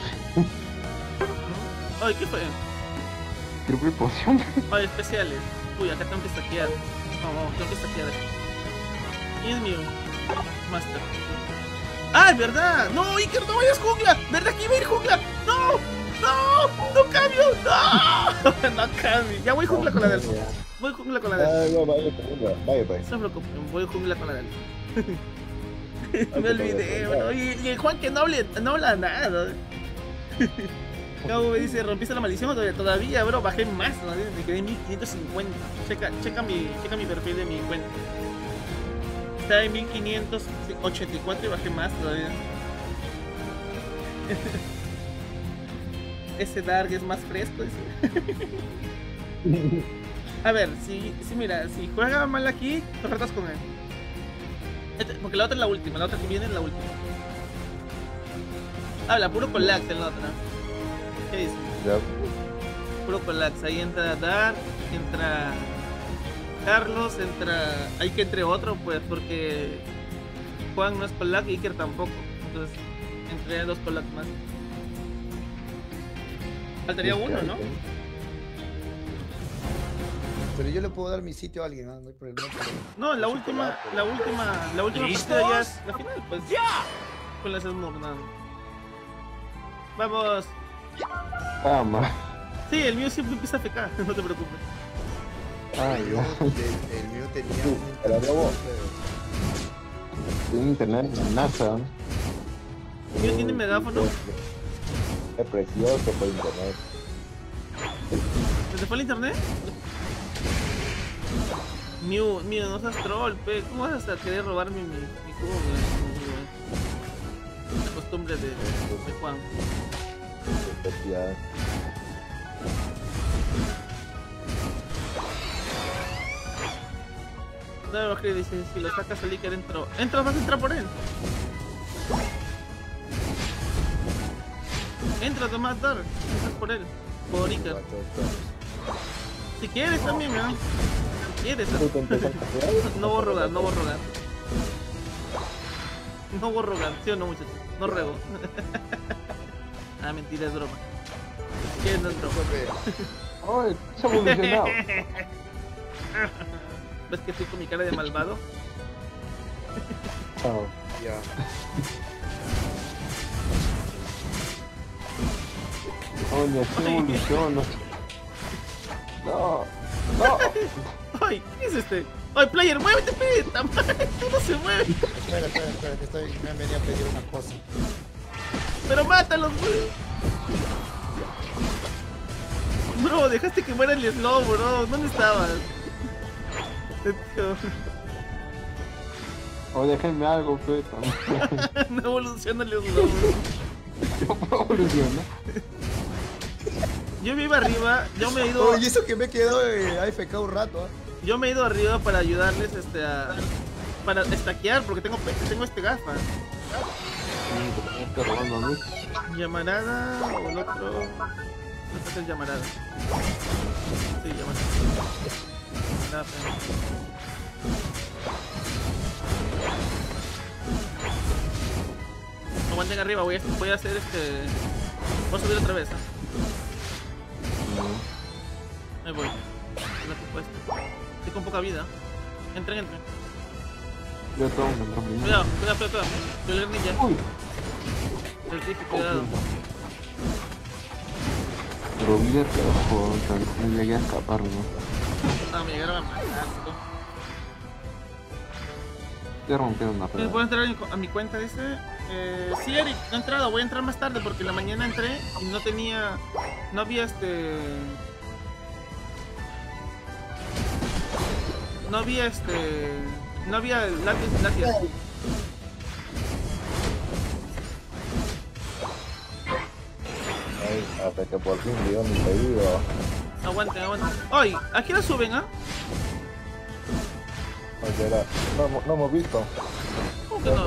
Ay, ¿qué fue? Triple poción. Ay, especiales. Uy, acá tengo que stackear. Vamos, tengo que stackear. ¿Quién es mío? Master. ¡Ah, es verdad! ¡No, Iker, no vayas jungla! ¿Verdad que iba a ir jungla? ¡No! ¡No! ¡No cambio! ¡No! no cambio. Ya voy jungla con la del. Voy jungla con la Ah, del. no, vaya, vaya, vaya. No se preocupen, voy jungla con la del. Me olvidé. Y, y el Juan que no, hable, no habla nada. Cabo me dice, ¿rompiste la maldición? todavía, bro, bajé más, ¿no? Me quedé en 1550. Checa, checa, mi, checa mi perfil de mi cuenta. Estaba en 1584 y bajé más todavía. Ese Dark es más fresco, dice. A ver, si, si mira, si juega mal aquí, te retas con él. Este- Porque la otra es la última, la otra que viene es la última. Habla, puro con lax en la otra. ¿Qué dice? Ya. Puro Colax. Ahí entra Dark, entra Carlos, entra. Hay que entre otro, pues, porque Juan no es Colax y Iker tampoco. Entonces, entre dos Colax más. Faltaría uno, ¿no? Pero yo le puedo dar mi sitio a alguien, no hay problema. no hay problema. No, la última, la última, la última partida ya es la final, pues. ¡Ya! Con las Smurnan. Vamos. Ah, ma. Sí, el mío siempre empieza a FK, no te preocupes. Ah, El, ya. el- el mío tenía un luego- Tiene internet en NASA. ¿El mío tiene megáfono? Es precioso por internet. ¿Se te fue el internet? Mew, Mew, no seas troll, pe. ¿Cómo vas a querer robarme mi, mi cubo? La costumbre de, de Juan. No, que dice, si lo sacas al Iker entro. ¿Entras? ¿Vas a entrar por él? Entra, te vas a dar. Entras por él. Por Iker. Si quieres también, ¿no? Si quieres. No voy a rogar, no voy a rogar. No voy a rogar, ¿sí o no, muchachos? No ruego. ah, mentira, es broma. Si quieres, no entro. ¡Ay! Se ha evolucionado. ¿Ves que estoy con mi cara de malvado? Chao. Ya. Oye, sí evoluciona. No. No. ¡Ay! ¿Qué es este? ¡Ay, player, muévete, pita! ¡Tú no se mueve! Espera, espera, espera, que estoy, me han venido a pedir una cosa. ¡Pero mátalos, güey! Bro, dejaste que muera el slow, bro. ¿Dónde estabas? O déjenme algo, peta. no evoluciona el slow, bro. Evoluciona. Yo me iba arriba, yo me he ido. Oye, eso que me quedó eh, AFK un rato, ¿ah? Yo me he ido arriba para ayudarles este a. para estaquear porque tengo tengo este gafa. Me está robando a mí. Llamarada o el otro. No sé si es llamarada. Sí, llamarada. Nada, pero- Aguanten arriba, voy a, voy a hacer este. Voy a subir otra vez. ¿ah? Ahí voy. No te puesto. Estoy con poca vida. Entren, entren. Yo entrar primero. Cuidado, cuidado, cuidado, cuidado. Yo ninja. Uy. Tipi, cuidado. Pero de reojo, tal vez no llegué a escapar, ¿no? Ah, me llegaron a matar. Eh, red. ¿Puedo entrar a mi, cu- a mi cuenta, dice? Eh, sí, Eric, no he entrado, voy a entrar más tarde porque en la mañana entré y no tenía. No había este. No había este. No había látiz, látiz. Ay, hasta que por fin dio mi pedido. Aguanten, aguanten. ¡Ay! Aquí la suben, ¿ah? Era- no, hemos- no hemos visto. ¿Cómo que no?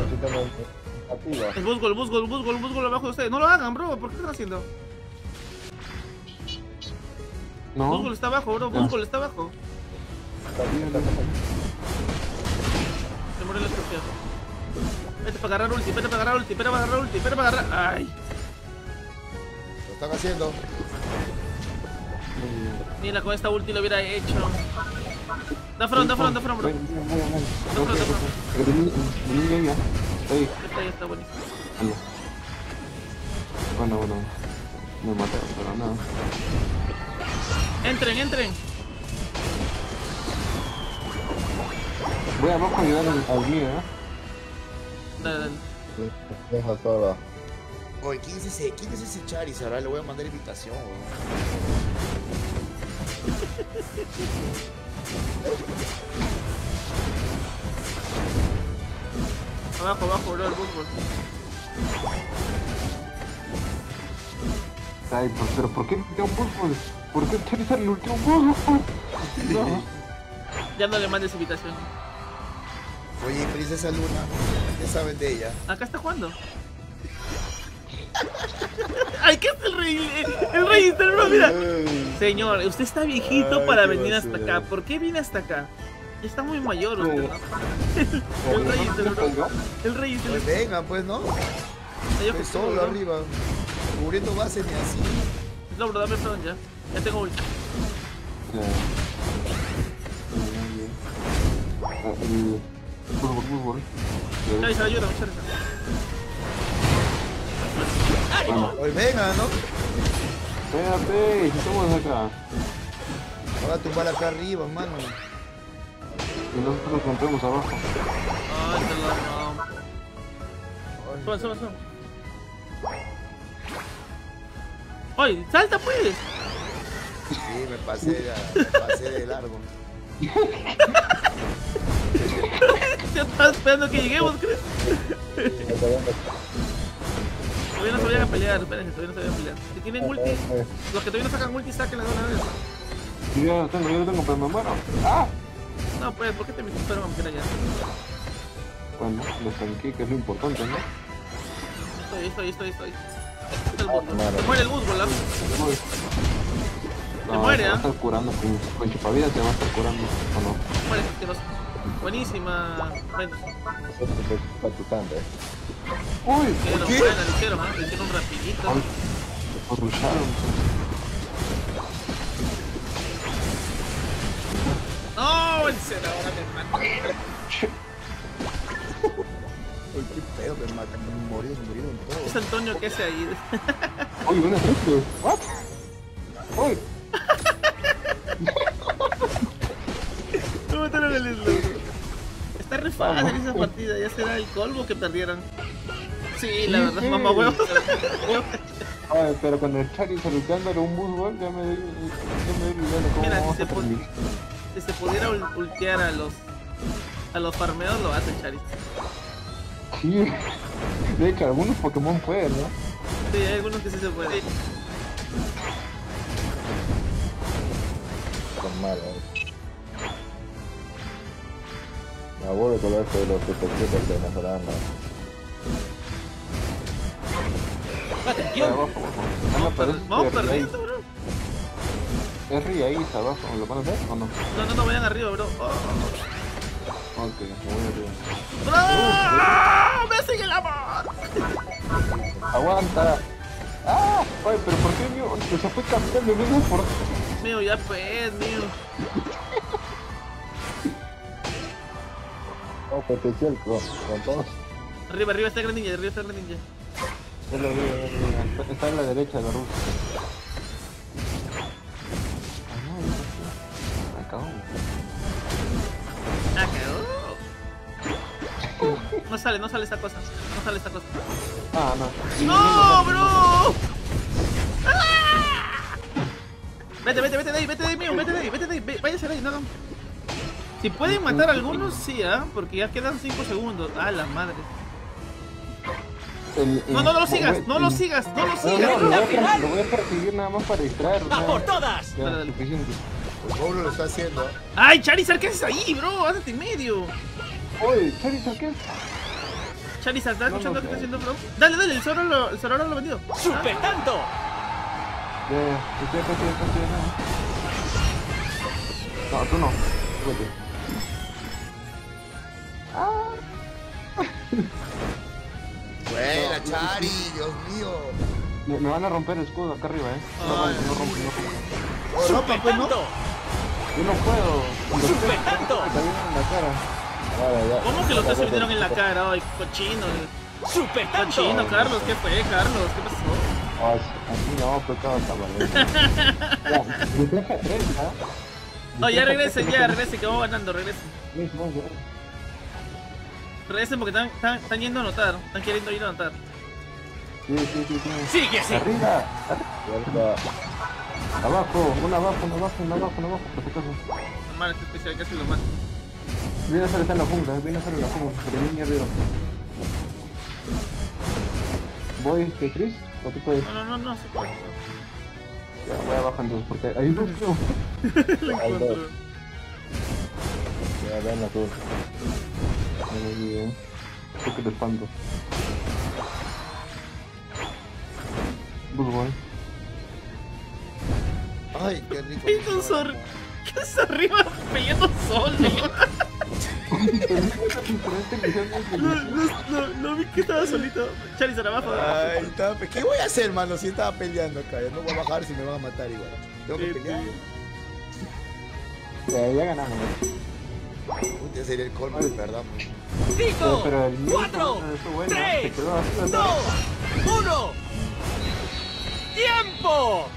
Activa. El busgo, el busgo, el busgo, el busgo abajo de ustedes. No lo hagan, bro. ¿Por qué están haciendo? No. Busgo está abajo, bro. Busgo está abajo. Se murió el escorpión. Vete para agarrar ulti, vete para agarrar ulti, vete para agarrar ulti, vete para agarrar. ¡Ay! Lo están haciendo. Mira, con esta ulti lo hubiera hecho. Da front, da front, da front, bro. Da front, da front. ya. Ey, Está ahí, está buenísimo. Bueno, bueno. Me mataron, pero nada. Entren, entren. Voy abajo a ayudar al, al mío, ¿eh? Dale, dale. Deja sola. Oye, ¿quién es ese, quién es ese Charizard? Ahora le voy a mandar invitación, weón. Abajo, abajo, bro, el busgo. Ay, pero, pero ¿por qué me un fútbol? ¿Por qué utilizar el último fútbol? No. Ya no le mandes invitación. Oye, Princesa Luna, ¿qué saben de ella? Acá está jugando. Ay, ¿qué es el rey? El, el rey, el bro, mira. Señor, usted está viejito Ay, para venir hasta acá. ¿Por qué viene hasta acá? Está muy mayor usted, ¿no? El rey, el bro. El rey, el Pues vengan, pues, ¿no? Estoy solo arriba, cubriendo base ni así. No, bro, dame perdón ya. Ya tengo ulti. El... Fútbol, fútbol. Charizard, ayúdame, Charizard. Bueno, Oye, venga, ¿no? espérate, estamos acá. Ahora a tumbar acá arriba, mano. Y nosotros rompemos abajo. Ay, te lo rompo. Sube, sube, sube. Oye, salta pues. Sí, me pasé de, me pasé de largo. Ya estaba esperando que lleguemos, ¿crees? Todavía no se vayan a pelear, espérense, todavía no se vayan a pelear. Si tienen ulti, los que todavía no sacan ulti, saquen las dos a la vez. Yo ya lo tengo, yo lo tengo, pero me muero. ¡Ah! No, pues, ¿por qué te metiste pero vamos a allá? Bueno, lo tanqué, que es lo importante, ¿no? Estoy, estoy, estoy, estoy. Está el Buzgol. Muere el ¿ah? Uy. Se No, muere, se va a ¿ah? estar curando, con, chupavidas se va a estar curando, ¿o no? Muere, asqueroso. Buenísima. Bueno, que lo qué? buena, le hicieron, ¿ah? Le hicieron rapidito. Rusharon. No, en serio, ahora me mata. Oye, qué pedo, me matan. Me murieron, murieron todos. Es Antonio que se ha ido. Uy, una triple. ¿What? Uy, mataron Slow. Está re fácil esa partida, ya será el colmo que perdieran. Sí, la verdad, mamá huevo. Ay, pero con el Charizard luteándole un busbol ya me doy, ya me doy de cómo Mira, si se, si se pudiera ul- ultear a los a los farmeos lo hace Charizard. Sí. De hecho, algunos Pokémon pueden, ¿no? Sí, hay algunos que sí se pueden. Con malo. Me aburre con esto de los detectives venezolanos. Ahí. Ah, no, Vamos raíz. perdiendo, bro. Es raíz abajo, ¿lo van a hacer o no? No, no, no vayan arriba, bro. Oh. Ok, me voy arriba. ¡Bro! ¡Me sigue el amor! Aguanta. ¡Ah! Ay, pero ¿por qué mío? Se fue campeón de mismo por... Mío, ya pues, mío. Oh, potencial con, con todos. Arriba, arriba está el gran ninja, arriba está el gran ninja. Es la arriba, arriba. Está a la derecha de la ruta. Ah, no. Acabó. Ah. No sale, no sale esta cosa. No sale esta cosa. Ah, no. ¡No, bro! ¡Ah! Vete, vete, vete de ahí, vete de ahí, mío, vete de ahí, vete de ahí, váyase de ahí, no, no. Si pueden matar a algunos, sí, ¿ah? Porque ya quedan 5 segundos. ¡Ah, la madre! El- el- No, no, no lo sigas, no lo sigas, no lo sigas. no, lo voy, a, per- lo voy a perseguir nada más para distraer. ¡A por todas! Ya, Dale, dale. suficiente. El Pablo lo está haciendo. ¿eh? ¡Ay, Charizard, qué haces ahí, bro! ¡Hágate en medio! Oye, Charizard, ¿qué? Charizard, ¿estás No, escuchando no lo que está haciendo, bro? Dale, dale, el Zoro lo, el Zoro lo vendió. ¡Super tanto! Ya, ya, estoy estoy estoy. No, tú no. Súbete. Buena, Chari, Dios mío. Me, me van a romper el escudo acá arriba, eh. No Ay, no no rompe. Oh, pues. Yo no puedo. ¡Super tanto! Me cayeron en la cara. Vale, ya. ¿Cómo que los tres se vinieron en la cara? ¡Ay, cochino! ¡Super tanto! Cochino, Carlos, ¿qué fue, Carlos? ¿Qué pasó? Ah, Así no, ¿ah? No, ya regresen, ya regresen, que vamos ganando, regresen. Regresen porque están, están, están yendo a anotar, están queriendo ir a anotar. Sí, sí, sí, sí. ¡Sigue así! Arriba, abajo, una abajo, una abajo, una abajo, una abajo, por si acaso. Normal, este especial casi lo mata. Viene a está en la jungla, viene a hacer en la jungla, pero viene arriba. ¿Voy, que Chris? ¿O tú puedes? No, no, no, no, se puede. Ya, voy abajo entonces, porque creo. Hay dos. encontró. Ya ven tú. Muy bien. Creo que te espanto. Bueno. Ay, qué rico. ¿Qué hizo Zor? ¿Qué haces arriba peleando solo? No, no, no, no vi que estaba solito. Charizard abajo. Ay, estaba pe- ¿Qué voy a hacer, mano? Si estaba peleando acá. Ya no voy a bajar si me van a matar igual. Tengo que pelear. Ya, ya ganamos. Puta, sería el colmo, de verdad. ¡Cinco! Pero el mío, ¡Cuatro! eso bueno, ¡Tres! se quedó así, ¿no? ¡Dos! ¡Uno! ¡Tiempo!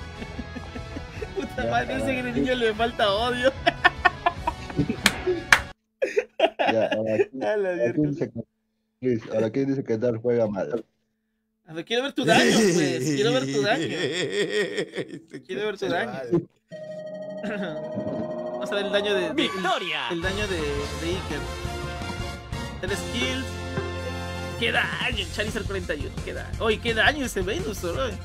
Puta madre, ese que el niño le falta odio. Ya, ahora aquí, A la ahora mierda. quién dice que, Luis, ahora quién dice que Dar juega mal. A ver, quiero ver tu daño, pues. Quiero ver tu daño. Quiero ver tu daño. Vamos a ver el daño de. de- ¡Victoria! El, daño de, de Iker. Tres kills. ¿Qué daño? El Charizard 41. ¿Qué daño? Oye, ¿qué daño ese Venusaur, oye?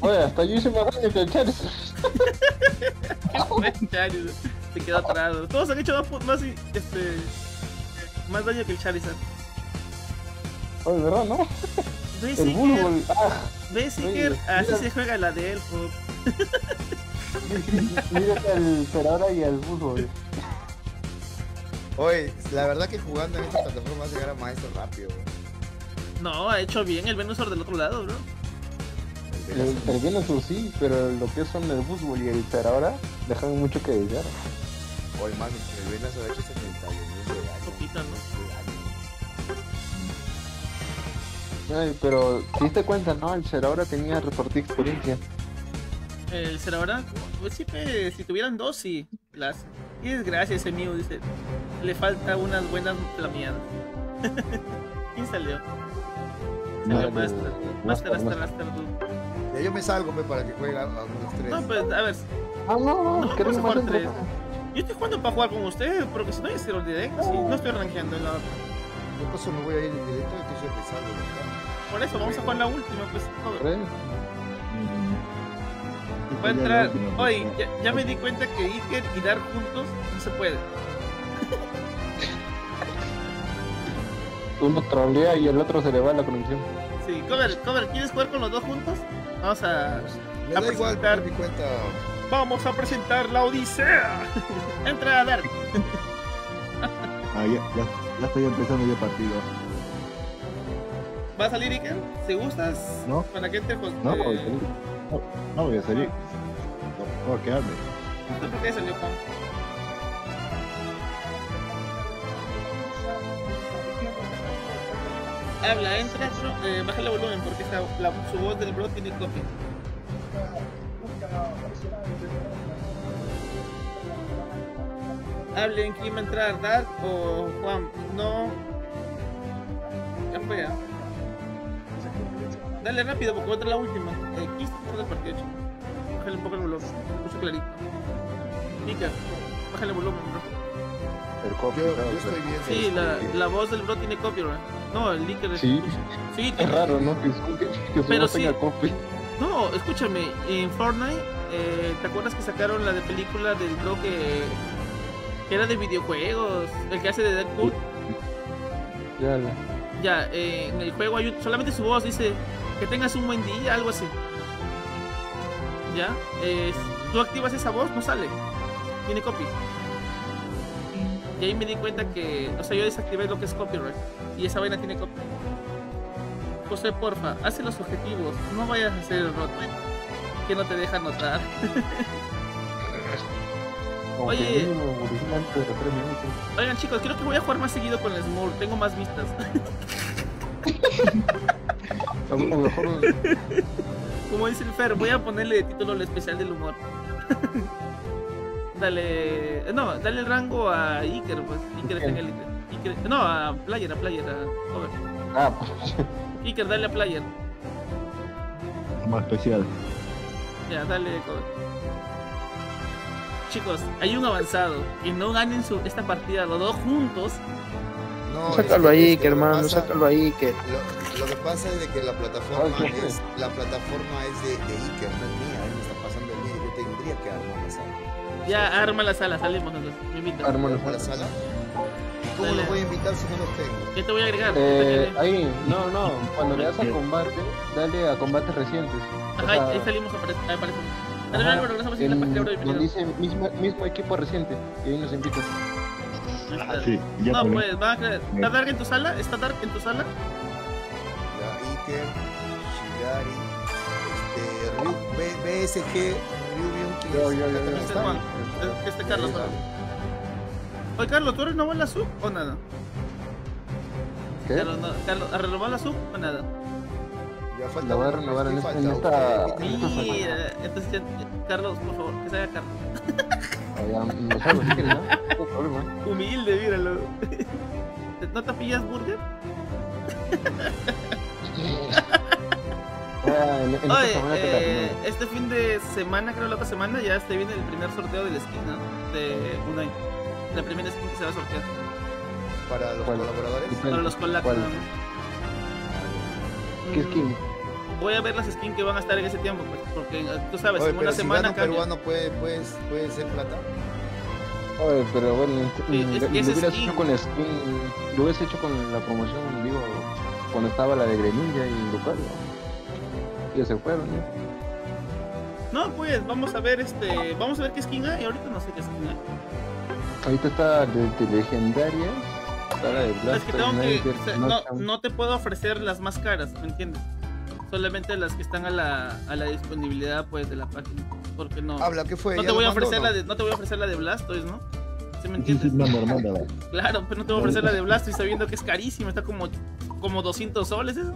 Oye, hasta yo hice más daño que el Charizard. Qué Charizard. Se quedó atrás. Todos han hecho más, más, este, más daño que el Charizard. Oye, ¿verdad, no? ¿Ves, El? Bulbul. Ah. Así se juega la de Elfo. mírate al Ferrara y al Bulbul. Oye, la verdad que jugando en esta plataforma vas a llegar a maestro rápido. No, ha hecho bien el Venusaur del otro lado, bro. El, el Venusaur sí, pero lo que son el Bulbul y el Ferrara dejan mucho que desear. Oye, mano, el Venas ha hecho 71 mil de daño. Poquito, ¿no? Ay, pero te diste cuenta, ¿no? El Ferrara tenía reporte experiencia. El pues sí, pues, si tuvieran dos, sí. Las. Qué desgracia ese mío, dice. Le falta unas buenas flameadas. ¿Quién salió? Salió Master, Master. Master, Master. Ya yo me salgo, pe, para que juegue a, a unos tres. No, pues, a ver. Ah, no, no, No, que vamos a no jugar más tres. Yo estoy jugando para jugar con ustedes, porque si no, ya cero directo. Sí, no estoy rankeando en la otra. Yo paso me voy a ir en directo y estoy empezando. Por eso, vamos a jugar la última, pues. Va a entrar. Oye, ya, ya me di cuenta que Iker y Dark juntos no se puede. Uno trolea y el otro se le va la conexión. Sí, Cover, Cover, ¿quieres jugar con los dos juntos? Vamos a, Me da presentar. por mi cuenta. Vamos a presentar la Odisea. Entra a Dark. Ah, ya, ya, ya estoy empezando yo el partido. ¿Va a salir Iker? Si gustas, No. para que con. No, eh, voy a salir. No, no voy a salir. No, voy a quedarme. por qué salió Juan. Habla, entra, eh, bájale el volumen porque su voz del bro tiene copia. Hablen, ¿quién va a entrar? ¿Dark o Juan? No. Ya fue. Dale rápido porque va a entrar la última. Eh, ¿Quién está entrando el partido, chico? Bájale un poco el volumen, escucho clarito. Mika, bájale el volumen, bro. El Yo, yo estoy bien. Sí, la, la voz del bro tiene copyright. No, el es. Sí. Sí, Es raro, ¿no? Que, que, que Pero solo tenga sí. copy. No, escúchame, en Fortnite, eh, ¿te acuerdas que sacaron la de película del bro que, que era de videojuegos? El que hace de Deadpool. Ya, la. Ya, eh, en el juego hay un- solamente su voz dice que tengas un buen día, algo así. Ya, eh, tú activas esa voz, no sale. Tiene copy. Y ahí me di cuenta que, o sea, yo desactivé lo que es copyright. Y esa vaina tiene copy. José, porfa, hace los objetivos. No vayas a hacer el roto. Que no te deja notar. Como Oye. Oigan chicos, creo que voy a jugar más seguido con el Smurf. Tengo más vistas. Mejor, Como dice el Fer, voy a ponerle de título el especial del humor. dale. No, dale el rango a Iker, pues. Iker está en el Iker- No, a Player, a Player, a Cover. ah, pues, Iker, dale a Player. Más especial. Ya, dale, Cover. Chicos, hay un avanzado. Que no ganen su, esta partida los dos juntos. No, Sácalo es que- ahí, es que que lo hermano, pasa- sácalo ahí, que. Lo, lo que pasa es de que la plataforma Ay, ¿qué es la plataforma es de, de Iker, no es mía, él me está pasando el vídeo, yo tendría que armar la sala. Ya, arma la sala, salimos entonces. Me invitas. Arma la ¿Armar la sala? ¿Y ¿Cómo Dale. los voy a invitar si no los tengo? ¿Qué te voy a agregar? eh, ahí, no, no. Cuando le das a combate, dale a combates recientes. O Ajá, sea, ahí salimos, apare- ahí aparecemos. Dale, Álvaro, regresamos en la en- página de donde dice mismo, mismo equipo reciente. Y ahí nos invitas. Ah, sí, ya No, pues, va a creer. ¿Está Dark en tu sala? ¿Está Dark en tu sala? Ya, Iker, Shigari, este, Ryu, B, BSG, Rubion, Yo, yo, yo, ¿ya también yo. Este es está? Juan. Es- Este Carlos. Oye, Carlos, ¿tú renovó la sub o nada? ¿Qué? Carlos, no, Carlos, ¿has renovado la sub o nada? Ya falta La voy a renovar en ¿qué esta- en falta? esta- en esta entonces ya- Carlos, por favor, que se haga Carlos. Ah, No salgo si quieres, ¿no? Humilde, míralo. ¿No te pillas burger? Ah, en, en esta Oye, te eh, este fin de semana, creo la otra semana, ya este viene el primer sorteo de la skin, ¿no? De Unai. La primera skin que se va a sortear. Para los ¿Cuál? colaboradores. Para los más. ¿Qué skin? Voy a ver las skins que van a estar en ese tiempo, pues, porque eh, tú sabes, Oye, en una si semana gana un peruano puede, puede, puede ser plata. Oye, pero bueno, Sí, mm, es lo hubieras skin- hecho con skin, lo hubieras hecho con la promoción, digo, cuando estaba la de Greninja y Lucario. Ya se fueron, ¿no? No, pues vamos a ver este, vamos a ver qué skin hay. Ahorita no sé qué skin hay. Ahorita está de, de legendarias, está la de Es que Blaster, tengo que, Sniper, o sea, no, no te puedo ofrecer las más caras, ¿me entiendes? Solamente las que están a la, a la disponibilidad pues de la página. Porque no. Habla, ¿qué fue? No ¿Ya te voy a ofrecer la no? de, no te voy a ofrecer la de Blastoise, ¿no? ¿Sí me Sí, entiendes? Claro, pero no te voy a ofrecer la de Blastoise sabiendo que es carísima, está como, como 200 soles eso.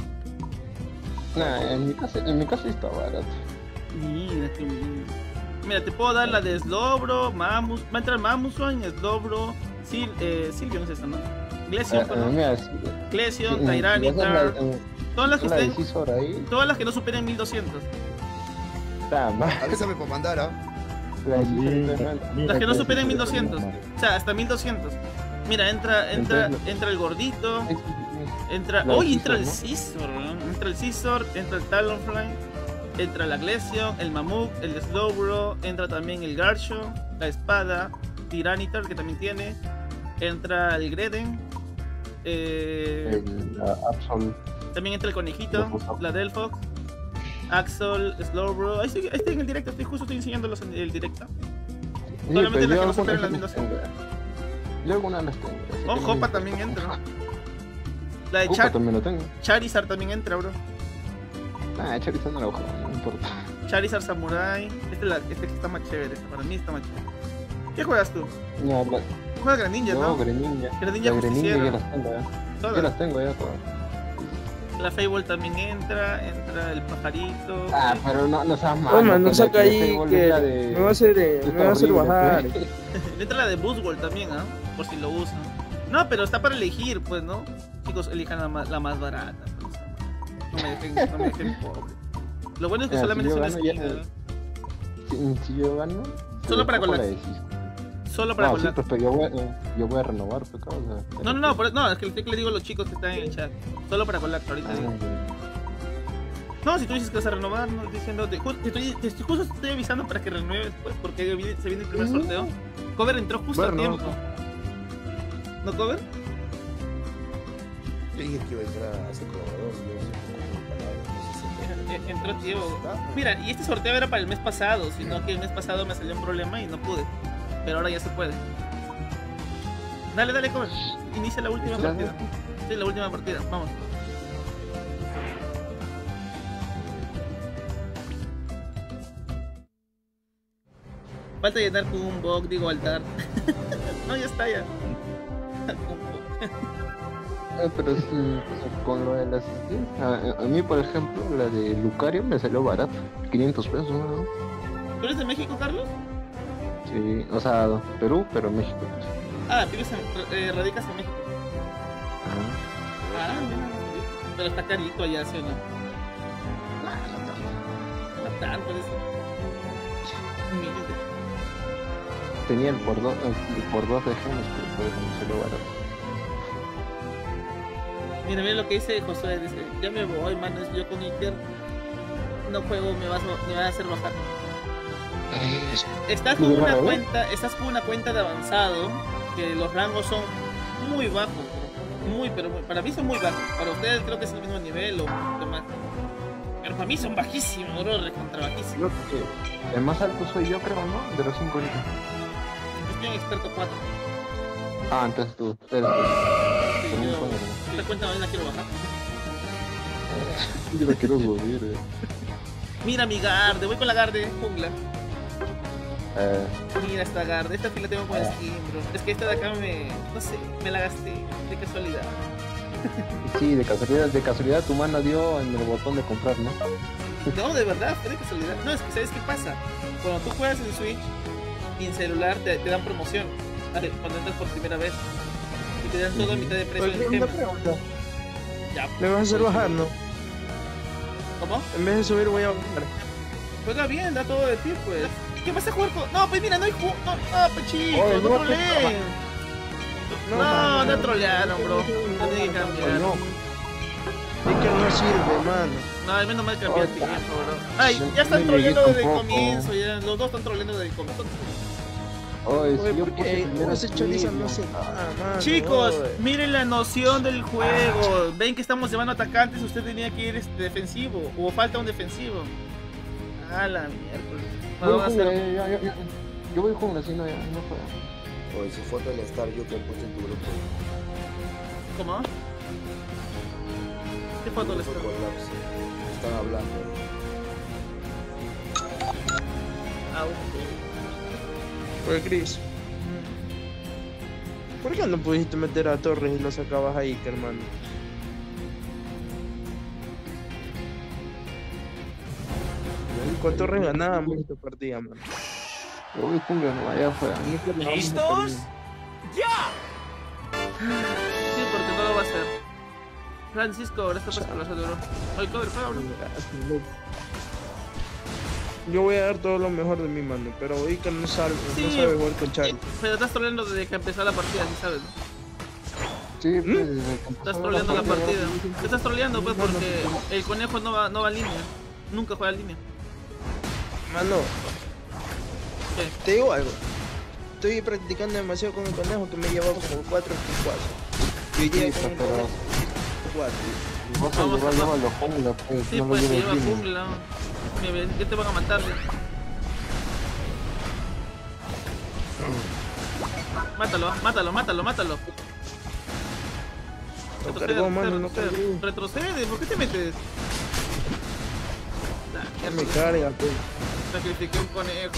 Nah, en mi casa, en mi casa está barato. Mira, qué lindo. Mira, te puedo dar la de Slowbro, Mamus, va a entrar Mamuswan, Slowbro, Sil, eh, Silvion es esa, ¿no? Glesion, Ah, si- Glesion, si- si Tyranitar, todas las que estén, todas las que no superen 1200. está mal. Avísame para mandar, ¿ah? Las que no superen es, 1200. O sea, hasta 1200. Mira, entra, entra, entra el gordito, entra, hoy entra el Scizor, entra el Scizor, entra el Talonfly, entra la Glesion, el Mamuk, el Slowbro, entra también el Garchomp, la espada, Tyranitar que también tiene, entra el Greden, eh, El la Absol. también entra el conejito, la Delphox, Axel, Slowbro, ahí estoy, ahí estoy en el directo, estoy justo estoy enseñándolos en el directo. Sí, Solamente las que no superen algunas las tengo. Yo algunas las tengo. Oh, que también entra. La de Char también lo tengo. Charizard también entra, bro. Ah, Charizard no la bajo, no importa. Charizard Samurai. Este, es la- este que está más chévere, para mí está más chévere. ¿Qué juegas tú? No, la, Tú juegas Greninja, no, ¿no? Greninja. Greninja la Greninja ya las tengo, ya. Todas. Ya las tengo ya todas. La Fable también entra, entra el pajarito. Ah, pero no, no seas malo. Man, no con saca ahí que de- me va a hacer, eh, me va a hacer horrible, bajar. pues. entra la de Buzzwole también, ¿ah? Por si lo usan. No, pero está para elegir, pues, ¿no? Chicos, elijan la más, la más barata. pues, no me dejen, no me dejen pobre. Lo bueno es que Ya, si solamente yo es una skin, ¿no? Si, si yo gano. Solo para cojo la. Solo para no, sí, colar. pues, pero yo voy, eh, yo voy a renovar, pues. No, no, no, por- no, es que le digo a los chicos que están en el chat. Solo para colar, ahorita digo. No, si tú dices que vas a renovar, no estoy diciendo. Te, estoy, te estoy- justo te estoy avisando para que renueves, pues, porque viene- se viene el primer sorteo. Cover entró justo a Bueno, tiempo. ¿No, Cover? Yo dije que iba a entrar a ser colaborador. Eh, Entró a tiempo. Mira, y este sorteo era para el mes pasado, sino que el mes pasado me salió un problema y no pude. Pero ahora ya se puede. Dale, dale, Cover. Inicia la última partida. Sí, la última partida. Vamos. Falta llenar con un bug, digo altar. no, ya está ya. Eh, pero sí, con lo de las a, a mí por ejemplo, la de Lucario me salió barato, 500 pesos, ¿no? ¿Tú eres de México, Carlos? Sí, o sea, Perú, pero México. Ah, vives en, eh, radicas en México. Ah, mira, no sabía. Pero está carito allá, ¿sí o no? No tanto eso. Humilde. Tenía el por dos, el por dos de genes, pero por eso me salió barato. Mira, mira lo que dice Josué, dice, ya me voy, mano, yo con Inter no juego, me vas, me vas a hacer bajar. Estás con una cuenta, estás con una cuenta de avanzado, que los rangos son muy bajos, muy, pero muy- para mí son muy bajos. Para ustedes creo que es el mismo nivel o más. Pero para mí son bajísimos, bro, recontra bajísimos. Que el más alto soy yo, creo, ¿no? De los cinco ahorita. Yo estoy en experto 4. Ah, entonces tú. Sí, yo, coño, esta cuenta también la quiero bajar. ¿no? Yo la quiero subir, eh. Mira mi garde, voy con la garde, jungla. Eh, Mira esta garda, esta fila tengo con skin, bro. Es que esta de acá me. No sé, me la gasté de casualidad. sí, de casualidad, de casualidad tu mano dio en el botón de comprar, ¿no? No, de verdad, fue de casualidad. No, es que ¿sabes qué pasa? Cuando tú juegas en Switch y en celular te, te dan promoción. Vale, Cuando entras por primera vez. Y te dan todo a mitad de precio en pregunta. Ya. ¿Me vas a hacer bajar, no? ¿Cómo? En vez de subir voy a bajar. Juega bien, da todo de ti, pues. ¿Qué vas a jugar con.? No, pues mira, no hay juego. No, no, pues chico, Oye, no no. No, No, trolearon, bro. No tiene que cambiar. No. Es que no sirve, mano. No, al menos mal cambió el tiempo, bro. Ay, ya están troleando desde el comienzo, ya. Los dos están troleando desde el comienzo. Oye, si yo porque puse primero ese chorizo no sé nada, mano. Chicos, miren la noción del juego. Ven que estamos llevando atacantes, usted tenía que ir este, defensivo. O falta un defensivo. A la miércoles. Voy No, va a jungla, ser- ya, ya, ya, Yo voy jungla, si no, ya, no puedo. Oye, su foto del Star yo que puse en tu grupo. ¿Cómo? ¿Qué foto tengo? Collapse. Están hablando. Ah, Oye, Chris. ¿Por qué no pudiste meter a Torres y lo sacabas ahí, hermano? Con Torres ganábamos esta partida, mano. Yo voy jungla, no, allá afuera. ¿Listos? ¡Ya! Sí, porque no lo va a hacer. Francisco, ahora está pasando la duro. Oye, cover, cover. Yo voy a dar todo lo mejor de mi mano, pero Iker no sabe, Sí. no sabe jugar con Charlie. Pero estás troleando desde que empezó la partida, ¿sí sabes? no? Sí, pues, ¿Mm? Estás troleando la partida. Te estás troleando, pues, porque el conejo no va, no va en línea. Nunca juega en línea. Mano, te digo algo. Estoy practicando demasiado con el conejo que me lleva como 4 P4. Yo llegué con el conejo 4. Vas a llevar, llévalo jungla, pues, Sí, no pues, lleves lleva jungla. ¿qué te van a matar? Mátalo, mátalo, mátalo, mátalo. Retrocede, cargó, mano, no retrocede, retrocede, ¿por qué te metes? Ya me carga, pues. Sacrifiqué un conejo.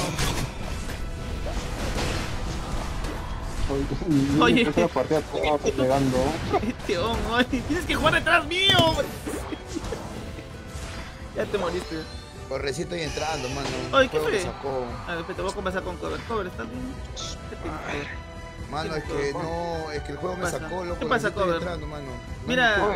Oye, Oye. partida toda pegando. Este hongo, tienes que jugar detrás mío. ya te moriste. Correcito y entrando, mano. Oye, ¿qué fue? sacó. A ver, te voy a conversar con Cover. Cover, ¿estás bien? Mano, es que no, es que el juego me pasa? sacó, loco. ¿Qué pasa, recién estoy Cover? entrando, mano. Mira,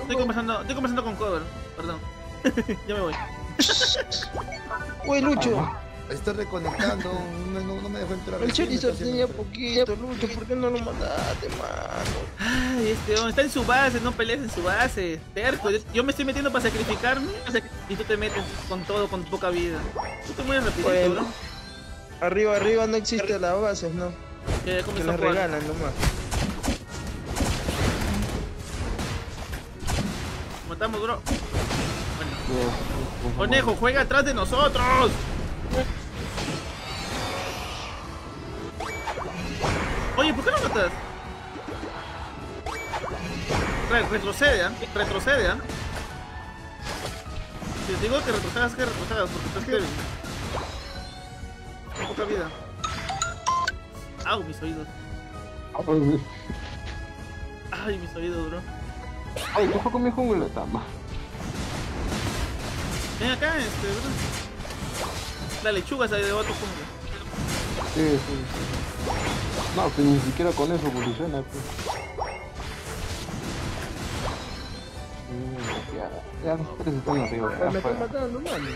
estoy conversando, estoy conversando con Cover. Perdón. ya me voy. Uy, Lucho. Estoy reconectando, no, no, no me dejó entrar. El Charizard tenía poquito, Lucho. ¿Por qué no lo mandaste, mano? Ay, este hombre está en su base, no pelees en su base. Terco, yo, yo me estoy metiendo para sacrificarme y tú te metes con todo, con poca vida. Tú te mueres rapidito, Bueno. bro. Arriba, arriba no existe las bases, ¿no? Que las regalan nomás. Matamos, bro. Bueno. Conejo, juega atrás de nosotros. Oye, ¿por qué no matas? Re- retrocede. Retrocede. Si te digo que retrocedas, que retrocedas, porque estás débil. Poca vida. Au, mis oídos. Ay, mis oídos, bro. Ay, ¿qué fue con mi jungla? Tama. Ven acá, este, bro. La lechuga se llevó a tu jungla. Sí, sí, sí. No, pues ni siquiera con eso evoluciona, pues. Mm, Ya, ya los tres están arriba. Pero me están matando, mano.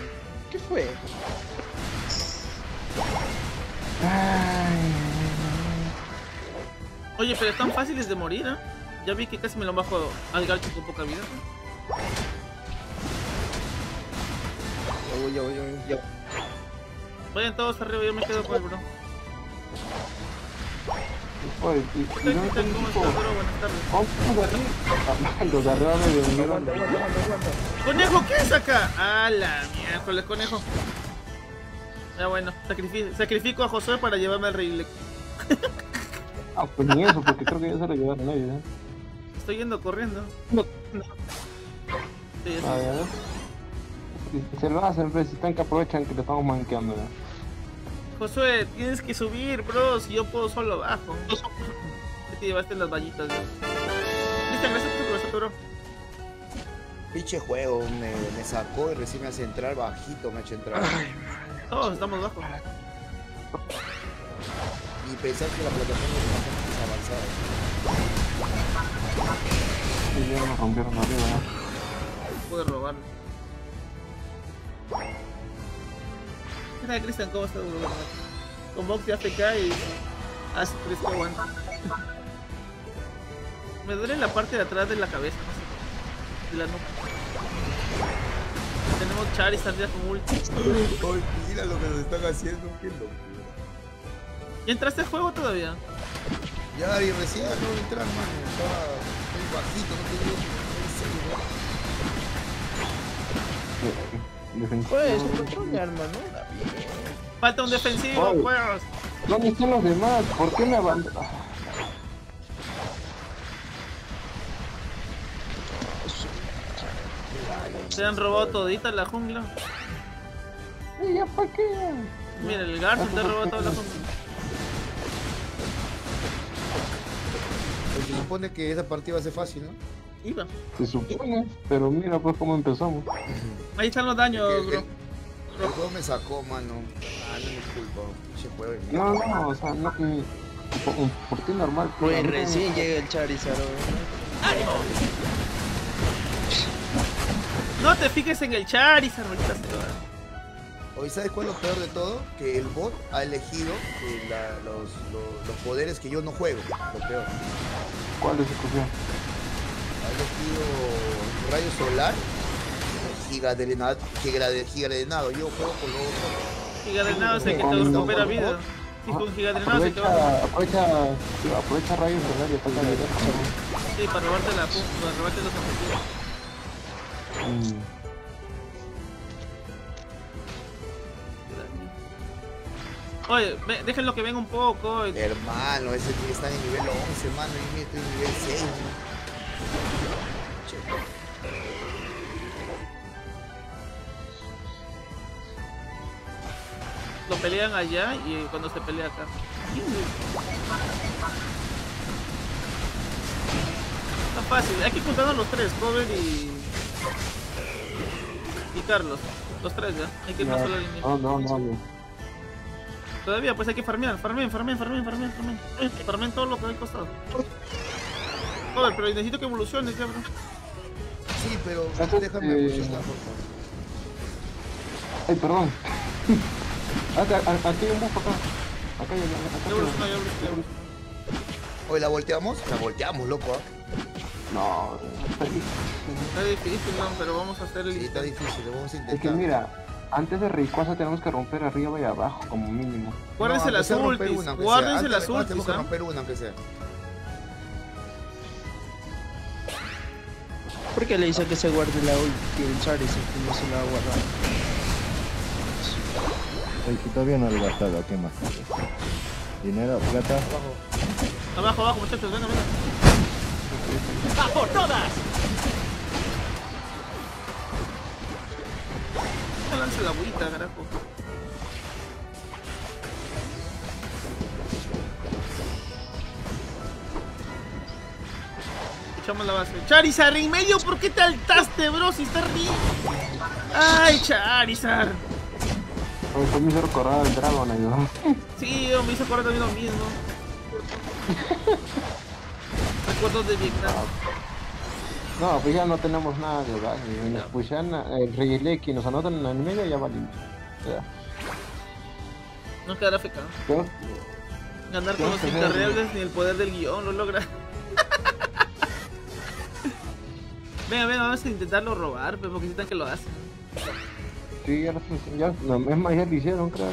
¿Qué fue? Oye, pero están fáciles de morir, ¿eh? Ya vi que casi me lo bajo al garcho con poca vida. Ya voy, ya voy, ya voy. voy. Vayan todos arriba, yo me quedo con el bro. Oye, y, ¿Qué y tal, no qué me de arriba? Los de arriba me vinieron. ¡Conejo, qué es acá! ¡Ah, la miércoles, conejo! Ya bueno, sacrifico, sacrifico a Josué para llevarme al rey. Ah, pues ni eso, porque creo que ya se lo llevaron ellos, ¿eh? Estoy yendo corriendo. No, no. Sí, eso. Si se lo hacen, pues, si están que aprovechan que le estamos manqueando, ¿eh? Josué, tienes que subir, bro. Si yo puedo solo abajo. Ya te llevaste las vallitas, ya. Cristian, gracias por tu bro. Pinche juego, me, me sacó y recién me hace entrar bajito, me ha hecho entrar. Todos estamos bajo. Y pensar que la plataforma es avanzada. Sí, ya nos rompieron arriba, ¿no? Pude robarlo. ¿Qué tal, Cristian? ¿Cómo estás, bro? Con Box y AFK y hace 3 que aguanta. Me duele la parte de atrás de la cabeza, no sé. De la nuca. Tenemos Charizard ya con ulti. Ay, mira lo que nos están haciendo, qué locura. ¿Y entraste al juego todavía? Ya, y recién acabo de entrar, mano. Estaba muy bajito, no tenía en serio, Pues, ¿no? Falta un defensivo, Ay. juegos. ¿Dónde están los demás? ¿Por qué me abandonan? Se han robado todita la jungla. ¿Y ya para qué? Mira, el Garza te ha robado toda la jungla. Se supone que esa partida va a ser fácil, ¿no? Iba. Se supone, pero mira pues cómo empezamos. Ahí están los daños, El, bro. el- el juego me sacó, mano. Ah, no es mi culpa. Pinche juego de mierda. No, no, o sea, no, mm, por, por ti normal. pero Pues recién llega el Charizard. No te fijes en el Charizard, sea. Hoy, ¿sabes cuál es lo peor de todo? Que el bot ha elegido eh, la- los, los- los poderes que yo no juego. Lo peor. ¿Cuál es escogió? Ha elegido rayo solar, gigadrenado, gigadre- gigadrenado. Yo juego con los otros. Gigadrenado es el que te recupera vida. Sí, con Gigadrenado se te va. Aprovecha, aprovecha, rayos solar y directo. Sí, para robarte la para robarte los objetivos. Mm. Oye, ve- déjenlo que venga un poco. Hermano, ese que está en nivel 11, mano. Y estoy en nivel 6. Lo pelean allá y cuando se pelea acá. Está fácil, hay que juntarnos los tres, Cover y. y Carlos. Los tres ya, hay que solo al inicio. No, no, no, no. Todavía pues hay que farmear, farmeen, farmeen, farmeen, farmeen, farmeen. Farmeen todo lo que hay costado. Joder, pero necesito que evoluciones ya, bro. Sí, pero déjame eh, evolucionar, por favor. Ay, perdón. Acá, aquí hay un buff acá. Acá hay ya evolucionó. Hoy la volteamos, la volteamos, loco. ¿ah? No, Está difícil, no, pero vamos a hacer el. Sí, está difícil, lo vamos a es que intentar. mira, antes de Rayquaza tenemos que romper arriba y abajo como mínimo. Guárdense No, las ultis, guárdense las Rayquaza Tenemos ultis, que ¿ah? romper una, aunque sea. ¿Por qué le dice que se guarde la ulti el Charizard que no se la va a guardar? Ay, si todavía no lo he gastado, ¿qué más? Dinero, plata. Abajo, abajo, muchachos, venga, venga. ¡Va por todas! Lance la agüita, carajo. Echamos la base. Charizard, en medio, ¿por qué te altaste, bro? Si está arriba. Ay, Charizard. Después me hizo recordar al Dragon ¿no? Sí, me hizo acordar también lo mismo. Recuerdos de Vietnam. No, pues ya no tenemos nada de daño. Y nos pushan el Rey Leki, nos anotan en el medio y ya valimos. Sea, No quedará feca. ¿qué? Ganar con los interreales ni el poder del guion lo logra. venga, venga, vamos a intentarlo robar, pero porque necesitan que lo hacen. Sí, ya lo ya, no, es más, ya lo hicieron, creo.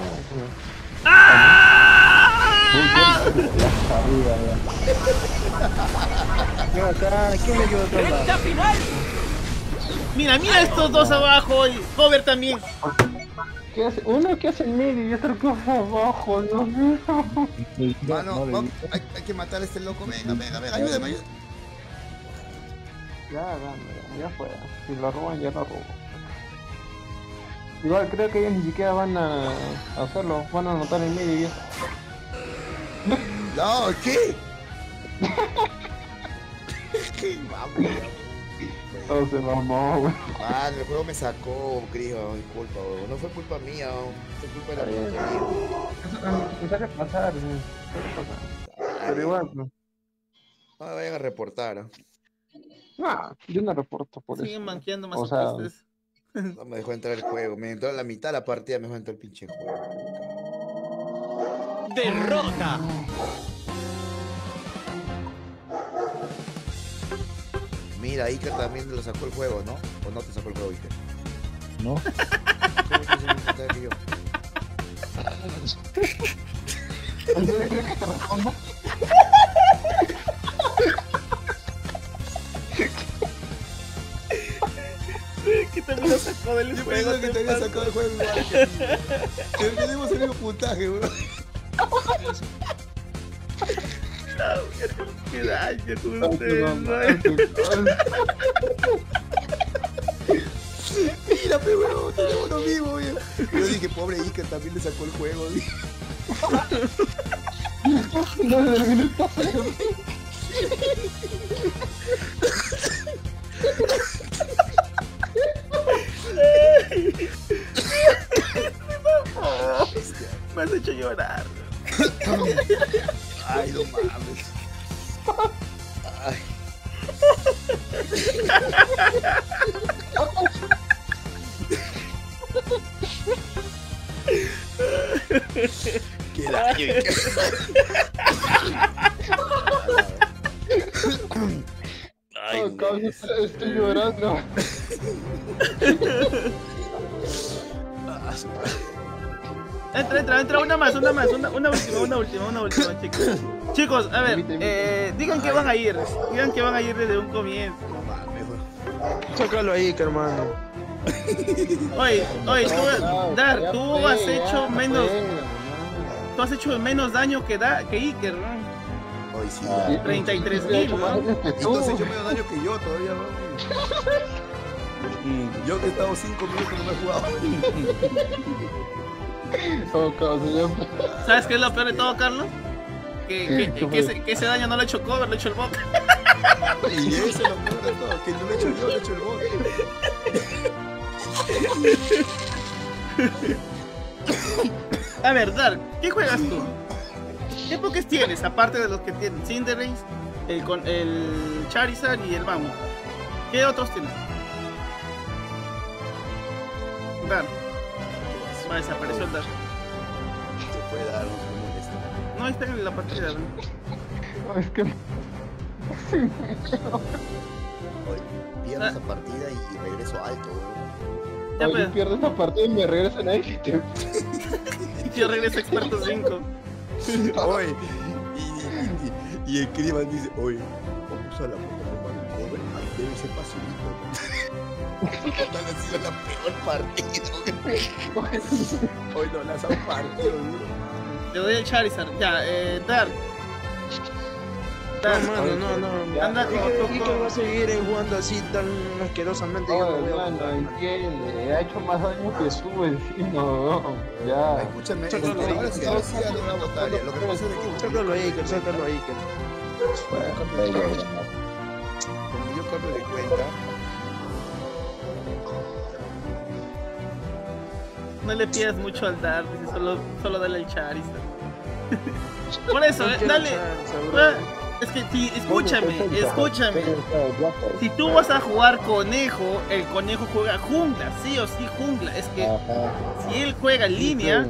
Ven acá, ¿quién me lleva a otro lado? final! Mira, mira estos dos abajo y Cover también. ¿Qué hace? Uno que hace en medio y otro que hace abajo, no Mano, hay, hay que matar a este loco. Venga, venga, venga, ayúdame, ayúdame. Ya, ya, ya, fue. Si lo roban, ya lo robo. Igual creo que ellos ni siquiera van a hacerlo, van a anotar en medio y eso. No, ¿qué? ¿Qué mami? Todo se mamó, güey. Ah, el juego me sacó, Cris, oh, disculpa, weón. no fue culpa mía, oh. fue culpa de la pasar, güey. Suele pasar. Pero igual, no. No me vayan a reportar. ¿ah? No, yo no reporto por eso. Siguen manqueando más O sea, No me dejó entrar el juego, me entró a la mitad de la partida, me dejó entrar el pinche juego. ¡Derrota! Mira, Iker también lo sacó el juego, ¿no? ¿O no te sacó el juego, Iker? No. ¿Cómo lo sacó del Yo juego. pensaba que te había sacado el juego igual que tenemos el mismo puntaje, bro. Qué daño Mira, pe, weón, tenemos lo mismo, weón. Yo dije, pobre Iker también le sacó el juego, dije. Me has hecho llorar. Ay, no mames. Ay. Qué daño. Ay, No, cabrón, estoy llorando. Entra, entra, entra, una más, una más, una, una última, una última, una última, chicos. Chicos, a ver, eh, digan que van a ir, digan que van a ir desde un comienzo. Sácalo ahí, que hermano. Oye, oye, tú, Dar, tú has hecho menos, tú has hecho menos daño que, da, que Iker, ¿no? Hoy sí. 33 mil, ¿no? Entonces yo me daño que yo todavía, ¿no? Yo que he estado 5 minutos no me he jugado. ¿Sabes qué es lo peor de todo, Carlos? Que, que, que ese, que ese daño no lo ha hecho cover, lo ha hecho el bot. Y eso es lo peor de todo, que no lo he hecho yo, lo he hecho el bot. A ver, Dark, ¿qué juegas tú? ¿Qué pokés tienes, aparte de los que tienen Cinderace, el, con, el Charizard y el Mamu? ¿Qué otros tienes? Dark. Va, desapareció el Dark. Se puede dar, no se molesta. No, ahí está en la partida, ¿no? No, es que. Oye, pierdo esa partida y regreso alto, weón. Ya, Oye, pierdo esta partida y me regreso en élite. Yo regreso experto 5. Oye, y, y, y, y el Criman dice, oye, vamos a la plataforma del ahí debe ser facilito. Total, ha sido la peor partida. Hoy no las han partido, duro. Le doy el Charizard. Ya, eh, Dark. No, mano, no, no. Anda con- Iker- con- Iker va a seguir jugando así tan asquerosamente. yo no jugar. entiende, ha hecho más daño que encima, no, ya. Escúchame, Sácalo ahí, ya lo ya. Que pasa es que ahí, Iker, sácalo ahí, Iker. yo cambio de cuenta, No le pidas mucho al Dark, dice, solo, solo dale el Charizard. Por eso, eh, dale. Ah, Es que si, escúchame, escúchame. Si tú vas a jugar conejo, el conejo juega jungla, sí o sí jungla. Es que si él juega en línea,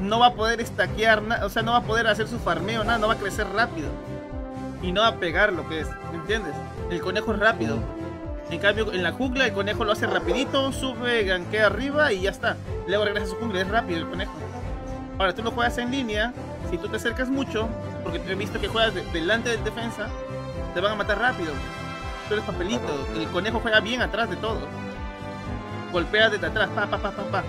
no va a poder estaquear nada, o sea, no va a poder hacer su farmeo, nada, no va a crecer rápido. Y no va a pegar lo que es, ¿me entiendes? El conejo es rápido. En cambio, en la jungla el conejo lo hace rapidito, sube, ganquea arriba y ya está. Luego regresa a su jungla, es rápido el conejo. Ahora, tú lo juegas en línea, si tú te acercas mucho, porque he visto que juegas de- delante del defensa, te van a matar rápido. Tú eres papelito, el conejo juega bien atrás de todo. Golpea desde atrás, pa, pa, pa, pa, pa.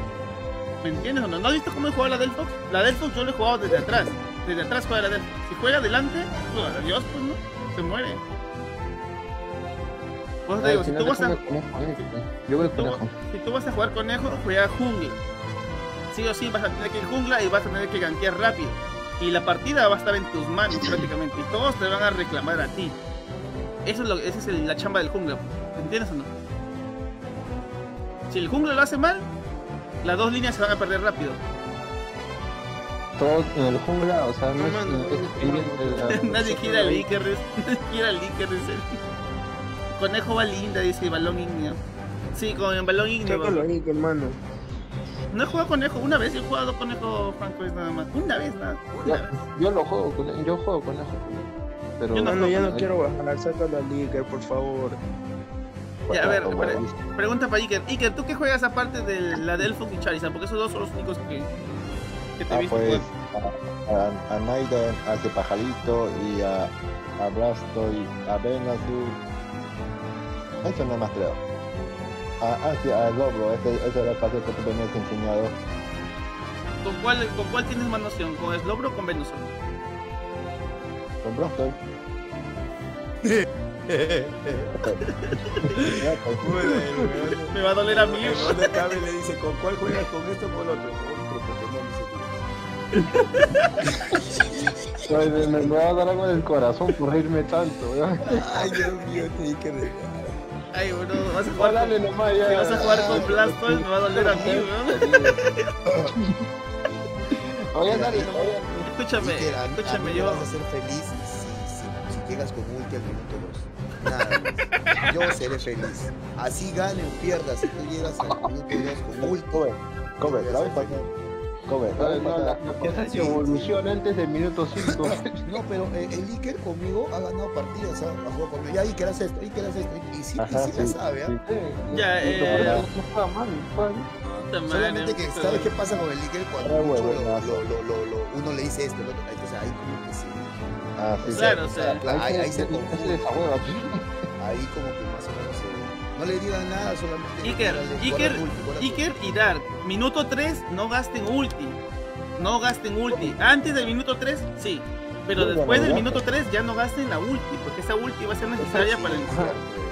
¿Me entiendes o no? ¿No has visto cómo he jugado la Delphox? La Delphox yo lo he jugado desde atrás. Desde atrás juega la Delphox. Si juega adelante, pues adiós, pues no. Se muere. Digo, si tú vas a, déjame conejo, Yo voy si tú- conejo. si tú vas a jugar conejo, juega jungla. Sí o sí vas a tener que ir jungla y vas a tener que gankear rápido. Y la partida va a estar en tus manos prácticamente. Y todos te van a reclamar a ti. Eso es lo, esa es el- la chamba del jungla. ¿Entiendes o no? Si el jungla lo hace mal, las dos líneas se van a perder rápido. Todo en el jungla, o sea, no no es expediente, la- Nadie quiere al Icarus. Nadie quiere al Icarus. Conejo va linda, dice balón igneo. Sí, con el balón igneo. Que hermano. No he jugado conejo, una vez he jugado conejo Franco es nada más. Una vez nada. Yo, yo lo juego con yo juego con eso. Pero Yo no Mano, ya no quiero bajar, sácalo al Licker, por favor. Ya, a ver, pre- pregunta para Iker. Iker, ¿tú qué juegas aparte de la Delphox y Charizard? Porque esos dos son los únicos que, que te he Ah, visto pues jugar. a, a, a Naiden, a pajarito y a, a Blasto y a Venusaur. Eso nada más creo. Ah, ah, sí, a Lobro, ese, ese era el paseo que tú me habías enseñado. ¿Con cuál, ¿Con cuál tienes más noción? ¿Con Slowbro o con Venusaur? Con Blastoise. Me va a doler a mí. Acabe le dice, ¿con cuál juegas? ¿Con esto o con otro? Con otro Pokémon, dice tú. Ay, me, me- va a dar algo en el corazón por reírme tanto. Ay, Dios mío, te que. Ay, bro, vas a jugar Dale con, nomás, ya. si vas a jugar con Blastoise, me va a doler a mí, weón. Oye, dale nomás, Escúchame, escúchame, mí yo. vas a hacer feliz si, llegas con ulti al minuto 2. Nada más. Yo seré feliz. Así gane o pierdas si tú llegas al minuto 2 con ulti. Cover, cover, la la vez no, la, la antes del minuto 5. No, pero eh, el Iker conmigo ha ganado partidas, ha, ha jugado conmigo. Ya, Iker, haz esto, Iker, esto. Y sí, y Ajá, sí la sí, sabe, ¿ah? sí. Ya, eh, Solamente que, ¿sabes qué pasa con el Iker? Cuando Ah, mucho lo, lo, lo, lo, lo- uno le dice esto, el otro, entonces ahí como que sí. Ah, sí, Claro, o sea, ahí, se confunde. Ahí como que No le digan nada, solamente... Iker, Iker, "Guarda tu ulti, guarda tu Iker y Dark. Minuto 3, no gasten ulti. No gasten ulti. Antes del minuto 3, sí. Pero después del minuto 3 ya no gasten la ulti, porque esa ulti va a ser necesaria para el,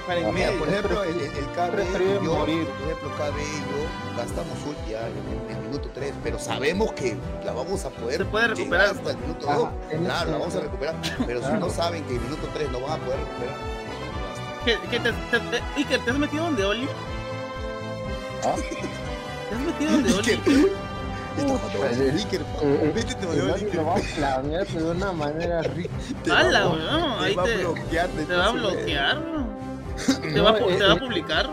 para el Mira, medio. por ejemplo, el, el, KB, Prefieren yo, por ejemplo, KB y yo gastamos ulti ya en el minuto 3, pero sabemos que la vamos a poder Se puede recuperar. hasta el minuto Ajá, 2. en Claro, la vamos a recuperar, pero si no saben que el minuto 3 no van a poder recuperar, ¿Qué, qué te, te- te- Iker, ¿te has metido donde Oli? ¿Ah? ¿Te has metido donde Oli? Iker, el Iker, eh, métete El donde Oli Iker. de una manera rica. Te va a ¡Hala, weón! Ahí te, te va a bloquear. Te va, a, eh, te va a eh, publicar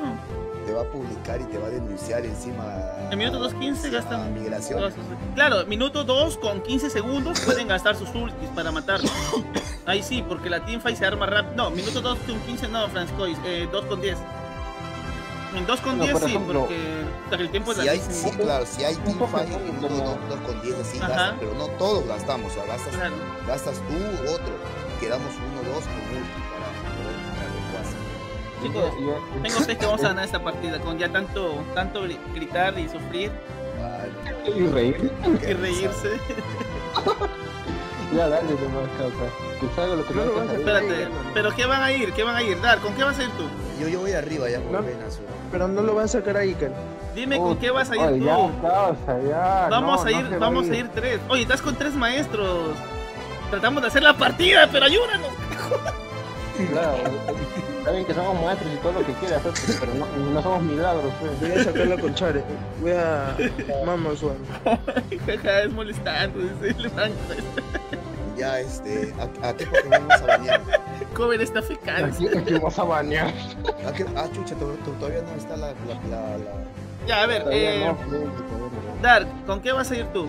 te va a publicar y te va a denunciar encima. En minuto gastan. Migración. Claro, minuto 2 con 15 segundos pueden gastar sus ultis para matarlo. Ahí sí, porque la teamfight se arma rápido. No, minuto 2 con 15 no, Francois. Eh, 2 con 10. En 2 con 10 sí, porque el tiempo si hay, Sí, claro, si hay teamfight en minuto 2 con 10 así pero no todos gastamos. O sea, gastas, gastas tú, otro, quedamos 1-2 con Chicos, tengo fe que vamos a ganar esta partida con ya tanto, tanto gri- gritar y sufrir Y reír. y reírse. Ya, dale nomás, causa. Que salga lo que No a salir. Espérate, pero ¿qué van a ir? ¿Qué van a ir? Dar, ¿con qué vas a ir tú? Yo, yo voy arriba ya por No. venas. Pero no lo van a sacar a Iker. Dime con qué vas a ir Oye, tú. ya, causa, ya. Vamos no, a no ir, se va vamos a ir tres. Oye, estás con tres maestros. Tratamos de hacer la partida, pero ayúdanos. Claro, saben que somos maestros y todo lo que quieras, hacer, pero no, no somos milagros, pues. Voy a sacarla con Chare. Voy a. Mamá suave. Jaja, es molestando, dice el Franco. Ya, este, ¿a, a qué Pokémon vamos a banear? Cover está. Aquí, aquí vas a bañar. ¿A qué? Ah, chucha, to- to- todavía no está la... la, la, la- Ya, a ver, eh, no, todavía no. Dark, ¿con qué vas a ir tú?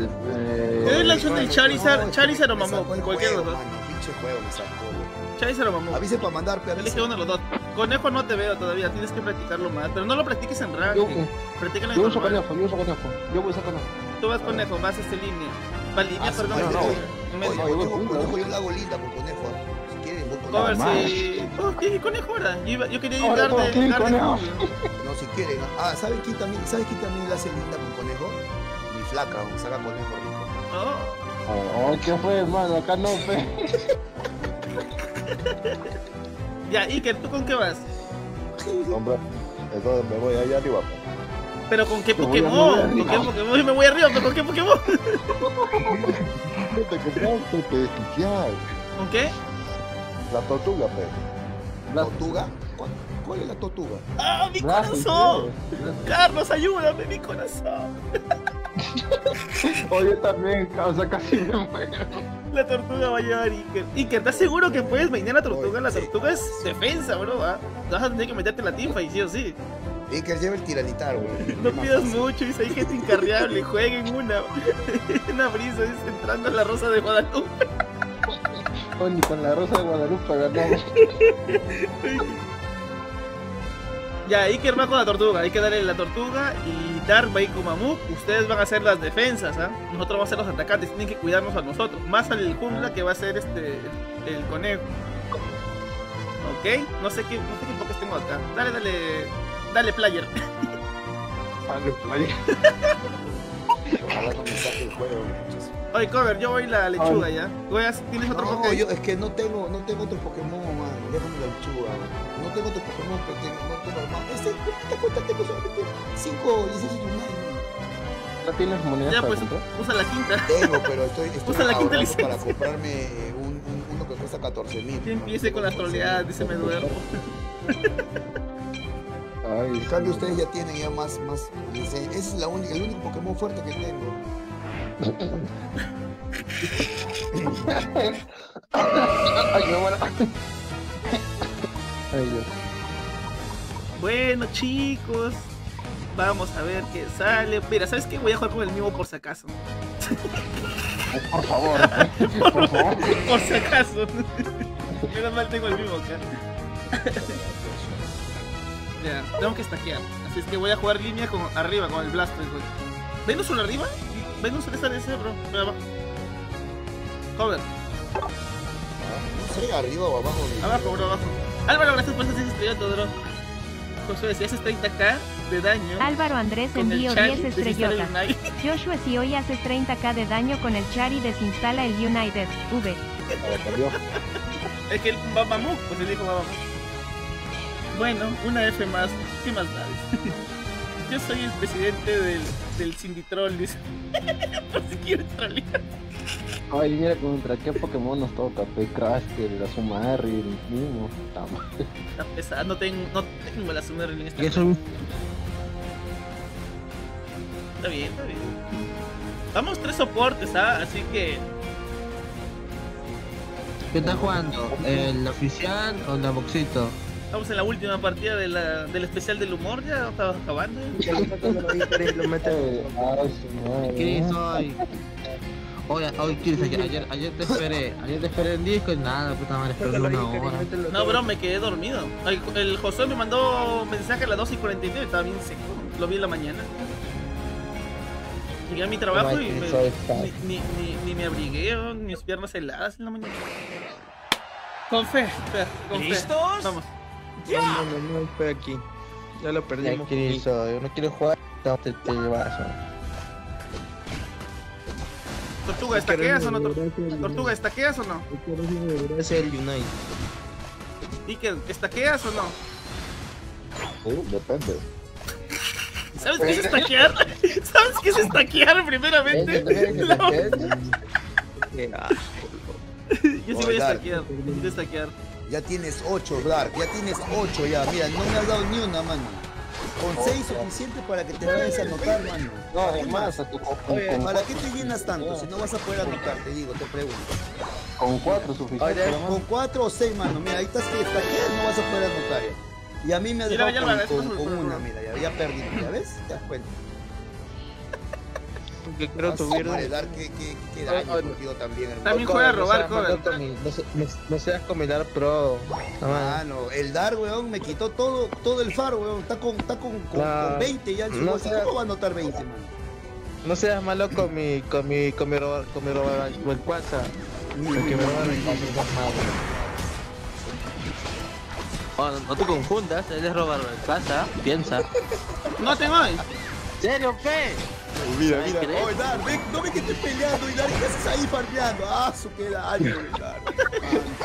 Eh, Te doy la opción del Charizard, es Charizard o Mamó, juego, dos. mano, pinche juego me sacó. Loco. Charizard o Mamó. Avise para mandar, pero Elige uno de los dos. Conejo no te veo todavía, tienes que practicarlo más. Pero no lo practiques en Yo, ranking. Practícalo en yo uso normal. conejo, yo uso conejo. Yo voy a usar conejo. Tú vas conejo, vas este línea. Va línea, Ah, perdón. no, medio. no. Medio. Oye, conejo, conejo, yo la hago linda con conejo. Si quieren, voy con Cover, si. Oh, ¿qué conejo ahora? Yo, iba- yo quería Ahora llegar todos de. quieren llegar de conejo. No, si quieren. Ah, ¿sabes quién también, ¿sabes quién también la hace linda con conejo? Mi flaca, saca conejo rico. Oh. Oh, ¿qué fue, hermano? Acá no, fe. Ya, Iker, ¿tú con qué vas? Hombre, entonces me voy allá arriba. pues. ¿Pero con qué Me voy a Pokémon? ¿Con qué. Pokémon? Yo me voy arriba, pero ¿con qué Pokémon? Te compraste, te desquiciar. ¿Con qué? La tortuga, pe. ¿Tortuga? ¿Cuál, es la tortuga? ¡Ah, mi corazón! Carlos, ayúdame, mi corazón. Oye, también, causa casi me muero. La tortuga va a llevar Iker. Iker, ¿estás seguro que puedes mainar la tortuga? La tortuga es defensa, bro. ¿ah? Vas a tener que meterte la teamfight, sí o sí. Iker lleva el tiranitar, güey. No pidas mucho, dice, hay gente incarriable, jueguen una. una brisa, dice, entrando a la rosa de Guadalupe. Oye, con la rosa de Guadalupe ganamos. Ya, Iker va con la tortuga, hay que darle la tortuga y Ir con Mamuk. Ustedes van a hacer las defensas, ¿ah? Nosotros vamos a ser los atacantes, tienen que cuidarnos a nosotros. Más al jungla que va a ser este el, el conejo. Ok, no sé qué, no sé qué pokés tengo acá. Dale, dale, dale player. Dale, juego, muchachos. Oye, cover, yo voy la lechuga ya. Voy a- ¿Tienes otro No, Poké? yo es que no tengo, no tengo otro Pokémon, man. Déjame la lechuga, man. No tengo otro Pokémon que tengo, no tengo hermano. Este, ¿te cuenta? Tengo solamente 5 licencias y un año. ¿No tienes monedas Ya, para pues, comprar? usa la quinta. Tengo, pero estoy, estoy Usa la quinta ahorrando para licencia. comprarme un, un- uno que cuesta 14 mil. Que empiece con las troleadas, dice me duermo. En cambio ustedes ya tienen ya más, más. Ese es la única, el único Pokémon fuerte que tengo. Ay, me muero. Ay, Dios. Bueno, chicos, vamos a ver qué sale. Mira, ¿sabes qué? Voy a jugar con el mismo por si acaso. Por favor. por, por si acaso. Menos mal tengo el mismo acá. ya, tengo que stackear. Así es que voy a jugar línea con arriba con el Blastoise, güey. ¿Venus solo arriba? Venus está de ese, bro. Ve abajo. Cover. No sé, arriba o abajo. Abajo, bro, abajo. Álvaro, gracias por esas estrellas, bro. Si haces 30k de daño. Álvaro Andrés Chari, 10 desinstala el estrellotas. Joshua, si hoy haces 30k de daño con el Chari, desinstala el United. V. Es que el Babamuk, pues le dijo Babamuk. Bueno, una F más. ¿Qué más da? Yo soy el presidente del, del Cinditroll, dice. Por si quieres trolear. Ay, mira contra qué Pokémon nos toca. Pe Craster, la Sumarri, el mismo. Está pesado, no tengo, no tengo la Summer en esta. Eso Está bien, está bien. Vamos tres soportes, ¿ah? Así que. ¿Qué estás jugando? ¿El oficial o el boxito? Estamos en la última partida de la, del especial del humor, ya estamos acabando. Chris, hoy. Hoy, hoy, Chris, ayer, ayer, te esperé. Ayer te esperé en disco y nada, puta madre, esperé una hora. No, bro, me quedé dormido. El, el José me mandó mensaje a las 2 y 49, estaba bien seco. Lo vi en la mañana. Llegué a mi trabajo y me- ni, ni, ni, ni me abrigué, mis piernas heladas en la mañana. Con fe, fe, con fe. ¿Listos? Vamos. No, no, no, no, espera aquí. Ya lo Ya, perdimos. Chris, hoy, no quiero jugar, te, te llevas. Tortuga, ¿estaqueas o no? Tor- Tortuga, ¿estaqueas o no? Es el Unite. Iker, ¿estaqueas o no? Uh, depende. ¿Sabes qué es estaquear? ¿Sabes qué es estaquear primeramente? No. Yo sí voy a estaquear. Voy a estaquear. Ya tienes 8, Dark. Ya tienes 8 ya. Mira, no me has dado ni una, mano. Con 6 suficiente para que te vayas a anotar, mano. No, ¿Para qué además, Oye, con- ¿Para qué te llenas tanto si no vas a poder anotar? Te digo, te pregunto. Con cuatro suficiente. Oye, con 4 o 6, mano. Mira, ahí estás que estaqueas, no vas a poder anotar ya. Y a mí me has dejado con, con- por con favor. una, mira, ya, ya perdí. ¿Ya ves? Te das cuenta. Que creo Ah, tu su mierda. madre, Dark, qué, qué, daño contigo también, hermano. También juega a robar, no seas, cover. malo, No, se- no, no seas comilar pro. No, man. Mano, el Dar, weón, me quitó todo, todo el faro, weón. Está con, está con, con, No, con 20 ya en su no ¿Cómo va a anotar 20, mano? No seas malo con mi, con mi, con mi robar, con mi robar, el cuasa. Porque me roban el no. Oh, no, no te confundas, él es robar el cuasa, piensa. No te voy. ¿Serio, fe? Mira, mira, oye, Dar, ve, no ve que estés peleando y Dar, ¿qué haces ahí farmeando? Ah, su qué daño, Dar.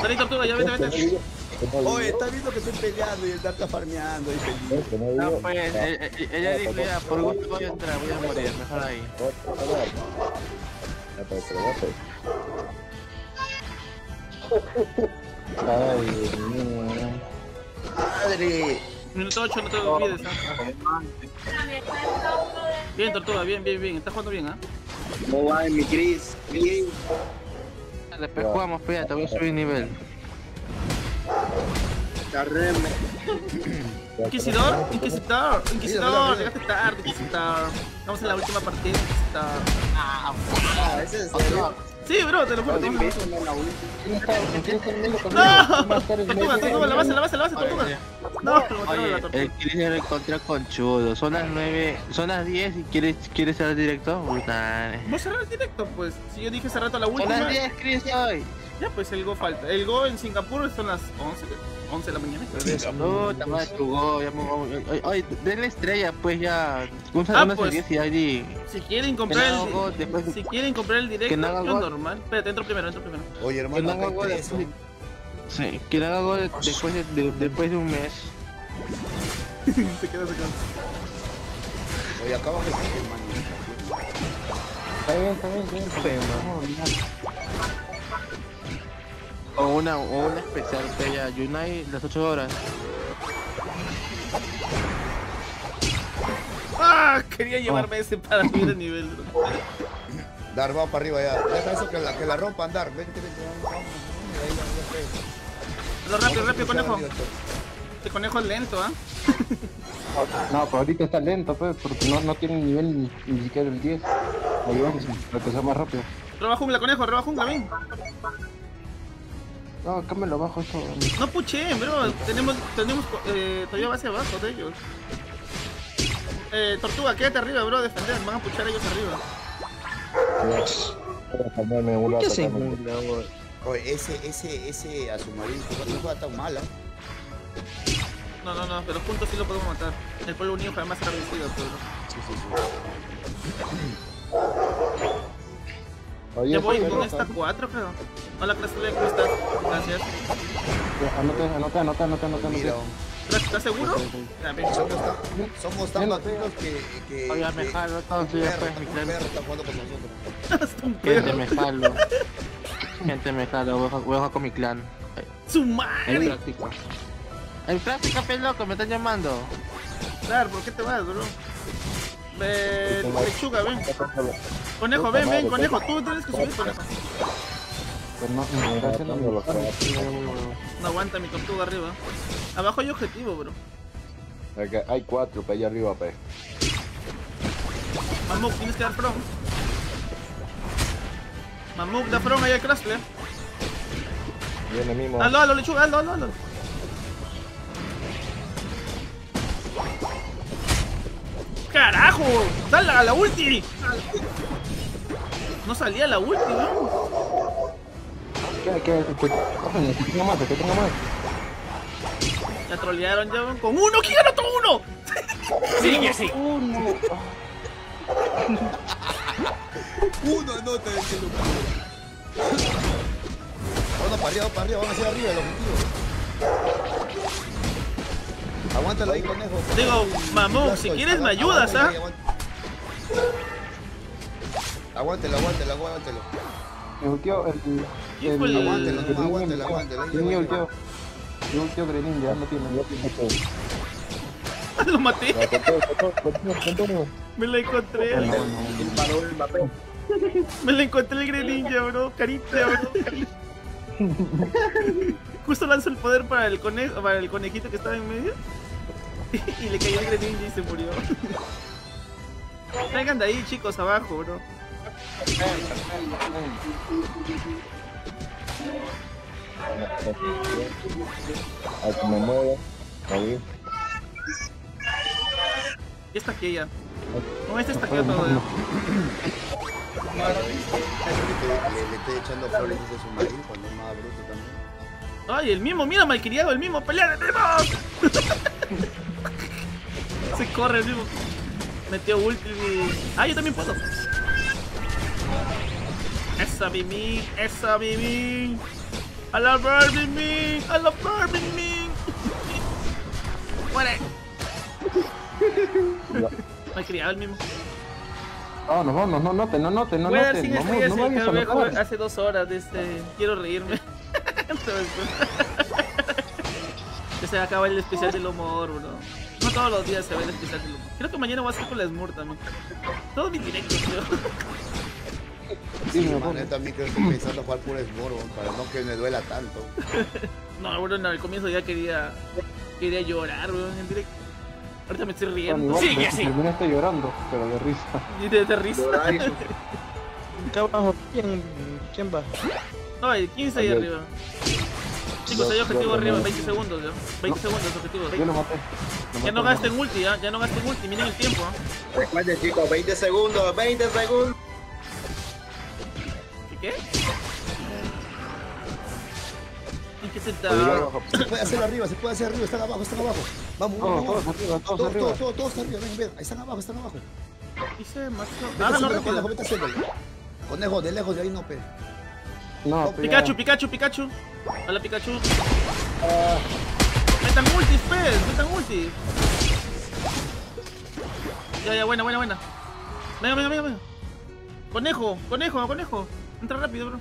Vení, tortuga, ya vete, vete. Oye, está viendo que estoy peleando y el Dark está farmeando. Y feliz. No, pues, eh, eh, ella dijo ya, por gusto voy a entrar, voy a morir, mejor ahí. Ay, Dios mío. Madre. Minuto 8, no te olvides. Bien, Tortuga, bien, bien, bien. Estás jugando bien, ¿ah? ¿Cómo va mi Chris? Bien. Después jugamos, pues, te voy a subir nivel. Carreme. Inquisidor, Inquisidor, Inquisidor, llegaste tarde, Inquisidor. Estamos en la última partida, Inquisidor. Ah, ¿ese es serio? Sí, bro, te lo juro. No. ¡No! Tortuga, Tortuga, la base, la base, la base, Tortuga. No, lo mataron a la Oye, Chris se lo encontré conchudo. Son las 9, son las 10 y quieres, quieres ser directo. Puta. ¿Vos cerrar el directo? Pues, si yo dije hace rato la Son última. las 10, Chris, hoy. Ya, pues el Go falta. El Go en Singapur son las 11, 11 de la mañana. Madre, tu go, ya. Oye, Oye, denle estrella, pues ya. Un Ah, una pues, serie si quieren comprar Que no el, después- si quieren comprar el directo, que no yo normal. Espérate, entro primero, entro primero. Oye, Que hermano, no haga hay gol tres, ¿no? Sí, que no haga gol después de, de- después de un mes. se queda, se queda. Oye, acá abajo está el man. Está bien, está bien, está bien. O una, o una especial que ya Unite las 8 horas. ¡Ah! Quería llevarme ese para subir de nivel, bro. Dar, vamos para arriba ya. Deja eso que la, que la rompan, Dar. Vente, vente, vamos, rápido, rápido, conejo. Este conejo es lento, ¿ah? No, pero ahorita está lento, pues, porque no, no tiene nivel ni, ni siquiera el 10. Ahí vamos, para que sea más rápido. Roba jungla, conejo, roba jungla, ven. No, acá me lo bajo esto. No puchen, bro. Tenemos, tenemos eh, todavía base abajo de ellos. Eh, Tortuga, quédate arriba, bro, defender. Van a puchar ellos arriba. A ¿Qué güey? Oye, ese, ese, ese Azumarín, no juega tan mala. No, no, no, pero juntos sí lo podemos matar. El pueblo unido jamás será vencido, pero. Sí, sí, Oye, Ya voy pero- con esta 4, creo. Hola, clase ¿cómo estás? Gracias. Anota, anota, anota, anota, anota. Mira, ¿Estás seguro? Somos tan, batidos que, que, Oye, me jalo, sí, ya pues, mi está jugando con nosotros. Un Gente, me jalo. Gente, me jalo. Voy a, jugar con mi clan. ¡Su En madre! práctica. En práctica, pe loco, me están llamando. Claro, ¿por qué te vas, bro? Como- lechuga, ven. Conejo, ven, ven, conejo. Tú tienes que subir, conejo. Pero no, aguanta mi tortuga arriba. Abajo hay objetivo, bro. Hay cuatro para allá arriba, pe. Mamuk, tienes que dar from. Mamuk, da from ahí al Crashler. Viene mismo. Hazlo, hazlo, lechuga, hazlo, hazlo, hazlo. ¡Carajo! ¡Dale a la ulti! No salía la ulti, bro. ¿Qué, qué, qué? Cógele, que tenga más, que tenga más. Ya trolearon ya con uno. ¿Quién anotó uno? Sigue así. Uno anota el que lo para arriba, para arriba, vamos hacia arriba el objetivo. Aguántalo ahí, conejo. Digo, Mamuk, si quieres me ayudas, ¿ah? Aguántelo, aguántelo, aguántelo. Me ultió el. Híjole. Aguántelo, no, aguántelo, aguántelo. me ultió. Yo ultió Grenin, ya no tiene. Lo maté. Ya, continúa, continúa, continúa. Me la encontré. Me la encontré el Greninja, bro. Carita, bro. Justo lanzó el poder para el conejo, para el conejito que estaba en medio. Y le cayó el Greninja y se murió. Traigan de ahí, chicos, abajo, bro. A que me mueva. Ahí. Ya está aquí ya. No, este está aquí todo. Le, le, le estoy echando flores a ese submarino cuando es más bruto también. Ay, el mismo, mira, malcriado, el mismo, pelea el mismo. Corre el. Metió ulti. Ah, yo también puedo. Esa Mimi, esa Mimi. A la Barbie Me, a la Barbie Me. Muere. Me he criado el mismo. No, no, no, no no noten, no noten. 100 No, estrellas no y vayas a acabé de jugar notar. hace dos horas de este. Quiero reírme. Entonces, que se acaba el especial del humor, bro. No todos los días se ve el especial humor. Creo que mañana voy a hacer con la Smur también. Todo mi directo, creo. Sí, yo también creo que estoy pensando jugar puro Smurf, para no que me duela tanto. No, bro, no, al comienzo ya quería. Quería llorar, bro, en el directo. Ahorita me estoy Bueno, riendo. Sigue te- así. Terminaste llorando, pero de risa. Y de, de risa. ¿quién, quién va? No, hay 15 ahí arriba. Chicos, hay Yo- objetivo yo arriba, también. 20 segundos, ¿ya? 20 segundos objetivo. Yo lo maté. Ya no gasten ulti, ¿ya? Ya no gasten ulti, miren el tiempo, ¿ah? Recuerden chicos, 20 segundos, 20 segundos. ¿Qué? ¿Y qué se está? Se puede hacer arriba, se puede hacer arriba, están abajo, están abajo. Vamos, Todos, vamos, todos vamos. arriba, todos todos, arriba. todos, todos, arriba, ven, ven, ahí están abajo, están abajo. Dice Macho. Vete Háganlo haciéndolo, rápido. conejo, vete haciéndolo. Conejo, de lejos de ahí no pe. No, Pikachu, Pikachu, Pikachu. Hola, Pikachu. Metan ultis, pez, metan ultis. Ya, ya, buena, buena, buena. Venga, venga, venga, venga. Conejo, conejo, conejo. Entra rápido, bro.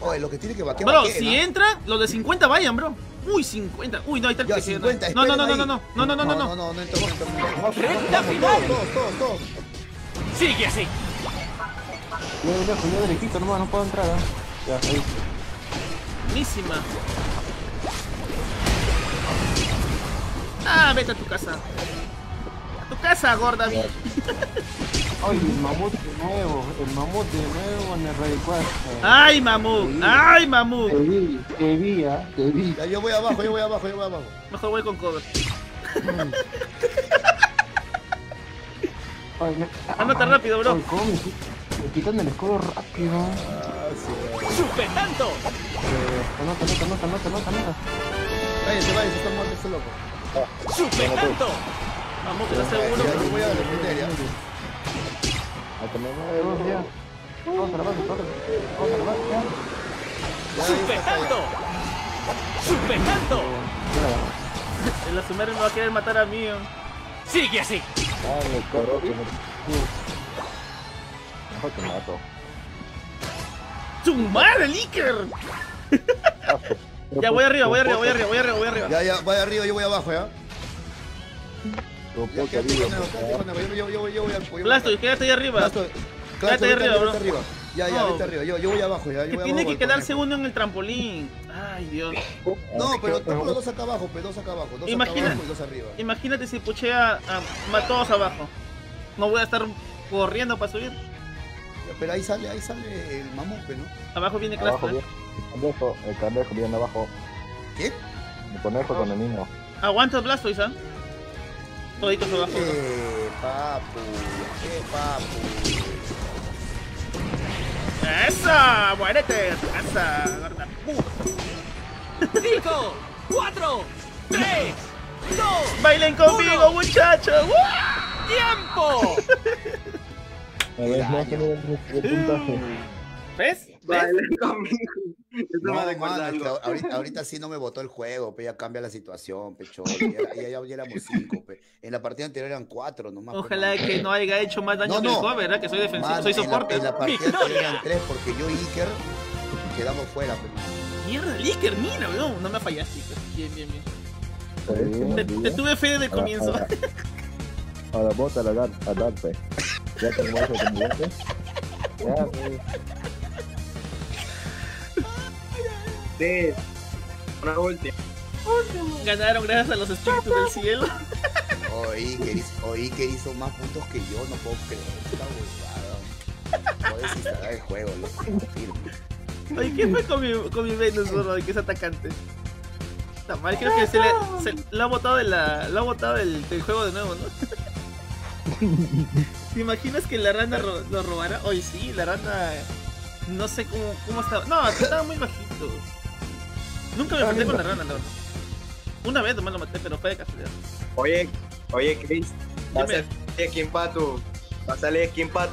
Oye, lo que tiene que vaquear. Bro, si ¿no? entra, los de 50 vayan, bro. Uy, 50. Uy, no, ahí está el Ya, que queda. 50, No, no, no, no, esperen no, ahí. no, no, no, no, no, No, no, no entró, no entró, no entró. ¡Recta Vamos, final! Todos, todos, todos. Sigue así. Yo de lejos, yo de lejito nomás, no puedo entrar. ¿eh? Ya, ahí. Buenísima. Ah, vete a tu casa. A tu casa, gorda. bitch. Ay, el mamut de nuevo, el mamut de nuevo en el Rey 4. Ay, mamú. Ay, mamú. Te vi, te vi, ah, te vi. Ya, yo voy abajo, yo voy abajo, yo voy abajo. Mejor voy con cover. Ay, me- Ándate rápido, bro. Ay, ¿cómo me, qui- me quitan el escudo rápido? ¡Sujetando! Eh, anota, anota, anota, anota, anota, anota. Váyanse, váyanse, está muerto este loco. ¡Sujetando! Vamos, que no seguro. Ya, yo voy a defender, ya. Todos ya. Todos a la base, todos a la base, ya. El Asumero me va a querer matar a mí. ¡Sigue así! Dale, corro, que me... Te mato. ¡Su madre, Licker! Ya voy arriba, voy arriba, voy arriba, voy arriba, voy arriba. Ya, ya, vaya arriba, yo voy abajo, ya. Ya, quédate yo, yo, yo, voy voy ahí arriba. Blasto, Quédate ahí vete arriba, bro. arriba. Ya, ya, No. vete arriba. Yo, yo voy abajo, ya. Yo Que voy tiene abajo que quedar segundo en el trampolín. Ay, Dios. No, pero estamos los dos acá abajo, pero dos acá abajo. Dos Imagina- acá abajo y dos arriba. Imagínate si puchea a, a todos abajo. No voy a estar corriendo para subir. Pero ahí sale, ahí sale el mamupe, ¿no? Abajo viene Abajo Cluster. viene el conejo, el conejo viene abajo. ¿Qué? El conejo con el niño. Aguanta el Blastoise, ¿ah? Toditos abajo. Eh, papu, eh, papu. ¡Esa! ¡Muérete! ¡Esa! gorda! ¡Cinco! ¡Cuatro! ¡Tres! ¡Dos! ¡Bailen conmigo, muchachos! ¡Tiempo! A ver, no el el puntaje. ¿Ves? Bailen conmigo. Eso No, que algo. ahorita, ahorita sí no me botó el juego, pe, ya cambia la situación, pecho. Ya, ya, ya, éramos cinco, pe. En la partida anterior eran cuatro nomás. Ojalá que no haya hecho más daño No, que el no. ¿verdad? Que soy defensivo, Mano, soy en la- soporte. En la, partida anterior eran tres porque yo y Iker quedamos fuera, pe. Mierda, Licker, mira, weón. No me fallaste. Bien, bien, bien. Te, tuve fe desde el Ahora- comienzo. Ahora, ahora bota a dar, a darte. Ya te mueves con bote. Ya, pues. Sí. Una última. Ganaron gracias a los espíritus del cielo. Oh, Iker, hizo- oh, Iker hizo más puntos que yo, no puedo creer. Esta huevada. Desinstalar el juego, loco. confirmo. Oye, ¿qué fue con mi, con mi Venus, bro? Que es atacante. Está mal, creo que se le, se, lo ha botado de la, lo ha botado del, del juego de nuevo, ¿no? ¿Te imaginas que la rana ro- lo robara? Oye, sí, la rana. No sé cómo, cómo estaba. No, estaba muy bajito. Nunca me enfrenté con la rana, la verdad. Una vez nomás lo maté, pero fue de casualidad. Oye, oye, Chris. Va a Dime. salir skin para tu. Va a salir skin para.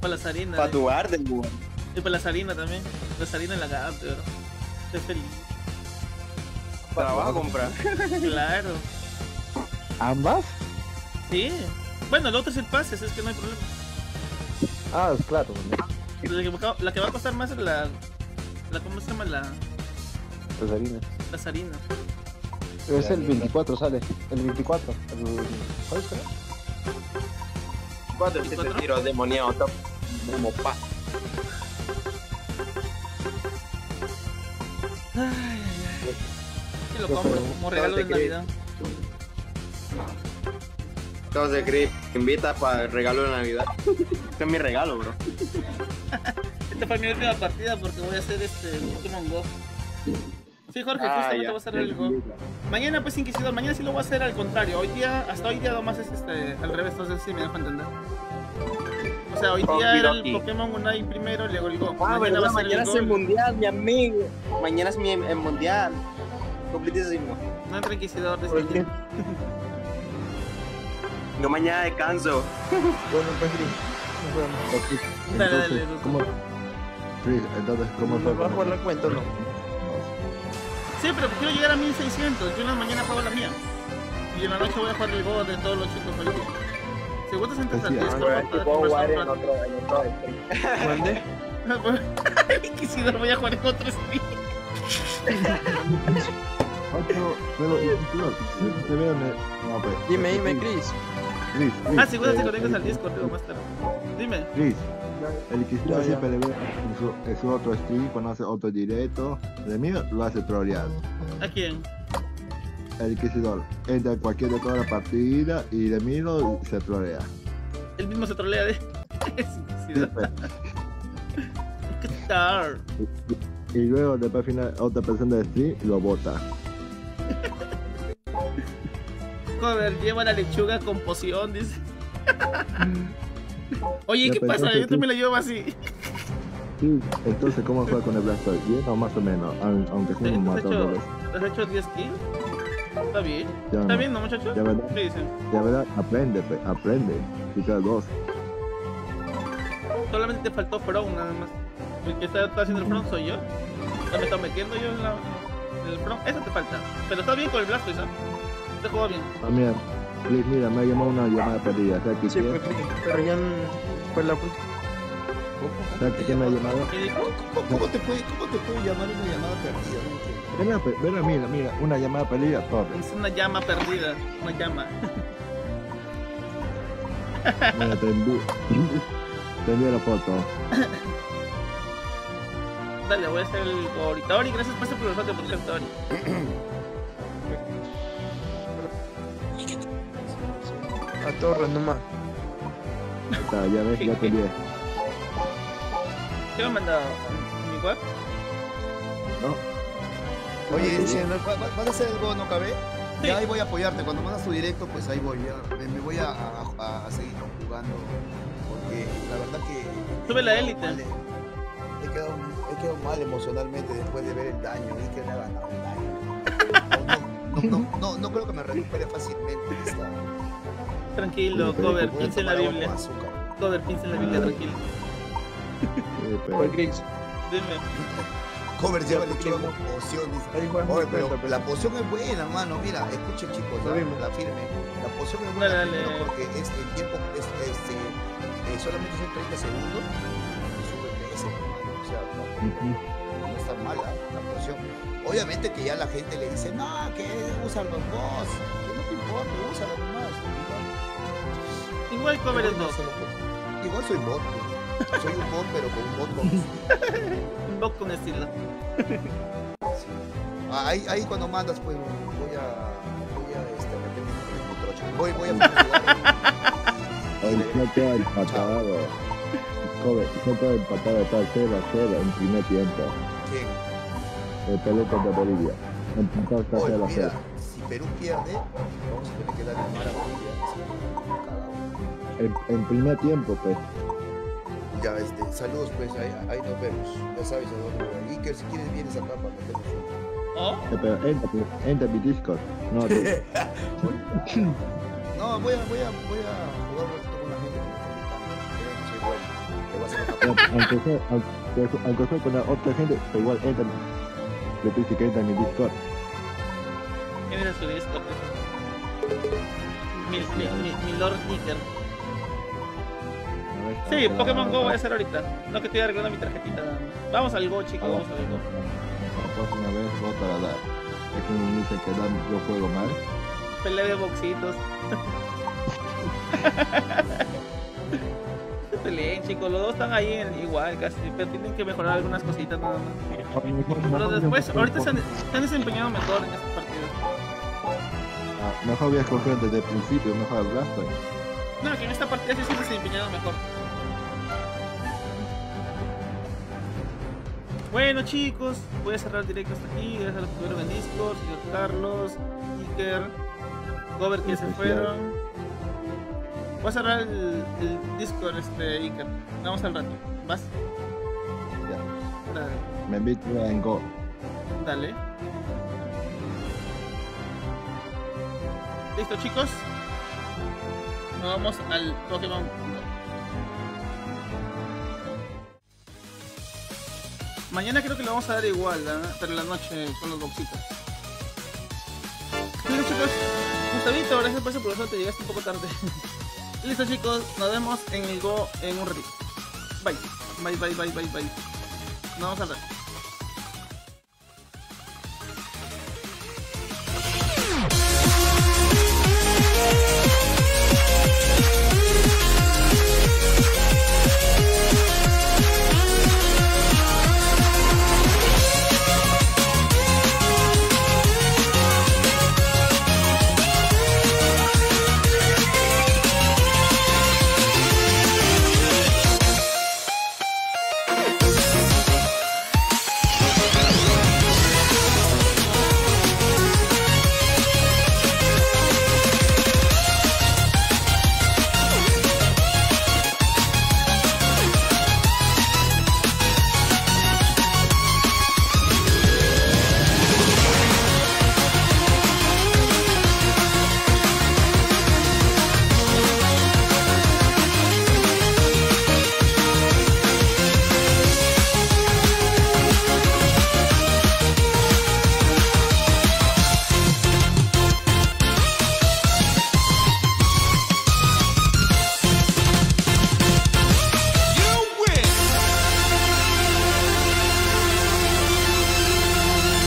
Para la zarina. Para tu Arden, weón. Y para la zarina también. La zarina en la gante, bro. Estoy feliz. La vas a comprar. Claro. ¿Ambas? Sí. Bueno, el otro es el pase, es que no hay problema. Ah, claro. La que, va- la que va a costar más es la, la ¿cómo se llama? La, Pues harina. la zarina. Es el 24, sale. El 24. El... ¿Cuál es? ¿Cuánto te ese tiro demoniado? Está como pa. Que lo compro como regalo de Navidad. Entonces, Chris, invita para el regalo de Navidad. Este es mi regalo, bro. Esta fue mi última partida porque voy a hacer este Pokémon Go. Sí, Jorge, Ah, justamente voy a hacer el Go. Mañana, pues, Inquisidor, mañana sí lo voy a hacer al contrario. Hoy día, hasta hoy día nomás es este, al revés, entonces sí me dejo entender. O sea, hoy día era el. Pokémon Unite primero y luego el Go. Ah, mañana verdad, va a ser mañana el es el mundial, mi amigo. Mañana es mi el mundial. Completísimo. No entra No mañana descanso. Bueno, pues. Dale, dale, Entonces. ¿cómo? Chris, entonces, ¿cómo ¿Me fue? vas a jugar la cuenta o no? Sí, pero quiero llegar a 1600. Yo en la mañana juego la mía. Y en la noche voy a jugar el Go de todos los chicos hoy día. Si gustas, en otro stream. ¿Mande? Inquisidor, voy a jugar en otro stream. Pues, Dime, dime, Chris, Chris. Chris, Chris, Ah, si gustas, eh, te conectas al Discord, digo, más tarde. Dime. Chris, el ya. siempre le veo en su, en su otro stream, cuando hace otro directo. De mí lo hace trolear. ¿A quién? El Inquisidor entra en cualquier de toda la partida y de mí lo se trolea. Él mismo se trolea de. Pues. ¿Qué tal? Y luego después final otra persona de stream lo bota. Cover, lleva la lechuga con poción, dice. Oye, Ya, ¿qué pasa? Yo también la llevo así. Sí, entonces ¿cómo fue con el Blastoise? ¿Bien o más o menos? Aun- Aunque fue ¿Te un te has hecho 10 kills? Está bien. Ya, ¿Está no. bien, no, muchachos? Ya, ¿verdad? ¿Qué dicen? De verdad, aprende, pe, aprende. Quita dos. Solamente te faltó Front nada más. El que está, está haciendo el Front soy yo. Ya me está metiendo yo en, la, en el Front. Eso te falta. Pero está bien con el Blastoise, ¿ah? Te juega bien. También, Chris, mira, me ha llamado una llamada perdida. ¿Sabes qué Sí, pues. Pero ya fue la ¿Sabes qué me ha llamado? ¿Cómo, cómo te puede, ¿Cómo te puede llamar una llamada perdida? No entiendo. Ven, a- ven, a- mira, mira, una llamada perdida, Torres. Es una llama perdida. Una llama. Mira, te envío, te envío la foto. Dale, voy a hacer el ahorita. Ori, gracias por ese profesor de podcast, A torre nomás. Está, ya ves, ya te envié. ¿Qué me ha mandado? ¿A mi web? ¿No? Oye, eh, ¿va- va- ¿vas a hacer el go no cabe? Sí. Ya ahí voy a apoyarte. Cuando mandas tu directo, pues ahí voy. Ya. Me, me voy a, a, a seguir jugando. Porque la verdad que. Sube la élite. Mal, He quedado, he quedado mal emocionalmente después de ver el daño. Y que me ha ganado el daño. No, no, no, no, no creo que me recupere fácilmente de esta. Tranquilo, cover, Voy a 15 en la Biblia. Cover, 15 en la Biblia, Ah. tranquilo. Dime. Cover lleva lechuga con poción. Oye, pero la poción es buena, hermano. Mira, escuchen chicos, Lo la, firme. La poción es buena porque es el tiempo, es, este, eh, solamente son 30 segundos y sube PS, hermano. O sea, no, Ujú. no está mala la poción. Obviamente que ya la gente le dice, no, que usan los boss, que no te importa, úsala nomás. Igual cover es Igual, dos. igual soy bot. Soy un bot, pero con un bot con Un bot con estilo. Ah, ahí, ahí cuando mandas, pues voy a. Voy a este, meter mi trocho. Voy, voy a El choque empatado. Joder, choque empatado está 0 a 0 en primer tiempo. ¿Quién? El Perú contra Bolivia. Empatado está Oye, 0 a 0. mira, si Perú pierde, vamos a tener que darle mar a Bolivia. En, en primer tiempo, pues. Ya, este, saludos, pues ahí, ahí nos vemos. Ya sabes a dónde voy. Iker, si quieres, vienes acá para meternos un. ¿Oh? Eh, Pero entra, pues, entra a mi Discord. No. No, voy a, voy a, voy a jugar un ratito con la gente que me está invitando. Que soy bueno. Una aunque sea, aunque, sea con la otra gente, pero igual entra. Le estoy siguiendo en mi Discord. ¿Quién es su Discord? Mi, mi, mi, mi Lord Iker. Sí, Pokémon Go voy a hacer ahorita. No que estoy arreglando mi tarjetita. Vamos al Go, chicos, vamos al Go. La próxima vez voto a dar. Es que me dice que dan, yo juego mal. Pelea de boxitos. Peleen, chicos, los dos están ahí en- igual casi, pero tienen que mejorar algunas cositas nada más. Pero después, ahorita se han, se han desempeñado mejor en estos partidos. Ah, mejor voy a escoger desde el principio, mejor al Blastoise. No, que en esta partida sí se han desempeñado mejor. Bueno chicos, voy a cerrar el directo hasta aquí. Gracias a los que estuvieron en Discord, señor Carlos, Iker, Gober que se fueron. Voy a cerrar el, el Discord, este Iker. Vamos al rato. ¿Vas? Dale. Me invito en Go. Dale. Listo chicos. Nos vamos al Pokémon Go. Mañana creo que lo vamos a dar igual, ¿ah? pero en la noche con los boxitos. Listo chicos. Gustavito, gracias por ese profesor, te llegaste un poco tarde. Listo chicos, nos vemos en el Go en un ratito. Bye. Bye, bye, bye, bye, bye. Nos vemos al rato.